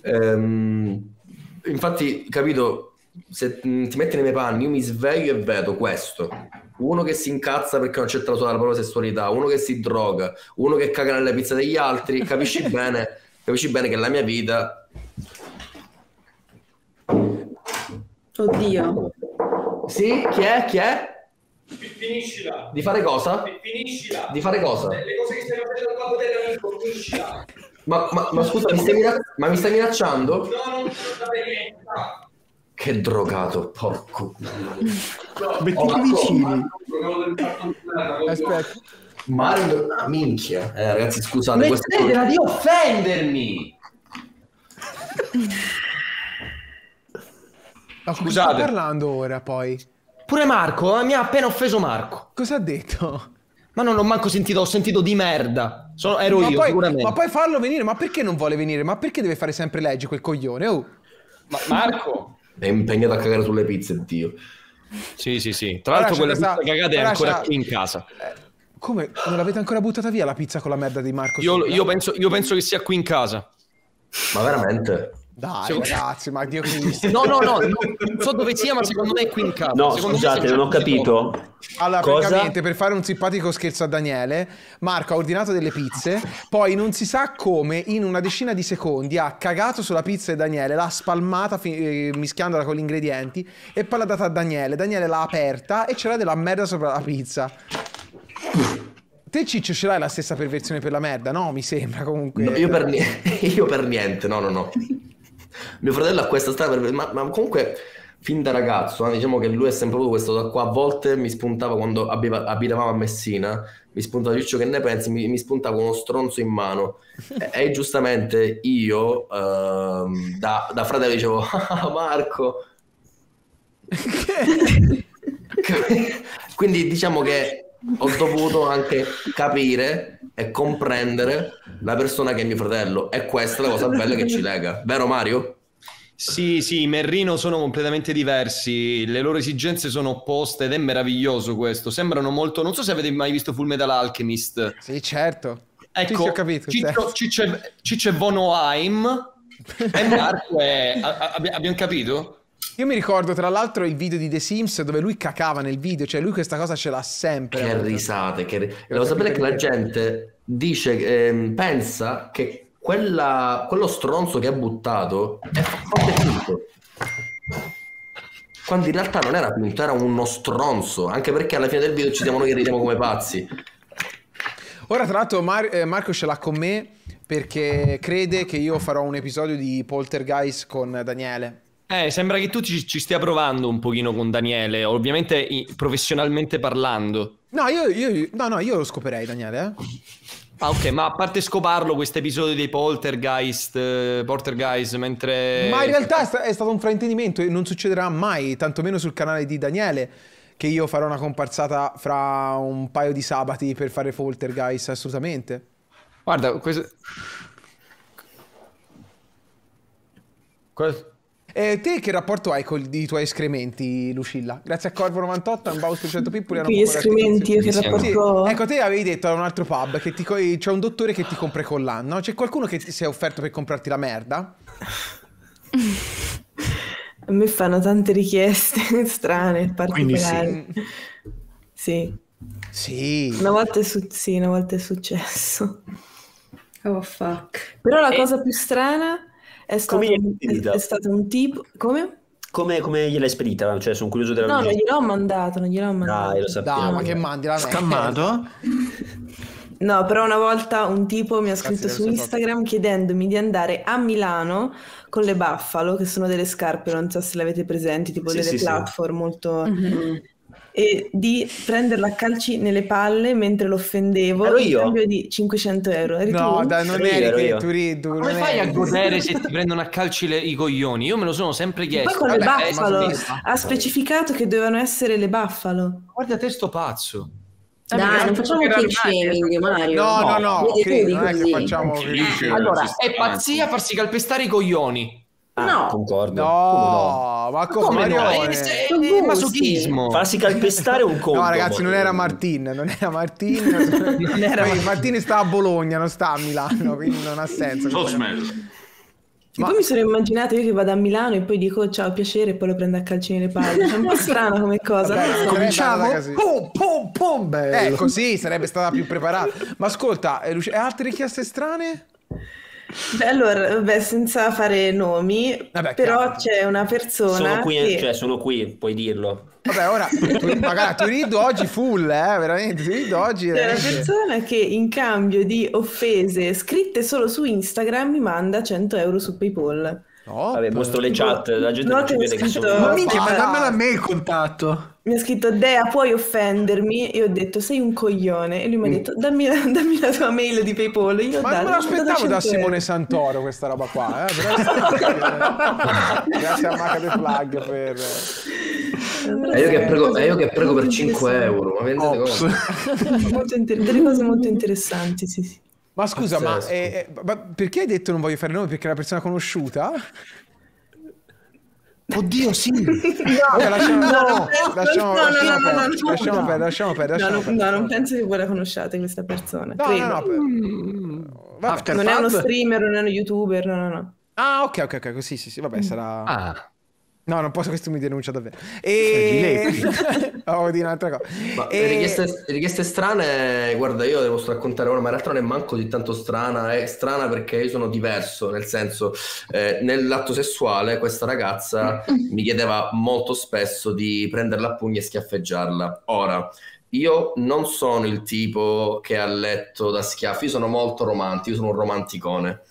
K: Ehm, infatti, capito, se mh, ti metti nei miei panni, io mi sveglio e vedo questo. Uno che si incazza perché non accetta la sua la propria sessualità, uno che si droga, uno che caga nelle pizze degli altri, capisci [laughs] bene, capisci bene che la mia vita...
G: Oddio.
K: Sì, chi è? Chi è?
F: Finiscila.
K: Di fare cosa?
F: Finiscila.
K: Di fare cosa?
F: Le cose che stai facendo
K: Ma, ma, ma scusa, mi stai, mina- ma mi stai minacciando? Che drogato, porco.
M: Mettiti vicini.
A: Aspetta.
K: Mario, ah, minchia. Eh, ragazzi, scusate, questo
N: Smettetela di offendermi!
A: Ma come
F: Scusate.
A: sta parlando ora poi?
N: Pure Marco, eh, mi ha appena offeso Marco.
A: Cosa ha detto?
N: Ma non l'ho manco sentito, ho sentito di merda. Sono- ero
A: ma,
N: io,
A: poi,
N: sicuramente.
A: ma poi farlo venire, ma perché non vuole venire? Ma perché deve fare sempre legge quel coglione? Oh.
F: Ma Marco?
K: È impegnato a cagare sulle pizze, Dio.
F: Sì, sì, sì. Tra l'altro quella pizza cagata è
A: ora
F: ancora qui in casa.
A: Come? Non l'avete ancora buttata via la pizza con la merda di Marco?
F: Io, io penso, io penso che sia qui in casa.
K: Ma veramente?
A: Dai,
F: Secondo-
A: ragazzi, ma Dio Cristo. [laughs]
F: No, no, no, non so dove sia, ma secondo me è qui in casa.
D: No,
F: Secondo
D: scusate, non ho capito.
A: Allora,
D: Cosa?
A: praticamente per fare un simpatico scherzo a Daniele, Marco ha ordinato delle pizze, poi non si sa come, in una decina di secondi ha cagato sulla pizza di Daniele, l'ha spalmata fi- eh, mischiandola con gli ingredienti e poi l'ha data a Daniele. Daniele l'ha aperta e c'era della merda sopra la pizza. Te Ciccio ce l'hai la stessa perversione per la merda? No, mi sembra comunque.
K: No, io, per ni- [laughs] io per niente, no, no, no. Mio fratello ha questa strada, ma, ma comunque fin da ragazzo, eh, diciamo che lui è sempre avuto questo da qua. A volte mi spuntava quando abiva- abitavamo a Messina, mi spuntava Ciccio che ne pensi? Mi, mi spuntava uno stronzo in mano. e, e giustamente io ehm, da, da fratello dicevo, "Ah, Marco. [laughs] [laughs] Quindi diciamo che ho dovuto anche capire e comprendere la persona che è mio fratello. E questa è la cosa [laughs] bella che ci lega, vero Mario?
F: Sì, sì, i Merrino sono completamente diversi, le loro esigenze sono opposte ed è meraviglioso questo. Sembrano molto... Non so se avete mai visto Full Metal Alchemist.
A: Sì, certo.
F: Ecco,
A: Sì, ho capito,
F: Ciccio,
A: certo.
F: Ciccio Ciccio è Vonoheim [laughs] e Marco è... a- a- abbi- abbiamo capito?
A: Io mi ricordo tra l'altro il video di The Sims dove lui cacava nel video, cioè lui questa cosa ce l'ha sempre.
K: Che risate, che cosa bella è che la gente dice, ehm, pensa che quella- quello stronzo che ha buttato è forte finto. Quando in realtà non era finto, era uno stronzo. Anche perché alla fine del video ci siamo noi che ridiamo come pazzi.
A: Ora, tra l'altro, Mar- eh, Marco ce l'ha con me perché crede che io farò un episodio di Poltergeist con Daniele.
F: Eh, sembra che tu ci, ci stia provando un pochino con Daniele, ovviamente i- professionalmente parlando.
A: No, io, io- no, no, io lo scoperei, Daniele. Eh?
F: Ah, ok, ma a parte scoparlo, questo episodio dei Poltergeist, eh, Poltergeist, mentre...
A: Ma in realtà è, sta- è stato un fraintendimento e non succederà mai, tantomeno sul canale di Daniele, che io farò una comparsata fra un paio di sabati per fare Poltergeist, assolutamente.
F: Guarda, questo...
A: E te che rapporto hai con i tuoi escrementi, Lucilla? Grazie a Corvo98, un Baus 300 pippoli. hanno
C: Gli escrementi, io che
A: Sì,
C: rapporto ho?
A: Ecco, te avevi detto a un altro pub che ti co- c'è un dottore che ti compra i collan, no? C'è qualcuno che ti si è offerto per comprarti la merda?
C: A me fanno tante richieste [laughs] strane,
A: Quindi sì.
C: particolari. Sì.
A: Sì.
C: Una volta è, su- sì, una volta è successo.
G: Oh fuck.
C: Però la cosa più strana è stato,
D: Come gliel'hai
C: è stato un tipo... Come?
D: Come, come gliel'hai spedita? Cioè, sono curioso della
C: No, non gliel'ho mandato, non gliel'ho mandato.
D: Dai, lo sappiamo.
A: Dai, ma che mandi merda?
M: Scammato? [laughs]
C: No, però una volta un tipo mi ha scritto
A: del
C: su Instagram chiedendomi di andare a Milano con le Buffalo, che sono delle scarpe, non so se le avete presenti, tipo
D: Sì,
C: delle
D: sì, sì.
C: platform molto... E di prenderla a calci nelle palle mentre lo offendevo
D: Ero
C: in
D: io?
C: cambio di 500 euro. Eri
A: No,
C: tu?
A: dai, non
D: Ero ero io.
A: tu tu
F: Come
A: non
F: fai a godere se [laughs] ti prendono a calci le- i coglioni? Io me lo sono sempre
C: Poi
F: chiesto.
C: con le
F: Vabbè, eh,
C: Buffalo ha specificato che dovevano essere le Buffalo.
F: Guarda te sto pazzo.
G: Dai, non facciamo kill shaming, Mario.
A: No, no, no,
G: tu di
A: non è che facciamo...
F: Allora, è pazzia farsi calpestare i coglioni.
D: Ah,
G: No.
D: concordo.
A: No, ma come,
F: Come no? È, è- è
G: gusti.
F: masochismo.
D: Farsi calpestare un conto.
A: No, ragazzi, non era
D: ma-
A: Martin, non era Martin. [laughs] non era Martin sta a Bologna, non sta a Milano, quindi non ha senso.
C: E poi mi sono immaginata io che vado a Milano e poi dico ciao, piacere, e poi lo prendo a calci nelle palle. È un po' strana come cosa.
A: Vabbè, cominciamo?
M: Pum, pum, pum, bello.
A: Eh, così sarebbe stata più preparata. Ma ascolta, eh, Lucia, altre richieste strane?
C: Beh, allora, vabbè, senza fare nomi,
A: Vabbè,
C: però
A: chiaro.
C: c'è una persona
D: Sono qui,
C: che...
D: cioè sono qui, puoi dirlo.
A: Vabbè, ora, tu, magari Turid oggi full, eh, veramente, Turid oggi...
C: C'è una persona che in cambio di offese scritte solo su Instagram mi manda 100 euro su PayPal.
A: No,
D: Vabbè, mostro le chat, la gente non
C: no,
D: ci
C: che ho
D: vede che sono...
C: scritto-
M: Ma minchia, ma dammela a me il contatto.
C: Mi ha scritto Dea, puoi offendermi? Io ho detto sei un coglione. E lui mi ha detto dammi, la- dammi la tua mail di PayPal. Io ho
A: Ma
C: dato,
A: non l'aspettavo da
C: 100
A: Simone. Santoro questa roba qua, eh? è Grazie a Maca The Plug per...
K: E io che prego, e io che prego per 5 euro, ma conto? [laughs]
C: Molto inter- delle cose molto interessanti, sì, sì.
A: Ma scusa, ma, eh, eh, ma perché hai detto non voglio fare nomi? Perché è una persona conosciuta?
N: Oddio, sì. [laughs]
A: Vabbè, lasciamo,
C: No,
A: no, lasciamo,
C: no, no,
A: lasciamo
C: no, no, no,
A: lasciamo
C: no.
A: perdere, lasciamo perdere,
C: No,
A: lasciamo
C: no, no, non penso che voi la conosciate questa persona.
A: No,
C: credo.
A: no, no, per- vabbè.
M: After
C: non è uno streamer, non è uno youtuber, no, no, no.
A: Ah, ok, ok, ok, sì, sì, sì, vabbè, sarà...
F: Ah,
A: No, non posso, questo mi denuncia davvero. E... Devo [laughs] dire un'altra cosa.
K: Ma
A: E-
K: richieste, richieste strane, guarda, io devo raccontare ora, ma in realtà non è manco di tanto strana, è strana perché io sono diverso, nel senso, eh, nell'atto sessuale questa ragazza mi chiedeva molto spesso di prenderla a pugni e schiaffeggiarla. Ora, io non sono il tipo che ha letto da schiaffi, io sono molto romantico, io sono un romanticone.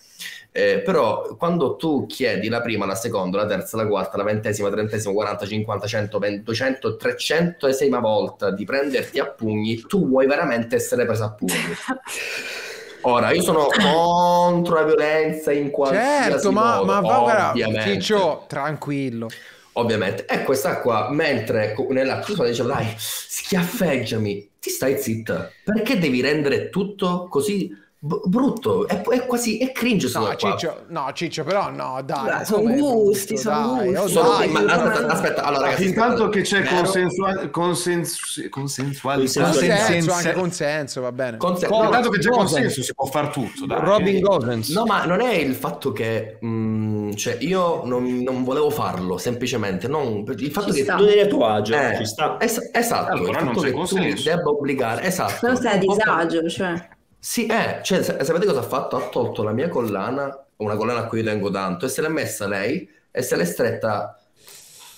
K: Eh, però quando tu chiedi la prima, la seconda, la terza, la quarta, la ventesima, trentesima, 40, 50, 100, 20, 200, 300 esima volta di prenderti a pugni, tu vuoi veramente essere presa a pugni. [laughs] Ora, io sono contro la violenza in qualsiasi
A: Certo, ma,
K: modo,
A: ma va, guarda. Ciccio, tranquillo.
K: Ovviamente. E questa qua, mentre nella chiusura diceva, dai, schiaffeggiami, ti stai zitta. Perché devi rendere tutto così b- brutto? È, è quasi, è cringe
A: No. Ciccio, no, Ciccio, però no, dai.
C: Dai, sono gusti,
A: brutto,
C: sono
A: dai,
C: gusti.
A: oh,
K: Sono-
A: dai,
K: ma aspetta, aspetta, allora ragazzi,
I: Intanto che c'è
K: vero?
I: consensual- consensu- consensualità.
K: Consensualità.
A: Consenso, anche consenso, va bene.
K: Conse-
I: No, Intanto che c'è consenso si può far tutto. Dai.
F: Robin Gosens.
K: No, ma non è il fatto che mh, cioè io non, non volevo farlo, semplicemente non, il fatto
G: Ci
K: che
G: sta.
K: tu
D: eri a tuo agio,
K: Eh,
D: ci sta.
K: es- esatto,
I: Allora
K: il
I: non
K: fatto
I: c'è
K: che tu debba obbligare, esatto.
G: Però stai a disagio, cioè.
K: Sì, eh, cioè, sa- sapete cosa ha fatto? Ha tolto la mia collana, una collana a cui io tengo tanto, e se l'è messa lei, e se l'è stretta,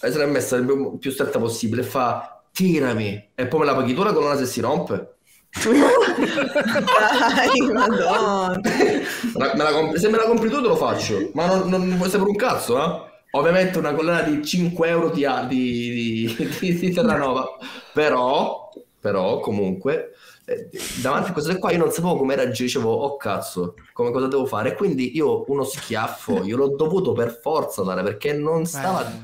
K: e se l'è messa il più, stretta possibile, fa, tirami, e poi me la paghi tu la collana se si rompe?
C: Dai, madonna. [laughs]
K: Me la comp- se me la compri tu te lo faccio, ma non, non vuoi sapere un cazzo, eh? Ovviamente una collana di 5 euro di, di, di, di, Terranova, però, però comunque davanti a queste qua io non sapevo come reagire, dicevo oh cazzo, come cosa devo fare? Quindi io uno schiaffo, io l'ho dovuto per forza dare perché non stava,
A: Eh.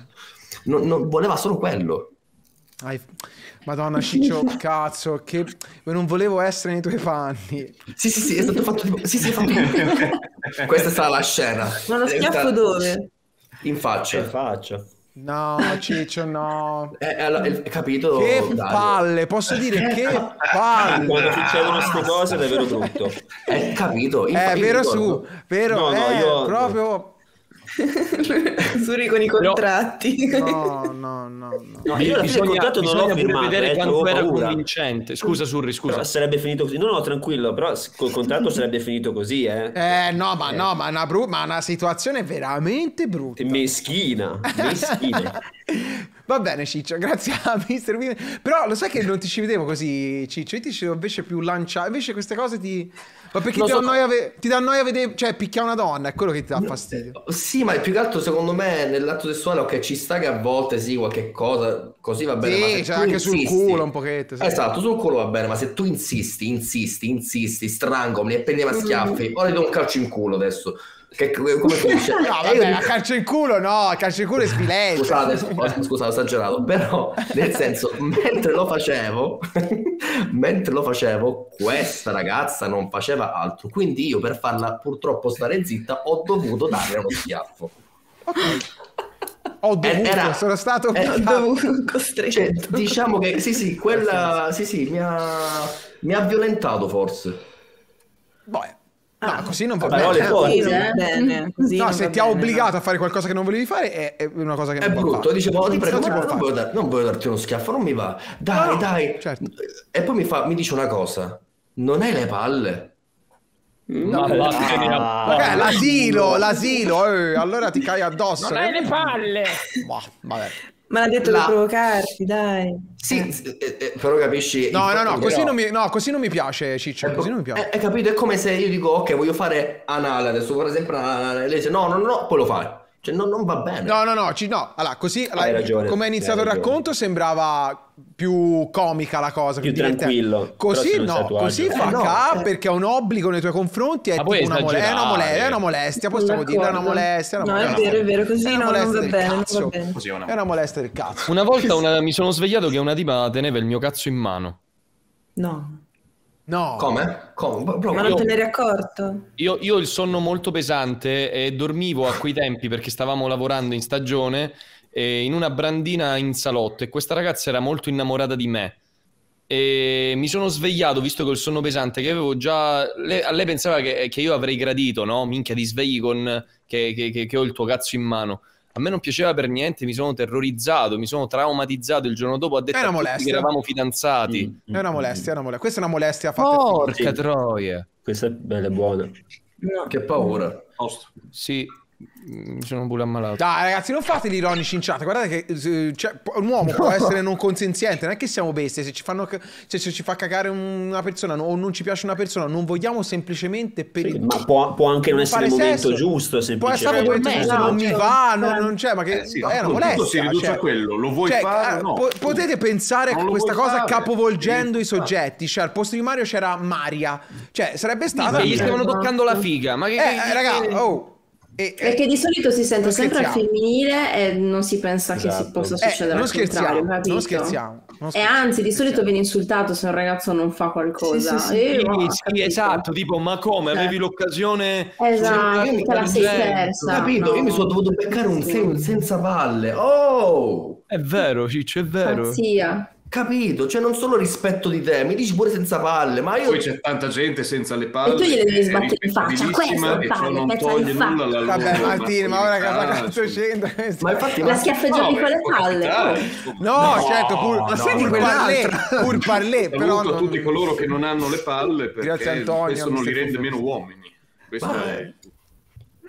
K: non, non- voleva solo quello.
A: Ai- Madonna, Ciccio, [laughs] cazzo, che io non volevo essere nei tuoi panni.
K: Sì, sì, sì, è stato fatto tipo, sì, sì, è fatto- [laughs] Questa è stata la scena.
C: Ma lo schiaffo dove?
K: In faccia.
D: Che faccia.
A: No, Ciccio, no. [laughs]
K: Eh, allora, eh, capito?
A: Che
K: Dario?
A: palle, posso dire che [laughs]
D: Quando
A: palle.
D: succedono queste cose è davvero brutto. [laughs]
K: Eh, capito?
A: Eh,
K: Infatti,
A: vero
K: mi
A: su, vero,
D: No, no,
A: eh,
D: io-
A: proprio...
C: Suri con i contratti.
A: No, no, no, no.
D: No, io il contratto non l'ho
F: bisogna
D: firmato,
F: vedere
D: eh,
F: quanto era
D: paura.
F: convincente. Scusa, Surri, scusa.
D: Però sarebbe finito così. No, no, tranquillo, però col contratto sarebbe finito così, eh.
A: Eh, no, ma no, ma una, bru- ma una situazione veramente brutta.
D: Meschina, meschina. [laughs]
A: Va bene, Ciccio, [laughs] grazie a Mr. Win. Però lo sai che non ti ci vedevo così, Ciccio. Io ti ci vedevo invece più lanciare. Invece queste cose ti. Ma perché ti,
K: so-
A: dà noia ve- ti dà noia vedere. Cioè, picchiare una donna, è quello che ti dà fastidio.
K: Sì, ma più che altro secondo me nell'atto sessuale ok ci sta che a volte sì qualche cosa così va bene,
A: Sì,
K: se
A: cioè anche sul
K: insisti-
A: culo un pochetto. sì.
K: Esatto, sul culo va bene, ma se tu insisti, insisti, insisti, strangoli e prendiamo a
A: Mm.
K: schiaffi, ora ti do un calcio in culo adesso. Che, come [laughs] si dice?
A: No,
K: E io
A: vabbè,
K: dico-
A: a calcio in culo, no, a calcio in culo è svilente.
K: Scusate, scusa, scusate, ho esagerato, però nel senso, [laughs] mentre lo facevo, [laughs] mentre lo facevo, questa ragazza non faceva altro, quindi io per farla purtroppo stare zitta ho dovuto darle uno schiaffo.
A: Ho dovuto,
K: Era-
A: sono stato
K: eh,
A: obbligato.
C: Costretto.
K: Cioè, diciamo che sì, sì, quella sì, sì, mi ha, mi ha violentato forse.
A: Boh, No, così non va
D: Parole
A: bene.
C: Così non va bene. Così
A: No,
C: non
A: se ti ha obbligato a fare qualcosa che non volevi fare è, è una cosa che
K: È
A: non va
K: brutto, dicevo, ti
A: Non
K: prego, non,
A: fare.
K: voglio dar- non voglio darti uno schiaffo, non mi va. Dai,
A: No,
K: dai.
A: certo.
K: E poi mi, fa, mi dice una cosa, non hai le palle?
F: Ma vattene a
A: Vabbè,
F: fare.
A: l'asilo, l'asilo, eh, allora ti cai addosso.
M: Non hai le palle!
A: Boh, vabbè.
C: Ma l'ha detto
K: La-
C: per provocarti, dai.
K: Sì, eh, eh, però capisci...
A: No, no, no, così non mi, no, così non mi piace, Ciccio, così non mi piace.
K: Eh, Hai capito? È come se io dico, ok, voglio fare anale adesso, per esempio, anale. Lei dice, no, no, no, poi lo fai. Cioè, no, non va bene.
A: No, no, no, ci- no. Allora, così, allora,
K: ragione,
A: come è iniziato
K: hai
A: il
K: ragione.
A: racconto sembrava più comica la cosa,
D: Più tranquillo,
A: Così no, così
D: agio.
A: fa
K: Eh, no,
A: ca
K: eh.
A: perché ha un obbligo nei tuoi confronti, è tipo una, mole- è una, mole- è una molestia, possiamo dire, è una molestia, è una
C: No, è
A: molestia.
C: vero, è vero, così
A: È
C: no, non
A: molestia
C: va
A: del
C: bene, non va bene.
I: Così è una
A: È una molestia del cazzo.
F: Una volta una- mi sono svegliato che una tipa teneva il mio cazzo in mano.
C: No.
A: No.
K: Come? Come? Bro,
C: Ma non
F: io-
C: te ne eri accorto?
F: Io, io ho il sonno molto pesante e dormivo a quei tempi perché stavamo lavorando in stagione eh, in una brandina in salotto e questa ragazza era molto innamorata di me. E mi sono svegliato visto che ho il sonno pesante che avevo già. Lei, a lei pensava che, che io avrei gradito, no? Minchia, ti svegli con che, che- che- che ho il tuo cazzo in mano. A me non piaceva per niente, mi sono terrorizzato, mi sono traumatizzato. Il giorno dopo ha detto
A: È una
F: a tutti che
A: molestia.
F: eravamo fidanzati.
A: È una molestia, è una molestia. Questa è una molestia fatta
F: Porca troia.
D: Questa è bella, è buona.
C: No.
K: Che paura.
F: Sì, mi sono pure ammalato.
A: Dai, ragazzi, non fate gli ironici in chat. Guardate che eh, cioè, un uomo può essere non consenziente. Non è che siamo bestie. Se ci, fanno, ca- se, ci fa cagare una persona o non ci piace una persona, non vogliamo semplicemente per il.
D: Ma può, può anche non essere il momento
A: sesso.
D: giusto,
A: Può essere il
D: semplicemente.
A: momento giusto,
C: no,
A: non mi
C: cioè,
A: va, non,
C: però-
A: non c'è, ma che
I: Eh sì,
A: è una molestia.
I: tutto si riduce
A: cioè-
I: a quello, lo vuoi
A: cioè,
I: fare
A: eh,
I: no?
A: po- potete pensare a questa cosa
I: fare?
A: capovolgendo
I: Sì.
A: i soggetti. Cioè, al posto di Mario c'era Maria. Cioè, sarebbe stata.
F: E gli stavano
C: no.
F: toccando la figa. Ma che,
A: Eh,
F: che-
A: eh, raga, oh. E- e-
G: Perché di solito si sente
A: non
G: sempre al femminile e non si pensa che si
D: Esatto.
G: possa
A: Eh,
G: succedere
A: non
G: al
A: scherziamo,
G: contrario, capito?
A: non scherziamo. non
G: E
A: scherziamo.
G: anzi, di solito viene insultato se un ragazzo non fa qualcosa.
C: Sì, sì, sì.
G: Eh,
F: Sì,
G: no,
F: sì,
G: capito.
F: esatto, tipo, ma come?
G: Cioè.
F: Avevi l'occasione...
G: Esatto,
K: Io mi-
G: te la sei persa.
K: Capito? Io mi sono dovuto beccare un sen- senza palle. Oh!
F: È vero, Ciccio, è vero.
G: Pazzia.
K: Capito? Cioè, non solo rispetto di te, mi dici pure senza palle, ma io...
I: Poi c'è tanta gente senza le palle.
G: E tu gliele devi
I: è
G: sbattere in faccia, questo
I: e
G: palle,
I: ciò non
G: pezzo di
I: toglie
G: fa-
I: nulla alla
A: Vabbè, Martino, ma ora cosa
I: mascolinità,
A: cazzo c'entra?
K: Ma infatti...
G: La
K: ma-
G: schiaffeggiavi con le palle.
A: No,
K: No,
A: certo, pur,
K: no,
A: senti
M: quell'altra.
A: pur parlé, però
I: Saluto
A: non...
I: tutti coloro che non hanno le palle
A: Grazie,
I: perché questo non li rende meno uomini. Questo è...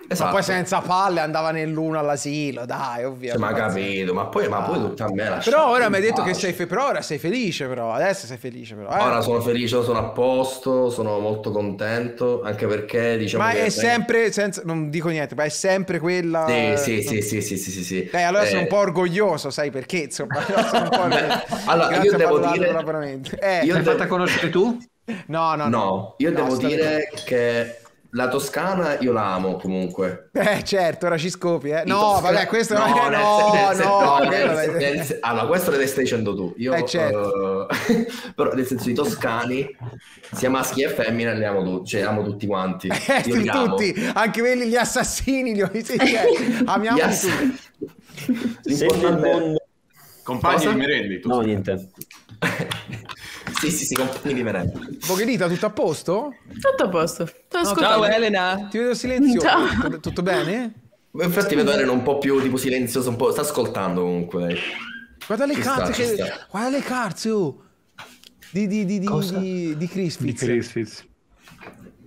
A: Ma
K: Esatto.
A: poi senza palle andava nell'uno all'asilo, dai, ovvio.
K: Cioè, ma capito, ma poi, ma poi tutta a me lasciate
A: Però ora mi hai detto che sei fe- però ora sei felice però, adesso sei felice però. eh.
K: Ora sono felice, sono a posto, sono molto contento, anche perché diciamo
A: ma
K: che...
A: è sempre, senza, non dico niente, ma è sempre quella...
K: Sì, sì, sì, sì, sì, sì, sì, sì.
A: Eh, allora sono
K: Eh,
A: un po' orgoglioso, sai perché, insomma. [laughs] sono un po' orgoglioso.
K: allora,
A: Grazie
K: io devo dire-.
A: Eh,
K: io
M: L'hai
K: devo-
M: fatta conoscere tu?
A: No, no, no.
K: No, io
A: No,
K: devo dire che la Toscana io la amo comunque.
A: Eh, certo, ora ci scopi, eh. No,
K: toscani-
A: vabbè, questo
K: no,
A: no,
K: nel-
A: no,
K: nel
A: no,
K: nel nel sen- allora questo le stai dicendo tu. Io,
A: Eh, certo.
K: eh, però nel senso i toscani, sia maschi che femmine, li amo tutti, cioè amo tutti quanti.
A: Eh,
K: Io li
A: tu-
K: amo.
A: tutti, anche quelli, gli assassini, li ho sì, cioè, [laughs] amiamo
K: Yes.
A: tutti.
K: L'importante-
D: mondo.
I: Compagni
K: Cosa?
I: di merendi, tu.
D: No, niente. [laughs]
K: sì, sì, sì, compagni di merenda.
A: Bogherita, tutto a posto?
J: Tutto a posto. Sto
F: Ciao. Elena.
A: Ti vedo silenzioso.
J: Ciao.
A: Tutto, tutto bene?
K: Infatti vedo Elena un po' più tipo silenzioso, un po'. Sta ascoltando comunque.
A: Guarda le
K: Ci sta, ci
A: che... Guarda le cazzo! oh. Di, di, di, di, di, di Crispitz.
M: Di Crispitz.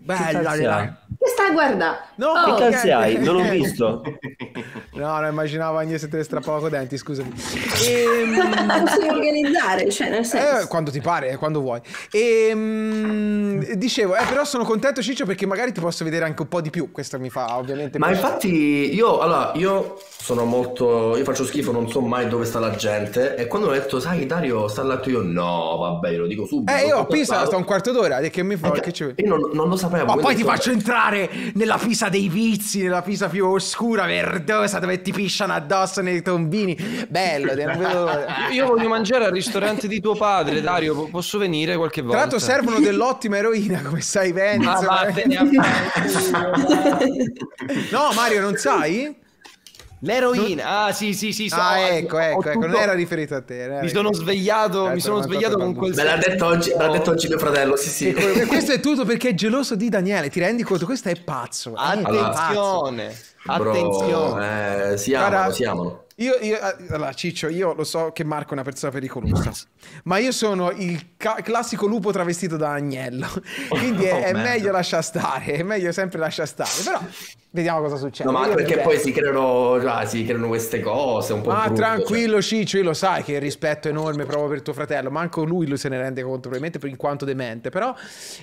A: Bella,
D: hai?
G: Che stai a guardare?
A: No,
G: Oh,
D: Che cazzo hai? Non l'ho [laughs] visto.
A: No, no, immaginavo Agnese se te le strappava con i denti, scusami. Ehm,
G: Possiamo organizzare, cioè nel senso...
A: Eh, quando ti pare, eh, quando vuoi. E dicevo, eh, però sono contento Ciccio perché magari ti posso vedere anche un po' di più. Questo mi fa ovviamente
K: Ma
A: piacere.
K: infatti io, allora, io sono molto, io faccio schifo, non so mai dove sta la gente e quando ho detto, sai Dario, sta là io, no, vabbè, lo dico subito.
A: Eh, io a
K: Ho
A: Pisa sto un quarto d'ora, e che mi fa?
K: Eh,
A: Che ci
K: Io non, non lo sapevo.
A: Ma
K: io ho
A: poi ti faccio entrare nella Pisa dei vizi, nella Pisa più oscura, verdosa, dove ti pisciano addosso nei tombini. Bello. [laughs]
F: Io voglio mangiare al ristorante di tuo padre, Dario. po- Posso venire qualche
A: Tra
F: volta?
A: l'altro servono dell'ottima eroina, come sai bene.
F: Ma vattene a [laughs]
A: No, Mario, non sai?
F: L'eroina. Ah, sì, sì, sì. so-
A: Ah,
F: ho-
A: ecco,
F: ho
A: ecco, ecco, non era riferito a te. era-
F: Mi sono svegliato, mi sono
A: sono
F: svegliato con quel
K: Me l'ha detto oggi, me l'ha detto oggi mio fratello, sì sì.
A: E questo è [laughs] tutto perché è geloso di Daniele, ti rendi conto? Questo è pazzo.
F: Attenzione. Attenzione.
K: eh, si
A: Guarda-
K: amano, si amano.
A: Io, io- allora, Ciccio, io lo so che Marco è una persona pericolosa, ma io sono il ca- classico lupo travestito da agnello. [laughs] Quindi è,
K: Oh,
A: è meglio lasciare stare, è meglio sempre lasciare stare. Però vediamo cosa succede.
K: No, ma anche perché poi si creano, cioè, si creano queste cose un po'
A: Ah,
K: brutte, cioè.
A: tranquillo, Ciccio, io lo sai che il rispetto è enorme proprio per tuo fratello, manco lui lo se ne rende conto, probabilmente per in quanto demente, però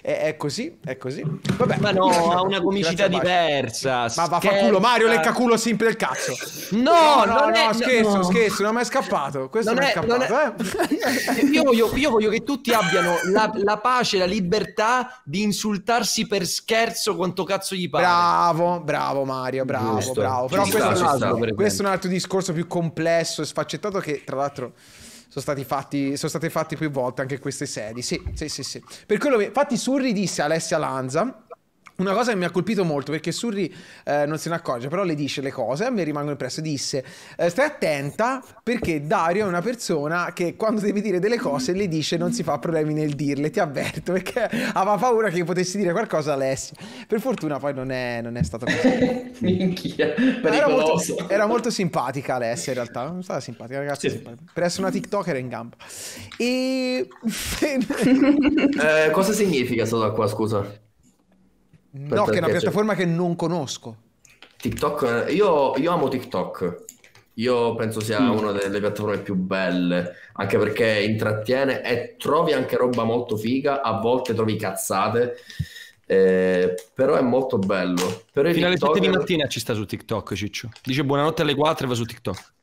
A: è, è così, è così. Vabbè.
F: Ma no, ha una comicità diversa.
A: Ma vaffanculo, Mario,
F: scherza.
A: leccaculo simple del cazzo.
F: No,
A: no,
F: non
A: no,
F: è-
A: scherzo,
F: no.
A: scherzo, non è mai scappato. Questo non,
F: Non
A: è,
F: è- non
A: scappato, eh. [laughs]
F: Io voglio, io voglio che tutti abbiano la, la pace, la libertà di insultarsi per scherzo quanto cazzo gli pare.
A: Bravo, bravo Mario, bravo,
F: Giusto.
A: bravo.
F: Ci
A: Però
F: sta,
A: questo,
F: ci
A: è un
F: sta,
A: altro-
F: per
A: questo è un altro discorso più complesso e sfaccettato che tra l'altro sono stati fatti, sono state fatti più volte anche queste sedi. Sì, sì, sì, sì. Per quello, infatti Surri disse a Alessia Lanza una cosa che mi ha colpito molto perché Surri eh, non se ne accorge, però le dice le cose, a me rimangono impresse. Disse: eh, Stai attenta perché Dario è una persona che quando deve dire delle cose le dice non si fa problemi nel dirle. Ti avverto perché aveva paura che potessi dire qualcosa a Alessia. Per fortuna poi non è, non è stato così. [laughs]
K: Minchia,
A: Era molto, era molto simpatica Alessia in realtà, non stava simpatica, ragazzi. simpatica. Per essere una TikToker è in gamba. E [laughs] [laughs]
K: Eh, cosa significa sto da qua, scusa?
A: No, che è una
K: Perché c'è-
A: piattaforma che non conosco.
K: TikTok, io, io amo TikTok. Io penso sia
A: Mm.
K: una delle piattaforme più belle, anche perché intrattiene e trovi anche roba molto figa, a volte trovi cazzate, eh, però è molto bello. Però
F: Fino alle 7 di mattina ci sta su TikTok, Ciccio. Dice buonanotte alle 4 e va su TikTok.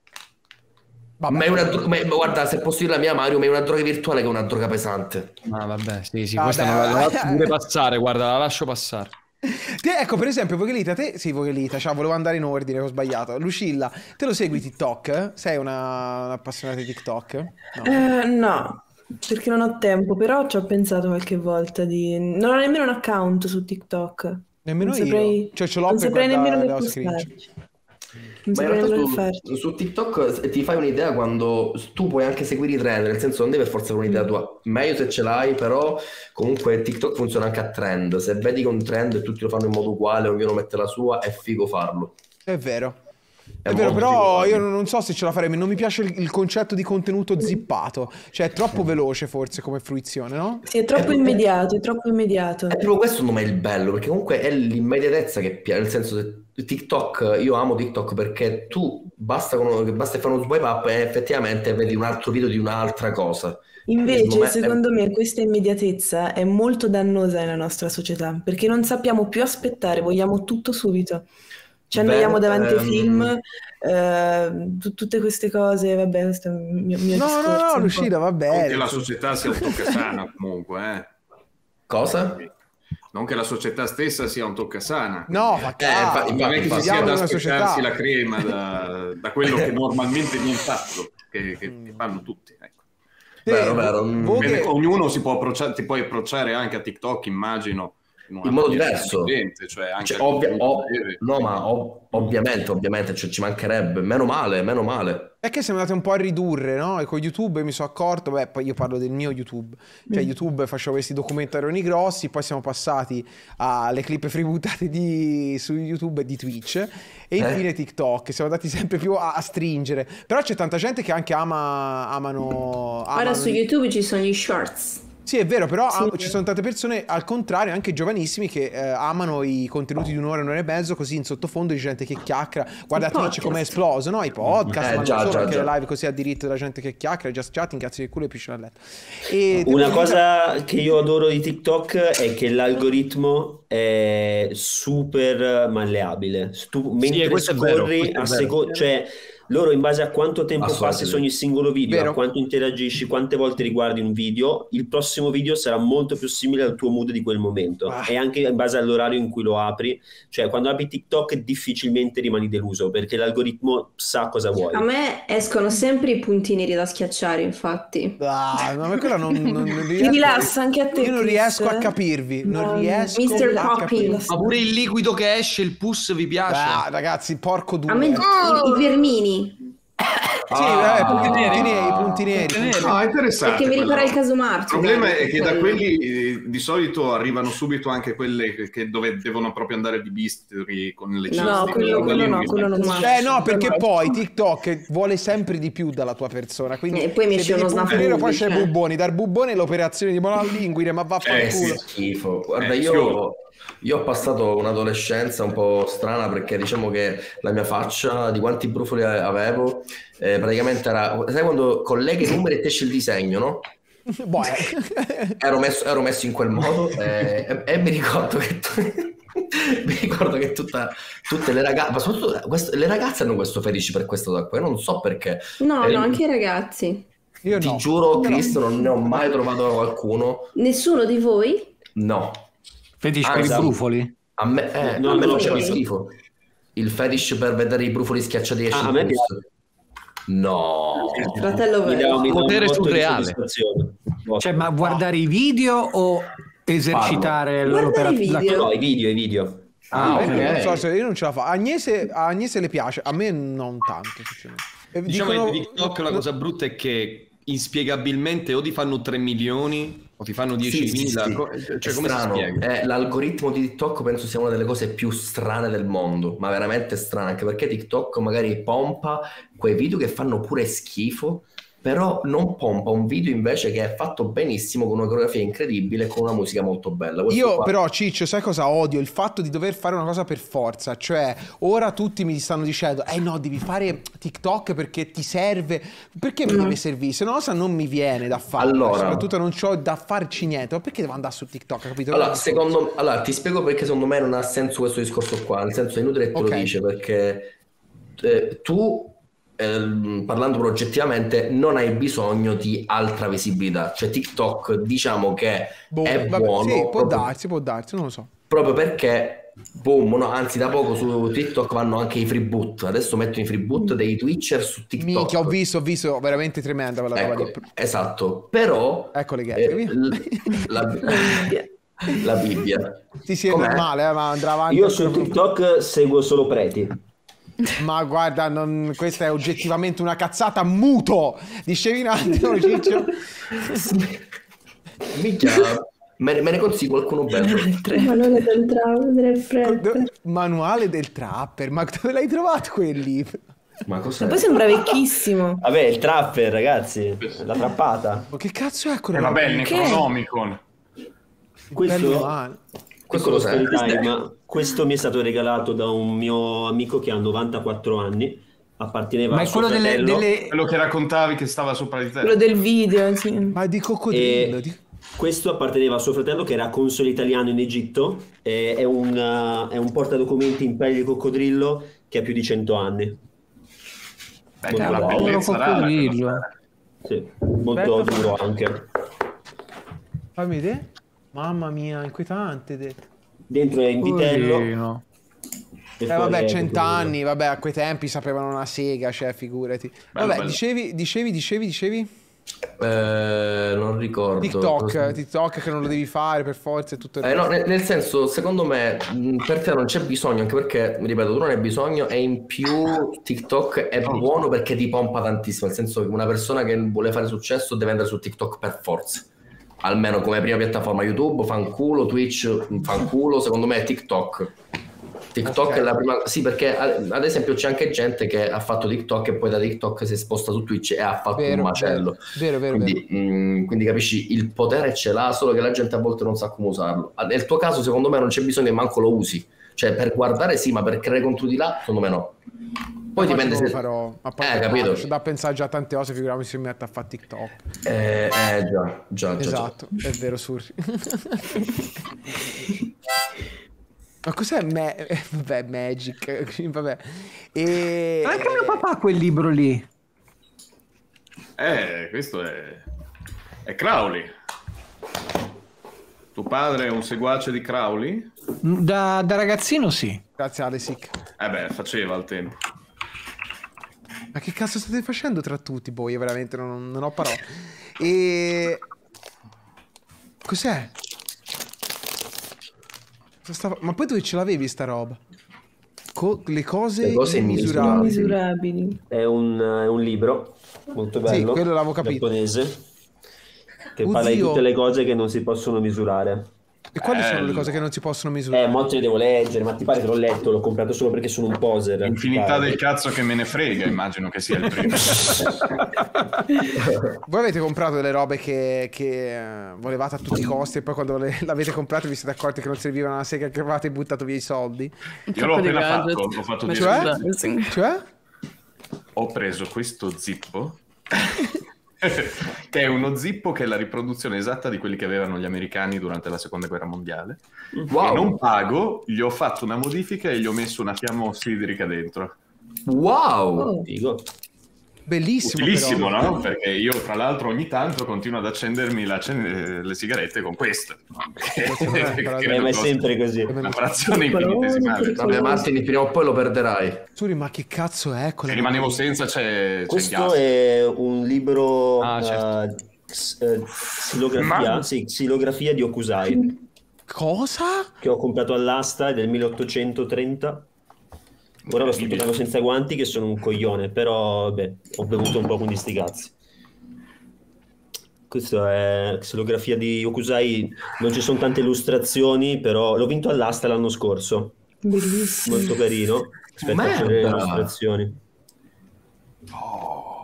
K: Ma è una dro- ma- ma guarda, se posso dire la mia Mario, ma è una droga virtuale che è una droga pesante.
F: Ah, vabbè, sì, sì,
A: Vabbè,
F: questa non la, la lascio
A: vabbè.
F: pure passare, guarda, la lascio passare. [laughs]
A: Te, ecco, per esempio, Vogelita, te sì, Vogelita, cioè, volevo andare in ordine, ho sbagliato. Lucilla, te lo segui TikTok? Sei una, un'appassionata di TikTok? No.
C: Eh, no, perché non ho tempo, però ci ho pensato qualche volta di... Non ho nemmeno un account su TikTok.
A: Nemmeno
C: non
A: io.
C: saprei...
A: Cioè, ce l'ho
C: non
A: per
C: saprei nemmeno
A: guardare
C: che
A: lo screenshot.
K: Ma in realtà su, su TikTok eh, ti fai un'idea quando tu puoi anche seguire i trend, nel senso non devi per forza avere un'idea tua, meglio se ce l'hai, però comunque TikTok funziona anche a trend, se vedi che un trend e tutti lo fanno in modo uguale, ognuno mette la sua, è figo farlo.
A: È vero. È,
K: È
A: vero, però io non so se ce la farei. Non mi piace il, il concetto di contenuto zippato. Cioè, è troppo veloce forse come fruizione, no?
C: Sì, è troppo immediato, è troppo immediato.
K: È proprio questo secondo me è il bello, perché comunque è l'immediatezza che piace, nel senso che TikTok, io amo TikTok perché tu basta, con, basta fare uno swipe up e effettivamente vedi un altro video di un'altra cosa.
C: Invece,
K: me è-
C: secondo me, questa immediatezza è molto dannosa nella nostra società, perché non sappiamo più aspettare, vogliamo tutto subito. Ci annoiamo davanti ai
K: ehm,
C: film, eh, tu- tutte queste cose, vabbè, questo è il mio, mio
A: No, no,
C: discorso
A: no,
C: un po'.
A: Lucilla, va
I: Non che
A: bene.
I: la società sia un toccasana [laughs] comunque, eh.
K: Cosa?
I: Non che la società stessa sia un toccasana.
A: No, fa
K: Eh, infatti,
I: non è che
K: infatti,
I: ci sia da aspettarsi la crema da, da quello che [laughs] normalmente viene fatto, che, che- che fanno tutti. Ecco.
K: Vero, vero. mm,
I: Bene, ognuno si può approcciare, ti puoi approcciare anche a TikTok, immagino, in,
K: modo diverso.
I: intelligente, Cioè anche
K: Cioè, ovvia- ov- no, ma ov- ovviamente, ovviamente, cioè, ci mancherebbe, meno male, meno male.
A: È che siamo andati un po' a ridurre, no? E con YouTube mi sono accorto, beh, poi io parlo del mio YouTube. Cioè,
C: Mm.
A: YouTube facevo questi documentarioni grossi, poi siamo passati alle clip freebootate di, su YouTube e di Twitch. E
K: Eh?
A: infine TikTok. Siamo andati sempre più a, a stringere. Però c'è tanta gente che anche ama, amano...
G: Ora
A: amano-
G: su YouTube ci sono gli shorts.
A: Sì, è vero, però
C: Sì.
A: ci sono tante persone, al contrario, anche giovanissimi, che eh, amano i contenuti di un'ora, un'ora e mezzo, così in sottofondo c'è gente che chiacchiera. Guarda
G: I
A: Twitch come è esploso, no? I podcast,
K: Eh,
A: ma
K: già,
A: non solo, anche
K: già.
A: le live così a diritto della gente che chiacchiera, just chatting, cazzo di culo e piscina a letto. E
D: Una
A: dire-
D: cosa che io adoro di TikTok è che l'algoritmo è super malleabile. Tu, mentre
F: vero,
D: scorri
F: è
D: a
F: vero.
D: seco- cioè loro in base a quanto tempo passi su ogni singolo video,
A: Vero.
D: a quanto interagisci, quante volte riguardi un video, il prossimo video sarà molto più simile al tuo mood di quel momento
A: Ah.
D: e anche in base all'orario in cui lo apri. Cioè, quando apri TikTok difficilmente rimani deluso perché l'algoritmo sa cosa vuoi.
G: A me escono sempre i punti neri da schiacciare, infatti.
A: Ah, ma quella non, non, non
C: Ti
A: riesco-
C: rilassa anche a te.
A: Io non
C: Chris,
A: riesco a capirvi, non
C: No,
A: riesco
G: Mr.
A: a capirvi.
F: Ma pure il liquido che esce, il pus, vi piace?
A: Ah, ragazzi, porco due.
G: A me i, i vermini.
A: Sì,
K: Ah,
A: vabbè, punti neri, i punti neri. punti neri.
I: No, è interessante.
G: Perché mi
I: quello.
G: il caso Marco.
I: Il problema è che da
G: quello.
I: quelli eh, di solito arrivano subito anche quelle che- dove devono proprio andare di bisturi con le
C: No,
I: ceste,
C: quello-
I: roba lì
C: quello no, quello non
A: Eh no, perché poi TikTok vuole sempre di più dalla tua persona. Quindi
G: E poi mi
A: vedi
G: uno
A: Bubbonero, poi c'è
G: cioè.
A: Bubboni. Dal Bubbone l'operazione di monolinguine, ma va a
K: Eh sì, schifo. Guarda,
I: Eh,
K: io. Io ho passato un'adolescenza un po' strana perché diciamo che la mia faccia, di quanti brufoli avevo, eh, praticamente era... Sai quando colleghi i numeri e ti esce il disegno, no? [laughs]
A: Boh, eh. [laughs]
K: Ero messo, ero messo in quel modo eh, e, e mi ricordo che... tu- [laughs] Mi ricordo che tutta- tutte le ragazze, ma soprattutto questo- le ragazze hanno questo fetici per questo da qua. Non so perché.
G: No,
K: Eh,
G: no, anche i ragazzi.
A: Io
K: Ti
A: no.
K: giuro, Cristo, non ne ho mai trovato qualcuno.
G: Nessuno di voi?
K: No.
M: Fetici
K: Ah,
M: per i brufoli?
K: A me, eh,
D: No,
K: a me
D: no,
K: faceva
G: ok.
K: schifo. Il fetish per vedere i brufoli schiacciati
D: Ah,
K: esce
D: a
K: il
D: me
K: pulso. No.
G: Fratello
D: Mi dà, mi dà
F: Potere surreale.
M: Cioè, ma guardare i video o esercitare
G: Guardare
M: l'opera-
G: i
M: la-
G: video.
D: No, i video, i video.
K: Ah,
A: Eh,
K: ok.
A: Non so se io non ce la fa. A Agnese, a Agnese le piace, a me non tanto.
F: Diciamo
A: dicono-
F: che TikTok la cosa brutta è che inspiegabilmente o ti fanno 3 milioni o ti fanno 10.000.
K: Sì, sì, sì.
F: co-
K: È
F: Cioè, come si
K: strano.
F: spiega?
K: Eh, l'algoritmo di TikTok penso sia una delle cose più strane del mondo, ma veramente strana, anche perché TikTok magari pompa quei video che fanno pure schifo, però non pompa un video invece che è fatto benissimo con una coreografia incredibile e con una musica molto bella. Questo
A: Io
K: qua-
A: però Ciccio, sai cosa odio? Il fatto di dover fare una cosa per forza, cioè ora tutti mi stanno dicendo "Eh no, devi fare TikTok perché ti serve". Perché mi deve servire? Se una cosa non mi viene da fare,
K: Allora.
A: soprattutto non ho da farci niente, ma perché devo andare su TikTok, capito?
K: Allora, secondo allora, ti spiego perché secondo me non ha senso questo discorso qua, nel senso è inutile che te
A: Ok.
K: lo dice perché eh, tu ehm, parlando però oggettivamente non hai bisogno di altra visibilità, cioè TikTok diciamo che
A: Boh,
K: è
A: vabbè,
K: buono
A: sì, può
K: proprio,
A: darsi, può darsi, non lo so.
K: proprio perché boom, no, anzi da poco su TikTok vanno anche i free boot, adesso mettono i free boot dei Twitcher su TikTok.
A: Minchia, ho visto, ho visto, veramente tremenda quella roba
K: Ecco,
A: lì.
K: esatto, però
A: Ecco le
K: eh, l- la, la Bibbia.
A: Sì, sì, è
K: Com'è?
A: normale, eh, ma andrà avanti.
D: Io su. TikTok seguo solo preti.
A: Ma guarda, non- questa è oggettivamente una cazzata muto. Dicevi un attimo, Ciccio. [laughs]
K: Minchia, me, me ne consigli qualcuno bello?
G: Manuale del.
A: Do- Manuale del trapper, ma dove l'hai trovato quel libro?
K: Ma cos'è?
C: Poi sembra vecchissimo.
D: Vabbè, il trapper, ragazzi. La trappata.
A: Ma che cazzo è quello?
I: Eh, vabbè, il
C: Che?
I: Necronomicon.
D: Questo,
A: Bello
D: piccolo story time, ma questo mi è stato regalato da un mio amico che ha 94 anni. Apparteneva
M: Ma
D: a
M: è quello delle, delle-
I: Quello che raccontavi che stava sopra di te.
C: Quello del video, sì.
A: Ma di coccodrillo.
D: E-
A: di-
D: Questo apparteneva a suo fratello che era console italiano in Egitto. e è, un, uh, è un portadocumenti in pelle di coccodrillo che ha più di 100 anni.
I: Beh, è una
D: Molto
I: bellezza rara.
M: coccodrillo.
D: Sì, molto
A: Aspetta.
D: duro anche.
A: Fammi vedere. Mamma mia, inquietante. de-
D: Dentro è in vitello. E
A: Eh vabbè, cent'anni, vabbè, a quei tempi sapevano una sega, cioè, figurati.
I: Bello,
A: vabbè,
I: bello.
A: dicevi, dicevi, dicevi, dicevi?
K: Eh, non ricordo.
A: TikTok, TikTok che non lo devi fare per forza e tutto il
K: Eh, no, nel, nel senso, secondo me, mh, per te non c'è bisogno, anche perché, ripeto, tu non hai bisogno e in più TikTok è buono perché ti pompa tantissimo, nel senso che una persona che vuole fare successo deve andare su TikTok per forza. Almeno come prima piattaforma YouTube, fanculo, Twitch, fanculo, secondo me è TikTok. TikTok
A: Ok.
K: è la prima... Sì, perché ad esempio c'è anche gente che ha fatto TikTok e poi da TikTok si è sposta su Twitch e ha fatto
A: Vero,
K: un macello.
A: Vero, vero.
K: Quindi, mh, quindi capisci, il potere ce l'ha, solo che la gente a volte non sa come usarlo. Ah, Nel tuo caso, secondo me, non c'è bisogno che manco lo usi. Cioè, per guardare sì, ma per creare contenuti là, secondo me no. Poi
A: Ma
K: dipende se...
A: farò. Ma poi
K: Eh, capito.
A: C'è da pensare già a tante cose, figuriamoci se mi metto a fare TikTok.
K: Eh, eh, già, già, già, già.
A: Esatto, è vero, Surri. [laughs] Ma cos'è ma- [laughs] eh, Vabbè, Magic. [laughs] Vabbè. E...
M: Anche mio papà ha quel libro lì.
I: Eh, questo è... è Crowley. Tuo padre è un seguace di Crowley?
M: Da, da ragazzino sì.
A: Grazie Alesic.
I: Eh beh, faceva al tempo.
A: Ma che cazzo state facendo tra tutti? Boh, io veramente non, non ho parole. [laughs] E... Cos'è? Stava- Ma poi dove ce l'avevi sta roba? Co- le cose,
K: Le cose
A: immisurabili.
C: Misurabili.
D: È un, è un libro molto
A: Sì,
D: bello.
A: quello l'avevo capito.
D: Giapponese. Che parla di tutte le cose che non si possono misurare.
A: E quali sono le
I: Bello.
A: cose che non si possono misurare?
D: Eh, mo te le devo leggere, ma ti pare che l'ho letto, l'ho comprato solo perché sono un poser.
I: Infinità
D: Pare.
I: del cazzo che me ne frega, immagino che sia il primo. [laughs]
A: Voi avete comprato delle robe che, che, eh, volevate a tutti i costi e poi quando le- [laughs] l'avete comprato vi siete accorti che non servivano una sega che avevate buttato via i soldi?
I: Io l'ho appena fatto, l'ho fatto dire.
A: Cioè? Cioè?
I: Ho preso questo zippo, [laughs] [laughs] che è uno zippo che è la riproduzione esatta di quelli che avevano gli americani durante la seconda guerra mondiale.
K: Wow.
I: E non pago, gli ho fatto una modifica e gli ho messo una fiamma ossidrica dentro.
K: Wow!
D: Figo.
A: Bellissimo
I: Utilissimo,
A: però.
I: no? Perché io, tra l'altro, ogni tanto continuo ad accendermi la cen- eh, le sigarette con questo.
D: Ma è sempre così.
I: Una frazione infinitesimale.
K: Vabbè, Martin, prima o poi lo perderai.
A: Suri, ma che cazzo è
I: Se rimanevo senza, c'è, c'è
D: Questo è un libro
I: Ah, certo.
D: eh, x- eh, xilografia,
I: Ma-
D: sì, xilografia di Okusai.
A: Cosa?
D: Che ho comprato all'asta, del 1830. Ora lo sto toccando senza guanti che sono un coglione, però vabbè, ho bevuto un po' con sti cazzi. Questa è xilografia di Okusai, non ci sono tante illustrazioni, però l'ho vinto all'asta l'anno scorso.
C: Bellissimo.
D: Molto carino. Aspetta,
K: Merda!
D: c'è le illustrazioni.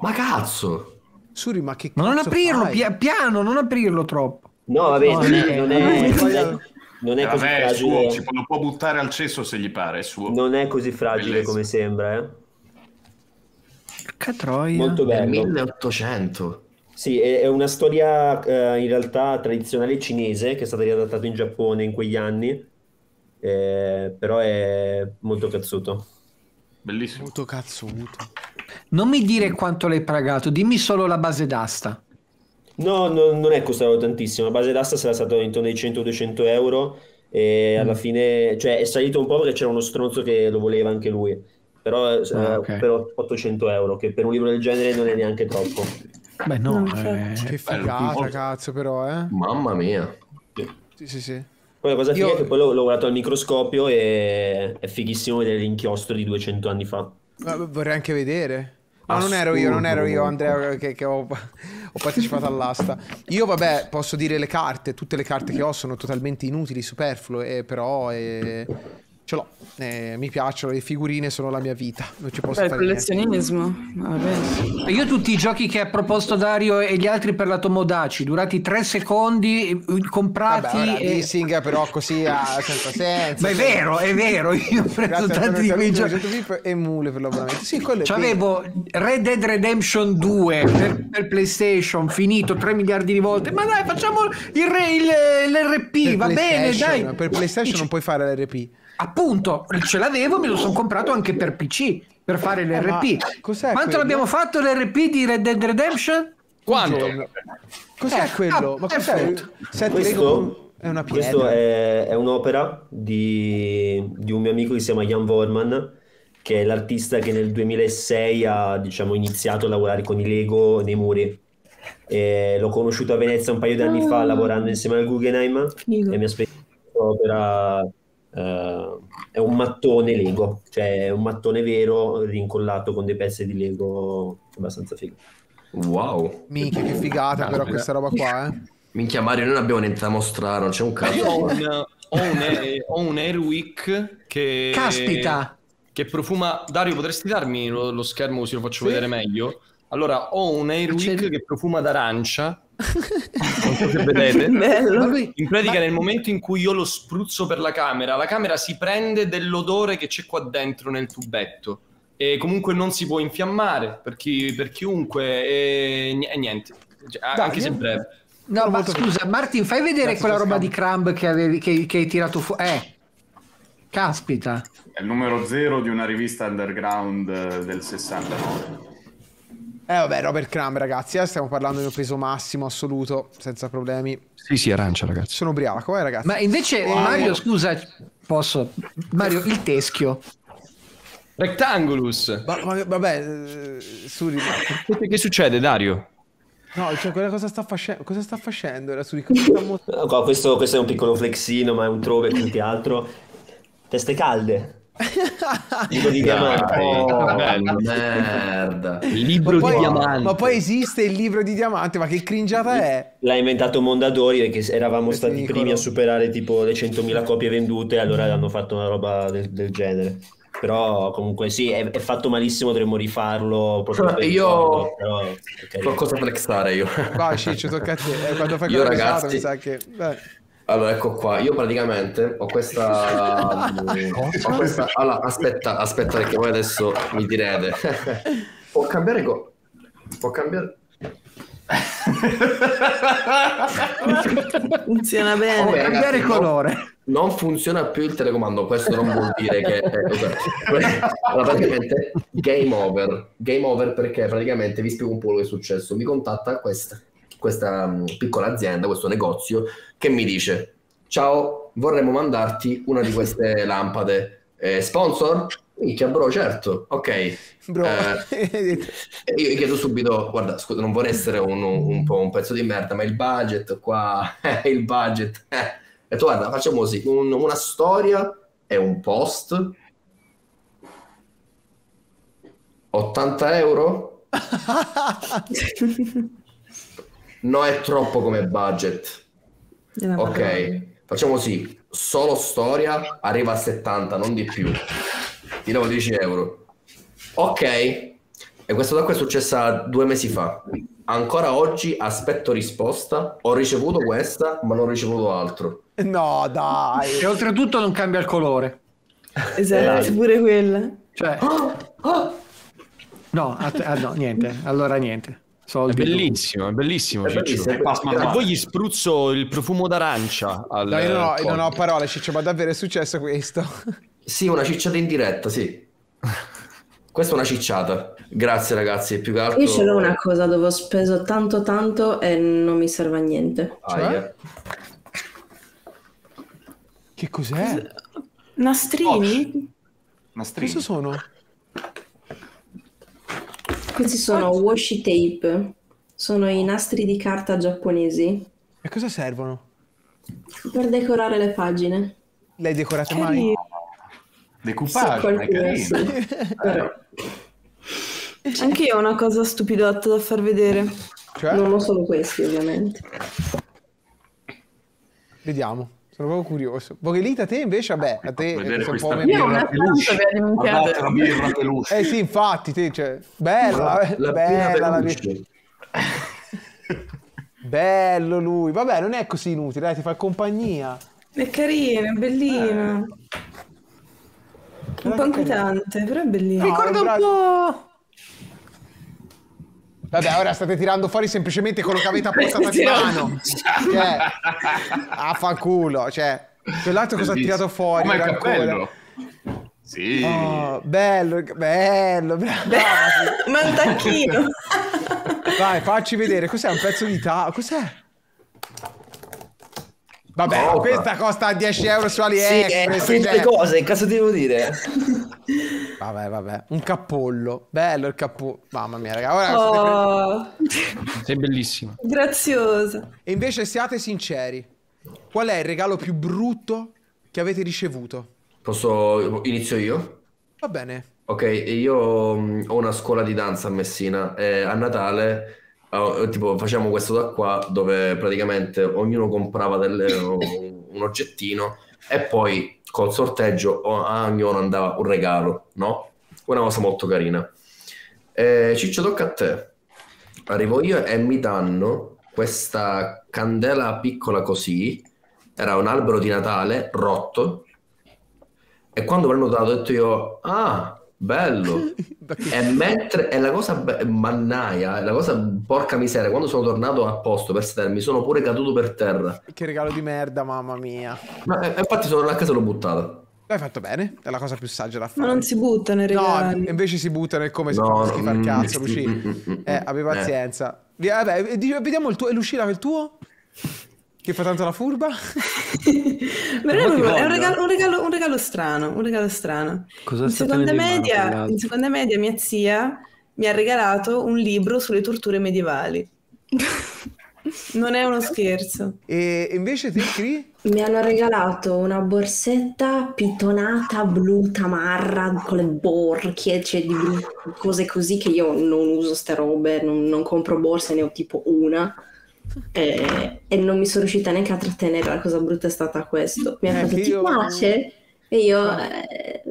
K: Ma cazzo!
A: Suri, ma che
M: Ma non
A: cazzo
M: aprirlo,
A: fai?
M: pia- piano, non aprirlo troppo.
D: No, vabbè,
M: No,
D: non è, non è, non è- [laughs] non è
I: Eh,
D: così
I: vabbè, è
D: fragile.
I: suo, ci può, lo può buttare al cesso se gli pare, è suo.
D: Non è così fragile
I: Bellezza.
D: come sembra, eh.
M: Troia.
D: Molto bello.
K: 1800.
D: Sì, è, è una storia eh, in realtà tradizionale cinese che è stata riadattata in Giappone in quegli anni, eh, però è molto cazzuto.
I: Bellissimo.
A: Molto cazzuto.
M: Non mi dire quanto l'hai pagato, dimmi solo la base d'asta.
D: No, no, non è costato tantissimo, la base d'asta sarà stato intorno ai 100-200 euro e alla fine, cioè è salito un po' perché c'era uno stronzo che lo voleva anche lui, però, eh,
M: Ah, ok.
D: per 800 euro, che per un libro del genere non è neanche troppo.
M: Beh, no,
C: No,
M: eh,
A: Che figata, cazzo, però, eh?
K: Mamma mia.
A: Sì, sì, sì.
D: Poi la cosa figa
A: Io-
D: è che poi l'ho, l'ho guardato al microscopio e è fighissimo vedere l'inchiostro di 200 anni fa.
A: Ma vorrei anche vedere. Ma non ero io, non ero io, Andrea, che, che ho, ho partecipato all'asta. Io, vabbè, posso dire le carte, tutte le carte che ho sono totalmente inutili, superflue, eh, però eh, ce l'ho. Eh, mi piacciono, le figurine sono la mia vita, non ci posso
J: Beh, il
A: fare
J: collezionismo. Va bene.
M: Io tutti i giochi che ha proposto Dario e gli altri per la Tomodachi, durati tre secondi, eh, comprati.
A: Vabbè, ora,
M: e-
A: dissing però così ah, senza senso.
M: Ma è vero, è vero, io ho preso
A: Grazie a
M: tanti di quei giochi.
A: 100 VIP e mule per l'abbonamento. Sì, quello.
M: C'avevo Red Dead Redemption 2 per, per PlayStation, finito 3 miliardi di volte. Ma dai, facciamo il, il- l'RP,
A: Per
M: va bene, dai.
A: Per PlayStation non puoi fare l'RP.
M: Appunto, ce l'avevo, me lo sono comprato anche per PC per fare l'RP.
A: Eh, ma cos'è
M: Quanto
A: quello?
M: l'abbiamo fatto l'RP di Red Dead Redemption?
E: Quanto?
A: Cos'è
M: Eh,
A: quello? Ma
M: ah,
A: cos'è?
M: perfetto.
A: Senti,
D: Questo,
A: Lego è una
D: questo è, è un'opera di, di un mio amico che si chiama Jan Vorman, che è l'artista che nel 2006 ha diciamo, iniziato a lavorare con i Lego nei muri. E l'ho conosciuto a Venezia un paio di anni fa lavorando insieme al Guggenheim
C: Figo.
D: e mi ha spiegato che eh, è un mattone Lego, cioè è un mattone vero rincollato con dei pezzi di Lego abbastanza figo.
K: Wow.
A: Minchia, che figata però questa roba qua, eh.
K: Minchia Mario, noi non abbiamo niente da mostrare, non c'è un
F: Io ho
K: cazzo.
F: un, ho un, ho un Airwick che...
M: Caspita!
F: Che profuma... Dario, potresti darmi lo, lo schermo così lo faccio
A: Sì.
F: vedere meglio? Allora, ho un Airwick che profuma d'arancia. [laughs] Non so se vedete.
C: Bello.
M: Ma
F: In pratica, nel momento in cui io lo spruzzo per la camera, la camera si prende dell'odore che c'è qua dentro nel tubetto. E comunque non si può infiammare per, chi- per chiunque e, ni- e niente. Cioè,
A: Dai,
F: anche se
A: io-
F: breve.
M: No, ma scusa, Martin, fai vedere
A: Grazie
M: quella roba
A: scambio.
M: di Crumb che, avevi, che, che hai tirato fuori. Eh, caspita.
I: È il numero zero di una rivista underground eh, del 69.
A: Eh vabbè, Robert Crumb, ragazzi, eh, stiamo parlando di un peso massimo assoluto, senza problemi.
F: Sì, sì, arancia, ragazzi.
A: Sono ubriaco, eh, ragazzi.
M: Ma invece, Mario, scusa, posso? Mario, il teschio.
F: Rectangulus.
A: Ma- ma- vabbè, eh, Suri, ma-
F: Che succede, Dario?
A: no, cioè, quella cosa sta facendo? Cosa sta facendo? Era
D: qua, questo, questo è un piccolo flexino, ma è un throwback più che altro. Teste calde. Libro di
K: Dai,
D: diamanti.
K: oh, merda.
F: Il libro
A: ma
F: di
A: poi,
F: diamanti.
A: ma poi esiste il libro di diamante, ma che cringiata è?
D: L'ha inventato Mondadori perché eravamo
A: Questo
D: stati i primi a superare tipo le 100.000 copie vendute, allora hanno fatto una roba del, del genere. Però comunque sì, è, è fatto malissimo, dovremmo rifarlo. proprio per
K: Io-
D: ricordo, però, ok.
K: Qualcosa da flexare io.
A: Vai Ciccio, tocca a te. Eh, Quando fai
K: Io,
A: quella risata,
K: ragazzi-
A: mi sa che... beh.
K: Allora, ecco qua. Io praticamente ho questa. [laughs] ho questa... Allora, aspetta, aspetta, perché voi adesso mi direte. [laughs] Può cambiare. Co... Può cambiare. [laughs]
C: Funziona bene.
K: Oh,
M: Cambiare
K: ragazzi, no-
M: colore.
K: Non funziona più il telecomando, questo non vuol dire che... allora, praticamente, game over. Game over perché praticamente vi spiego un po' quello che è successo. Mi contatta questa, questa mm, piccola azienda, questo negozio, che mi dice, ciao, vorremmo mandarti una di queste [laughs] lampade. Eh, sponsor? Minchia, bro, certo. Ok.
A: Bro,
K: Eh, [laughs] io gli chiedo subito, guarda, scusa, non vorrei essere un, un po' un pezzo di merda, ma il budget qua, [laughs] eh, il budget. Eh. E tu guarda, facciamo così, un- una storia e un post. 80 euro? No, è troppo come budget. Ok, facciamo così, solo storia arriva a 70, non di più. Ti devo 10 euro. Ok, e questa qua è successa due mesi fa. Ancora oggi aspetto risposta. Ho ricevuto questa, ma non ho ricevuto altro.
A: No, dai.
M: E oltretutto non cambia il colore.
C: Esatto,
K: Eh.
C: pure quella.
M: Cioè... No, att- ah, no, niente. Allora niente.
F: È
M: Soldi.
F: bellissimo, è bellissimo.
K: È bellissimo, è
F: Ma
K: bellissimo.
F: a voi gli spruzzo il profumo d'arancia. Al
A: No, io non ho, parole, Ciccio, ma davvero è successo questo?
K: Sì, una cicciata in diretta, sì. [laughs] Questa è una cicciata. Grazie ragazzi, più che altro...
G: Io ce l'ho una cosa dove ho speso tanto tanto e non mi serve a niente.
K: Aia.
A: Che cos'è?
C: Nastrini?
I: Nastrini.
A: Cosa sono?
G: Questi sono washi tape. Sono i nastri di carta giapponesi
A: E cosa servono?
G: per decorare le pagine.
A: L'hai decorata mai?
I: Decoupage,
G: Sì,
I: è carino.
G: sì. Però
C: Anche io ho una cosa stupidotta da far vedere.
A: Cioè?
G: non ho solo questi, ovviamente.
A: Vediamo. Sono proprio curioso. Bochelita, te invece, vabbè, a te sei un po' meno-
J: Io una
I: birra peluche. Guardate la birra peluche.
A: Eh sì, infatti, te, cioè, bella,
K: La- la
A: bella
K: pina
A: la
K: peluche.
A: Bello lui. Vabbè, non è così inutile, dai, ti fa compagnia.
C: È carina, è bellina. Un po' inquietante, però è bellina.
A: Ricorda un po'. Vabbè, ora state tirando fuori semplicemente quello che avete appostato di mano. Cioè, affanculo, cioè. Quell'altro cosa ha tirato fuori?
I: Come il cappello. Sì.
A: Oh, bello, bello, brava.
C: Ma un tacchino.
A: Vai, facci vedere. Cos'è un pezzo di tavola? Cos'è? Vabbè,
K: Coca.
A: questa costa 10 euro su
D: Sì,
A: AliExpress.
D: eh,
A: cioè.
D: cose, cazzo devo dire?
A: Vabbè, vabbè. Un cappollo. Bello il cappollo. Mamma mia, raga. Ora
C: Oh,
F: Sei bellissimo.
C: graziosa.
A: E invece siate sinceri. Qual è il regalo più brutto che avete ricevuto?
K: Posso... Inizio io?
A: Va bene.
K: Ok, io mm, ho una scuola di danza a Messina e a Natale eh, tipo facciamo questo da qua dove praticamente ognuno comprava delle- [laughs] un oggettino e poi col sorteggio a ognuno andava un regalo, no? Una cosa molto carina. E Ciccio, tocca a te. Arrivo io e mi danno questa candela piccola così, era un albero di Natale rotto e quando l'hanno dato ho detto io, ah, bello. [laughs] E mentre è la cosa be- mannaia, è la cosa porca miseria, quando sono tornato a posto per sedermi, sono pure caduto per terra.
A: Che regalo di merda, mamma mia.
K: Ma eh, infatti sono a casa e l'ho buttata.
A: L'hai fatto bene. È la cosa più saggia da
C: Ma
A: fare.
C: non si buttano i
A: No,
C: regali.
A: invece si butta nel come si
K: No,
A: fa
K: no,
A: schifare
K: mm,
A: cazzo,
K: mm,
A: Luci.
K: mm, mm,
A: Eh, abbi
K: eh.
A: pazienza. Via, Vabbè, e di- vediamo il tuo. E Lucilla, il tuo? Che fa tanto la furba?
C: È, [laughs]
H: Ma ti
C: proprio- è un, regalo, un, regalo, un regalo strano, un regalo strano.
M: Cosa
C: In seconda,
M: mano
C: media,
M: quell'altro?
C: in seconda media mia zia mi ha regalato un libro sulle torture medievali. [laughs] Non è uno scherzo.
A: E invece te, Cri?
G: Mi hanno regalato una borsetta pitonata blu tamarra con le borchie, cioè di blu, cose così che io non uso ste robe, non, non compro borse, ne ho tipo una. E, e non mi sono riuscita neanche a trattenere la cosa brutta è stata questo. Mi
A: Eh,
G: detto,
A: che
G: ti
A: io-
G: piace? E io, eh,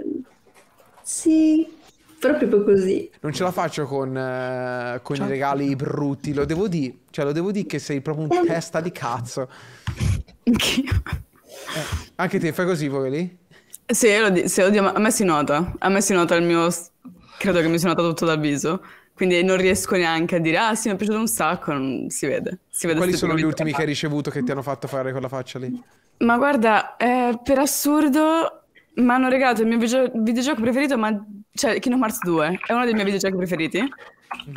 G: sì, proprio così.
A: Non ce la faccio con, eh, con i regali brutti, lo devo dire. Cioè, lo devo dire che sei proprio un testa di cazzo. Eh, anche te, fai così, Vogeli?
J: Sì, lo di- sì, oddio, ma a me si nota. A me si nota il mio... Credo che mi sia notato tutto dal viso. Quindi non riesco neanche a dire, ah sì, mi è piaciuto un sacco. Non si vede. Si vede
A: Quali sono gli ultimi che hai ricevuto che ti hanno fatto fare quella faccia lì?
J: Ma guarda, eh, per assurdo mi hanno regalato il mio vigio- videogioco preferito, ma cioè Kingdom Hearts 2 è uno dei miei videogiochi preferiti.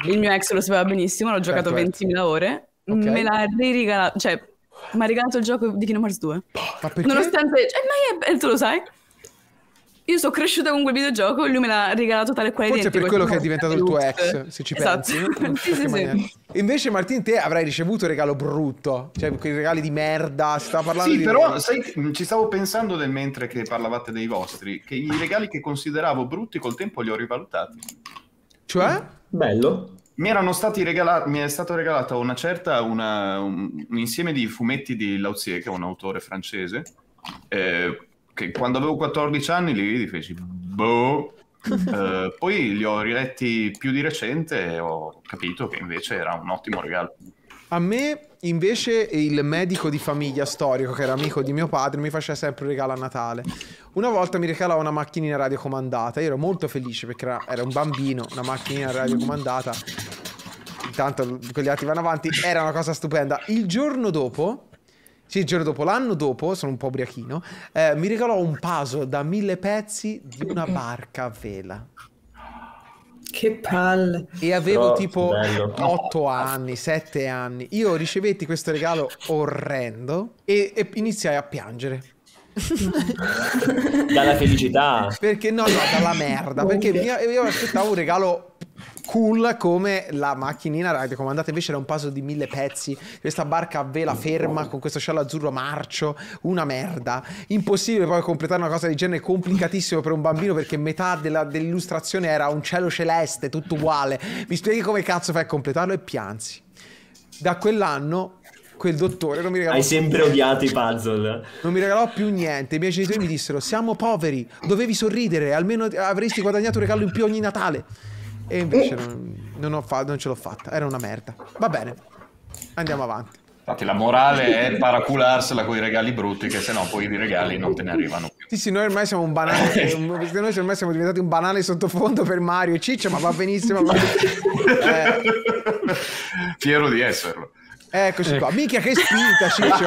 J: Il mio ex lo sapeva benissimo, l'ho giocato
A: Mhm. Certo,
J: 20.000 ore.
A: Ok.
J: Me l'ha ririgalato, cioè mi ha regalato il gioco di Kingdom Hearts 2.
A: Ma perché?
J: Nonostante, cioè, ma è, tu lo sai? Io sono cresciuta con quel videogioco e lui me l'ha regalato tale e quale
A: Forse è per quello che è diventato il tuo ex, se ci
J: Esatto.
A: pensi. [laughs]
J: Sì, sì, sì.
A: Invece, Martin, te avrai ricevuto un regalo brutto. Cioè, quei regali di merda. Si stava parlando
I: Sì,
A: di
I: però sai, ci stavo pensando nel mentre che parlavate dei vostri, che i regali che consideravo brutti col tempo li ho rivalutati.
A: Cioè?
D: Bello.
I: Mi erano stati regalati, mi è stato regalato una certa, una- un, un insieme di fumetti di Lauzier, che è un autore francese, eh, che quando avevo 14 anni li vidi, feci boh. [laughs] Eh, poi li ho riletti più di recente e ho capito che invece era un ottimo regalo.
A: A me, invece, il medico di famiglia storico, che era amico di mio padre, mi faceva sempre un regalo a Natale. Una volta mi regalava una macchinina radiocomandata. Io ero molto felice perché era, era un bambino, una macchinina radiocomandata. Intanto quelli altri vanno avanti. Era una cosa stupenda. Il giorno dopo. Sì, il giorno dopo, l'anno dopo, sono un po' ubriachino, eh, mi regalò un puzzle da mille pezzi di una barca a vela.
C: Che palle.
A: E avevo
D: Però,
A: tipo
D: bello.
A: 8 anni, 7 anni. Io ricevetti questo regalo orrendo e, e iniziai a piangere.
D: Dalla felicità.
A: Perché no, no, dalla merda. Perché mi- io aspettavo un regalo cool come la macchinina radiocomandata invece era un puzzle di mille pezzi questa barca a vela ferma con questo cielo azzurro marcio una merda impossibile poi completare una cosa del genere complicatissimo per un bambino perché metà della- dell'illustrazione era un cielo celeste tutto uguale mi spieghi come cazzo fai a completarlo e piansi da quell'anno quel dottore non mi regalò
D: Hai sempre odiato i puzzle.
A: non mi regalò più niente. I miei genitori mi dissero: Siamo poveri, dovevi sorridere, almeno avresti guadagnato un regalo in più ogni Natale. E invece non, non ho fa- non ce l'ho fatta. Era una merda. Va bene, andiamo avanti.
I: Infatti la morale è paracularsela con i regali brutti, che sennò poi i regali non te ne arrivano più.
A: Sì, sì, noi ormai siamo un banale. [laughs] un- noi ormai siamo diventati un banale sottofondo per Mario e Ciccio, ma va benissimo. va- Eh, [laughs]
I: Fiero di esserlo.
A: Eccoci qua. Minchia, che spinta, Ciccio.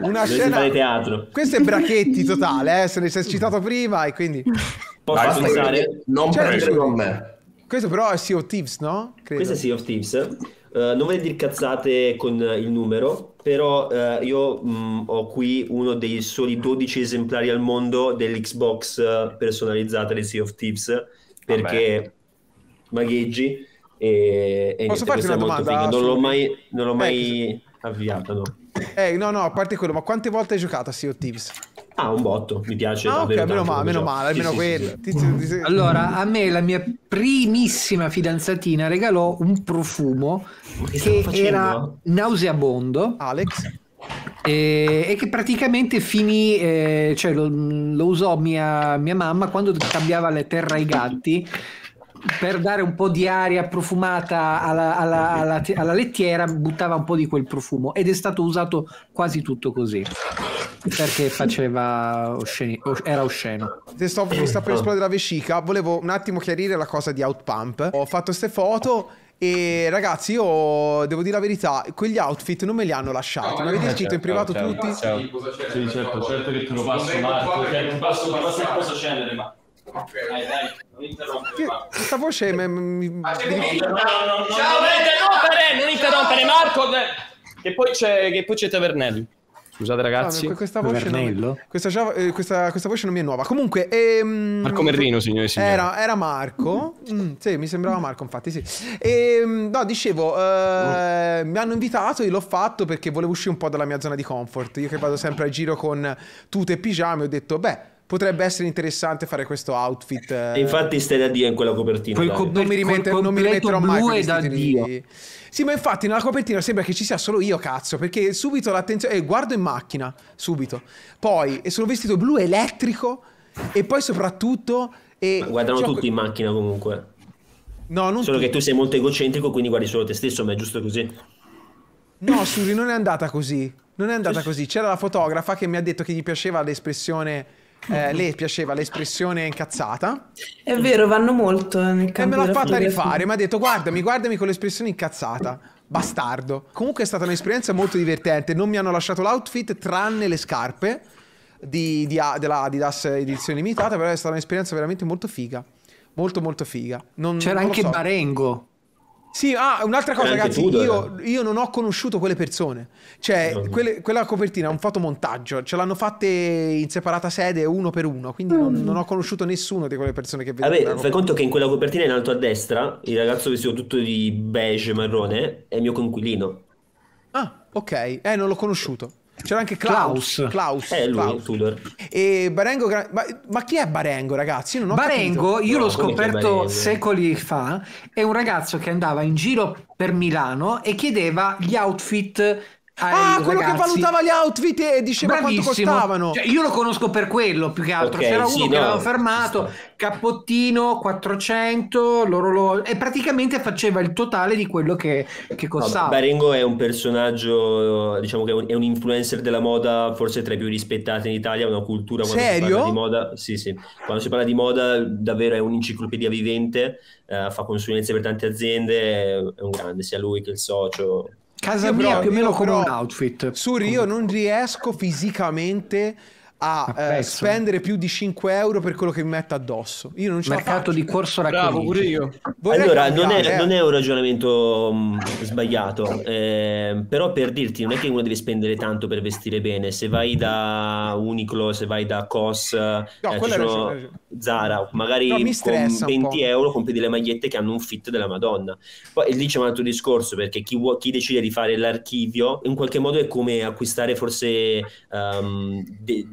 A: Una
D: Dovete
A: scena.
D: fare teatro.
A: Questo è Bracchetti totale, eh, se ne sei citato prima e quindi.
D: Posso
I: Dai,
D: pensare?
K: Non
A: Certo,
K: prendere con me.
A: Questo però è Sea of Thieves, no? Credo.
D: Questo è Sea of Thieves. Eh, non voglio dire cazzate con il numero, però eh, io mh, ho qui uno dei soli 12 esemplari al mondo dell'Xbox eh, personalizzata di Sea of Thieves, perché magheggi e, e
A: Posso
D: niente,
A: farti una domanda.
D: Non l'ho mai, non l'ho mai avviata, no.
A: Eh, no, no, a parte quello, ma quante volte hai giocato a Sea of Thieves?
D: Ah, un botto, mi piace
A: Ah, ok, meno
D: come
A: meno male, almeno
D: sì,
A: quello.
D: sì, sì.
M: Allora, a me la mia primissima fidanzatina regalò un profumo
D: che
M: che era nauseabondo
A: Alex?
M: e, e che praticamente finì, eh, cioè lo, lo usò mia, mia mamma quando cambiava le terra ai gatti per dare un po' di aria profumata alla, alla- alla- alla lettiera, buttava un po' di quel profumo ed è stato usato quasi tutto così perché faceva osceni- os- era osceno.
A: Ti sto, mi sta per esplodere la vescica. Volevo un attimo chiarire la cosa di Outpump. Ho fatto queste foto. E ragazzi, io devo dire la verità: quegli outfit non me li hanno lasciati. Mi avete scritto in privato tutti.
L: Sì, certo, certo che te lo passo Marco, ti passo, ti passo il cenere, ma... Dai, dai, non interrompere.
A: Questa voce mi. mi- mi-
L: No, no, no, no, non interrompere, non interrompere Marco, che poi c'è, che poi c'è Tavernelli.
F: Scusate ragazzi.
A: Ah, que- questa, voce non, questa, eh, questa- questa voce non mi è nuova. Comunque, ehm,
F: Marco Merrino, signore e signori.
A: Era, era Marco. Mm, sì, mi sembrava Marco, infatti, sì. Ehm, no, dicevo, eh, mi hanno invitato, io l'ho fatto perché volevo uscire un po' dalla mia zona di comfort. Io che vado sempre a giro con tute e pigiama, ho detto, beh, potrebbe essere interessante fare questo outfit. eh,
D: E infatti stai da Dio in quella copertina.
M: Co-
A: non mi, rimette-
M: col
A: non mi rimetterò mai
M: è da Dio.
A: di- Sì, ma infatti nella copertina sembra che ci sia solo io, cazzo, perché subito l'attenzione... eh, guardo in macchina, subito. Poi, e sono vestito blu elettrico e poi soprattutto... E,
D: Ma Guardano
A: cioè,
D: tutti in macchina comunque.
A: No, non
D: Solo
A: tutti.
D: che tu sei molto egocentrico, quindi guardi solo te stesso, ma è giusto così.
A: No, Suri, non è andata così. Non è andata così. C'era la fotografa che mi ha detto che gli piaceva l'espressione... eh, le piaceva l'espressione incazzata
C: È vero, vanno molto nel
A: e me l'ha fatta rifare. Mi ha detto guardami, guardami con l'espressione incazzata. Bastardo. Comunque è stata un'esperienza molto divertente. Non mi hanno lasciato l'outfit tranne le scarpe di, di- della Adidas edizione limitata, però è stata un'esperienza veramente molto figa. Molto molto figa. Non-
M: C'era
A: non
M: anche
A: so.
M: Barengo.
A: Sì, ah, un'altra cosa, ragazzi, io, io non ho conosciuto quelle persone. Cioè, quelle- quella copertina è un fotomontaggio, ce l'hanno fatte in separata sede uno per uno, quindi non, non ho conosciuto nessuno di quelle persone che vedo.
D: Vabbè, fai conto che in quella copertina in alto a destra, il ragazzo vestito tutto di beige marrone è il mio conquilino.
A: Ah, ok, eh, non l'ho conosciuto. C'era anche Klaus.
M: Klaus.
A: Klaus.
D: È lui,
A: Klaus.
D: Tudor.
A: E Barengo, ma, ma chi è Barengo, ragazzi? Io non ho
M: Barengo,
A: capito.
M: io l'ho
D: No, c'è
M: scoperto secoli fa, è un ragazzo che andava in giro per Milano e chiedeva gli outfit
A: Ah, quello che valutava gli outfit e diceva quanto
M: Bravissimo.
A: costavano.
M: Cioè, io lo conosco per quello più che altro.
D: Ok,
M: C'era
D: sì,
M: uno che
D: no,
M: aveva
D: ci
M: fermato, cappottino 400, l'orologio e praticamente faceva il totale di quello che, che
D: No,
M: costava.
D: Barengo è un personaggio, diciamo che è un, è un influencer della moda, forse tra i più rispettati in Italia, ha una cultura quando si
A: Serio?
D: parla di moda. Sì, sì. Quando si parla di moda, davvero è un'enciclopedia vivente, eh, fa consulenze per tante aziende, è un grande, sia lui che il socio.
M: Casa
A: Io
M: mia
A: però-
M: più o meno come un outfit.
A: Suri, io non riesco fisicamente a eh, spendere più di 5 euro per quello che mi metto addosso. Io non ce
M: Mercato di Corso
F: Bravo,
M: Racconigi.
F: pure io.
A: Vorrei
D: allora, non è,
A: eh.
D: non è un ragionamento mh, sbagliato, eh, però per dirti, non è che uno deve spendere tanto per vestire bene. Se vai da Uniqlo, se vai da COS, eh,
A: hai
D: sono. Zara, magari
A: No,
D: con
A: stressa un
D: 20
A: po'.
D: euro compri delle magliette che hanno un fit della Madonna. Poi lì c'è un altro discorso, perché chi, vuo- chi decide di fare l'archivio, in qualche modo è come acquistare forse ehm, de-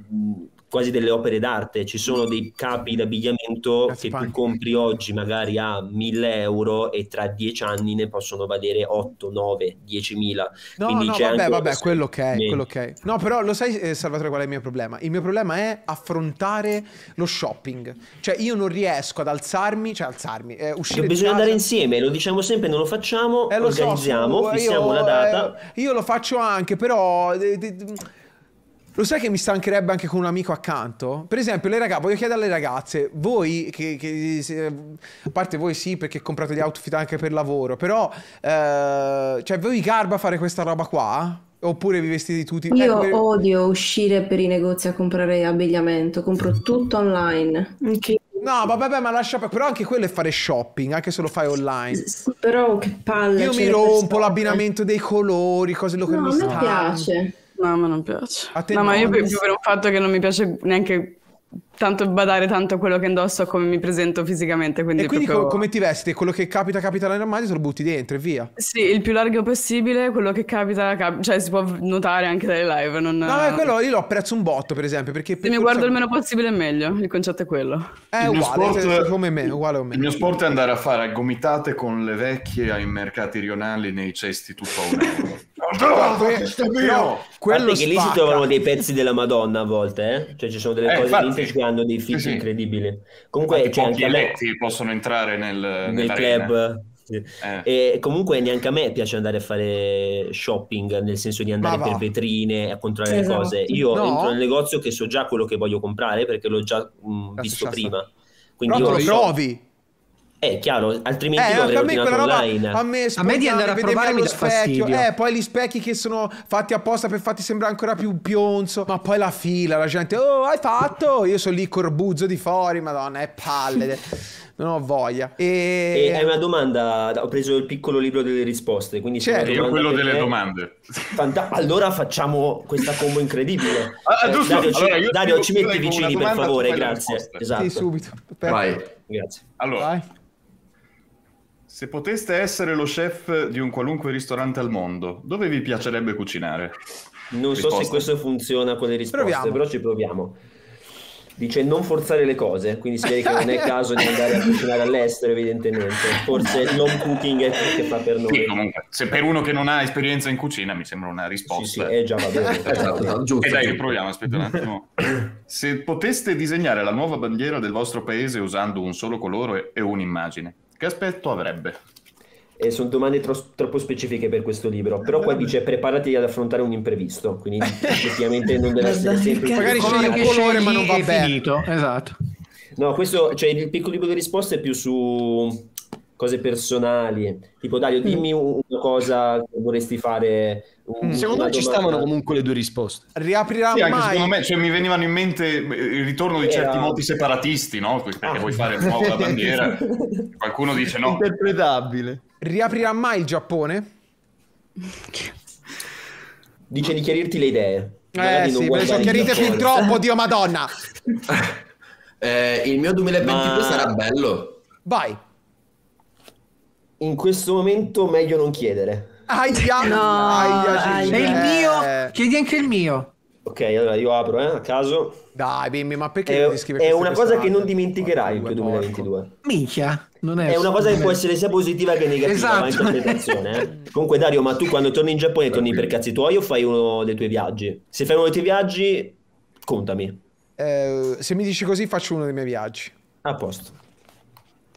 D: quasi delle opere d'arte. Ci sono dei capi d'abbigliamento
A: Cazzo,
D: che tu
A: punk.
D: compri oggi magari a 1000 euro e tra 10 anni ne possono valere 8, 9, 10.000.
A: No,
D: Quindi
A: no, vabbè, vabbè, quello ok,
D: elemento.
A: quello ok. No, però lo sai, eh, Salvatore, qual è il mio problema? Il mio problema è affrontare lo shopping. Cioè, io non riesco ad alzarmi, cioè alzarmi, eh, uscire
D: Che
A: di
D: bisogna andare insieme, lo diciamo sempre, non lo facciamo,
A: Eh, lo so,
D: organizziamo,
A: su,
D: fissiamo
A: io,
D: la data.
A: eh, io lo faccio anche, però. Eh, lo sai che mi stancherebbe anche con un amico accanto? Per esempio, le ragazze, voglio chiedere alle ragazze, voi che, che- se- a parte voi sì, perché comprate gli outfit anche per lavoro, però eh, cioè voi vi garba fare questa roba qua? Oppure vi vestite tutti?
G: Io
A: ecco, per-
G: odio uscire per i negozi a comprare abbigliamento, compro tutto online.
A: No, vabbè, vabbè, ma lascia però anche quello è fare shopping, anche se lo fai online.
G: Sì, però che palle.
A: Io
G: cioè,
A: mi rompo l'abbinamento dei colori, cose lo che
G: No,
A: mi
G: a me
A: stanno.
G: piace.
J: No, a me non piace.
A: A te
J: No, ma io più più per un fatto che non mi piace neanche tanto badare tanto a quello che indosso, a come mi presento fisicamente. Quindi,
A: E quindi
J: proprio...
A: co- come ti vesti? Quello che capita capita nell'armadio te lo butti dentro e via.
J: Sì, il più largo possibile, quello che capita, cap- cioè si può notare anche dalle live. Non...
A: No, ma quello io lo apprezzo un botto, per esempio, perché
J: Se mi guardo il meno possibile è meglio, il concetto è quello.
A: È
I: Il mio
A: uguale,
I: sport-
A: cioè, come me, uguale a me.
I: Il mio sport è andare a fare gomitate con le vecchie ai mercati rionali nei cesti tutto a un euro. [laughs]
A: Però que- però
D: A
A: quello
D: parte che lì si trovano dei pezzi della Madonna a volte, eh? Cioè ci sono delle
I: Eh,
D: cose
I: infatti.
D: vintage che hanno dei fit
I: Sì, sì.
D: incredibili. Comunque cioè,
I: pochi
D: anche a me
I: eletti possono entrare nel,
D: nel club.
I: Eh.
D: e comunque neanche a me piace andare a fare shopping, nel senso di andare per vetrine a controllare
G: Esatto.
D: le cose. Io
A: No.
D: entro nel negozio che so già quello che voglio comprare perché l'ho già mh, visto prima. Quindi
A: Però lo
D: so-
A: provi.
D: È chiaro, altrimenti
A: Eh, anche a me quella roba
D: online.
A: a me,
M: A me di andare a provare mi dà
A: specchio
M: fastidio.
A: eh poi gli specchi che sono fatti apposta per farti sembrare ancora più pionzo ma poi la fila la gente oh hai fatto io sono lì corbuzzo di fuori madonna è palle [laughs] non ho voglia e,
D: E hai una domanda, ho preso il piccolo libro delle risposte, quindi
A: Certo.
I: Io quello delle domande.
D: Fanta- allora facciamo questa combo incredibile. [laughs]
I: Ah,
D: Eh. Dario, ci,
I: Allora, io
D: Dario, ci metti vicini per favore, grazie. Esatto.
A: sì subito
K: Vai.
D: Grazie.
I: Allora,
A: Vai.
I: Se poteste essere lo chef di un qualunque ristorante al mondo, dove vi piacerebbe cucinare?
D: Non so se questo funziona con le risposte,
A: Proviamo.
D: però ci proviamo. Dice non forzare le cose, quindi si vede che non è il caso di andare a cucinare all'estero, evidentemente. Forse l'home cooking è quello che fa per noi.
I: Sì, comunque, se per uno che non ha esperienza in cucina mi sembra una risposta.
D: Sì, sì, eh, già va bene.
K: Esatto, esatto, giusto.
I: E dai,
K: giusto.
I: riproviamo, aspetta un attimo. Se poteste disegnare la nuova bandiera del vostro paese usando un solo colore e un'immagine, che aspetto avrebbe?
D: E sono domande tro- troppo specifiche per questo libro, però qua dice preparati ad affrontare un imprevisto, quindi [laughs] effettivamente non deve essere
C: che-
A: magari scegli un colore ma non va bene
M: finito, esatto.
D: No, questo, cioè il piccolo libro di risposte è più su cose personali, tipo Dario dimmi un- una cosa che vorresti fare. un-
F: Secondo
D: una
F: me ci stavano comunque le due risposte.
A: riaprirà
I: Sì, anche
A: mai
I: secondo me, cioè, mi venivano in mente il ritorno di certi
D: Era-
I: moti separatisti, no? Perché
D: Ah.
I: vuoi fare nuovo la bandiera, [laughs] qualcuno dice no.
F: Interpretabile.
A: riaprirà mai il Giappone
D: Dice di chiarirti le idee.
A: eh sì me le sono chiarite fin troppo dio [laughs] madonna
K: Eh, il mio 2022
D: Ma-
K: sarà bello.
A: vai
D: In questo momento meglio non chiedere.
A: Aia,
C: No,
A: aia,
C: aia.
M: E il
A: Eh,
M: mio? Chiedi anche il mio.
D: Ok, allora io apro eh, a caso.
A: Dai, bimbi, ma perché
D: È,
A: devi scrivere
D: è una cosa che non dimenticherai il tuo
A: Porco.
D: 2022.
M: Minchia. Non è,
D: È una cosa che può essere sia positiva che negativa,
M: Esatto.
D: ma interpretazione. eh. [laughs] Comunque, Dario, ma tu quando torni in Giappone torni per cazzi tuoi o fai uno dei tuoi viaggi? Se fai uno dei tuoi viaggi, contami.
A: Eh, se mi dici così faccio uno dei miei viaggi
D: A posto.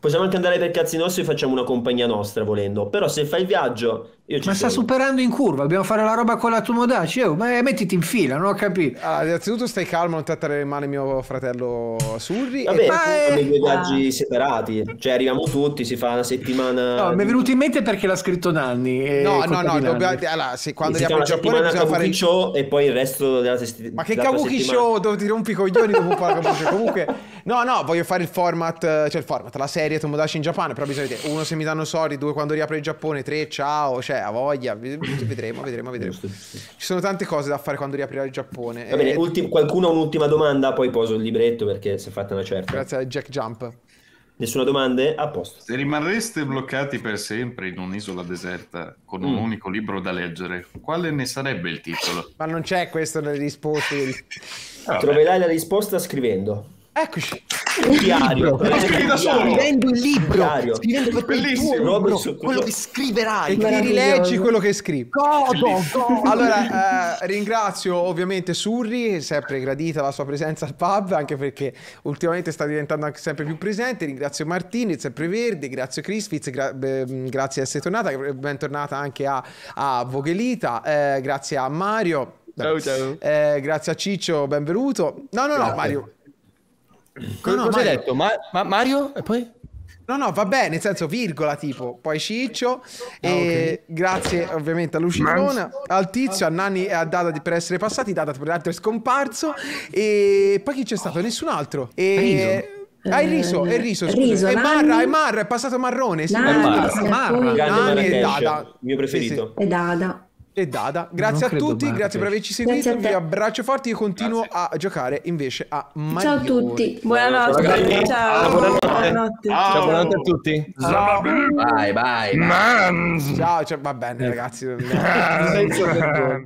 D: Possiamo anche andare per cazzi nostri e facciamo una compagnia nostra volendo. Però se fai il viaggio, io ci
M: Ma sta superando in curva, dobbiamo fare la roba con la Tomodachi. Oh, ma mettiti in fila, non ho capito.
A: Allora, innanzitutto stai calmo, non trattare male mio fratello Surri.
D: Vabbè,
A: e poi-
D: fai due
C: Ah.
D: viaggi separati. Cioè, arriviamo tutti, si fa una settimana.
M: No, mi è venuto in mente perché l'ha scritto Nanni. e
A: No, no, no, dobbiamo- allora, se, quando andiamo in Giappone
D: settimana
A: bisogna fare
D: Kabuki Show e poi il resto della settimana.
A: Ma che Kabuki Show dove ti rompi i coglioni dopo un po' la Kabuki Show? Comunque, no, no, voglio fare il format, eh, cioè il format, la serie Tomodachi in Giappone, però bisogna vedere, uno se mi danno soldi, due quando riapre il Giappone, tre, ciao, cioè, a voglia, v- [coughs] vedremo, vedremo, vedremo. Ci sono tante cose da fare quando riaprirà il Giappone.
D: Va bene,
A: Eh,
D: ultim- qualcuno ha un'ultima domanda, poi poso il libretto perché si è fatta una certa.
A: Grazie a Jack Jump.
D: Nessuna domanda? A posto.
I: Se rimarreste bloccati per sempre in un'isola deserta con un
D: Mm.
I: unico libro da leggere, quale ne sarebbe il titolo?
A: Ma non c'è questo nelle risposte. [laughs]
D: Troverai la risposta scrivendo.
A: Eccoci.
D: Un diario.
I: Lo scrivi da solo.
N: Scrivendo il libro,
D: Diario.
N: scrivendo il
I: Bellissimo.
N: libro,
D: su-
N: quello che scriverai.
A: E ti rileggi quello che scrivi.
N: Godo, godo.
A: Allora, eh, ringrazio ovviamente Surri, sempre gradita la sua presenza al pub, anche perché ultimamente sta diventando anche sempre più presente. Ringrazio Martini, sempre Verde, grazie Crispitz, gra- beh, mh, grazie di essere tornata, bentornata anche a, a Voghelita, eh, grazie a Mario.
F: Ciao, ciao.
A: Eh, grazie a Ciccio, benvenuto. No, no, no, Mario.
F: Co-
A: no,
F: cosa hai
A: Mario.
F: detto? Ma, ma- Mario? E poi?
A: No, no, va bene, nel senso virgola tipo, poi Ciccio e grazie ovviamente a Lucidona, al Tizio, a Nanni e a Dada di- per essere passati, Dada per l'altro è scomparso e poi chi c'è stato? Nessun altro. E... Ah, il riso, è il riso, scusa.
C: Riso,
A: è Marra, è Marra, è passato Marrone, sì.
C: Nanni,
A: Marra.
C: sì,
M: Marra.
C: poi-
D: Grande
A: Nanni e
D: Marrakesh,
A: Dada.
D: mio preferito.
C: E Dada.
A: E Dada, grazie
M: Non
A: a
M: credo
A: tutti,
M: Marra,
A: grazie per averci
C: Grazie
A: seguito, vi abbraccio forti, io continuo a giocare invece a Mario.
C: Ciao a tutti. Buonanotte.
F: ragazzi.
C: Ciao.
F: Buonanotte.
C: Buonanotte.
F: Ciao, buonanotte a tutti.
A: Ciao.
K: Vai, vai. vai.
A: Ciao, cioè, va bene ragazzi. [laughs]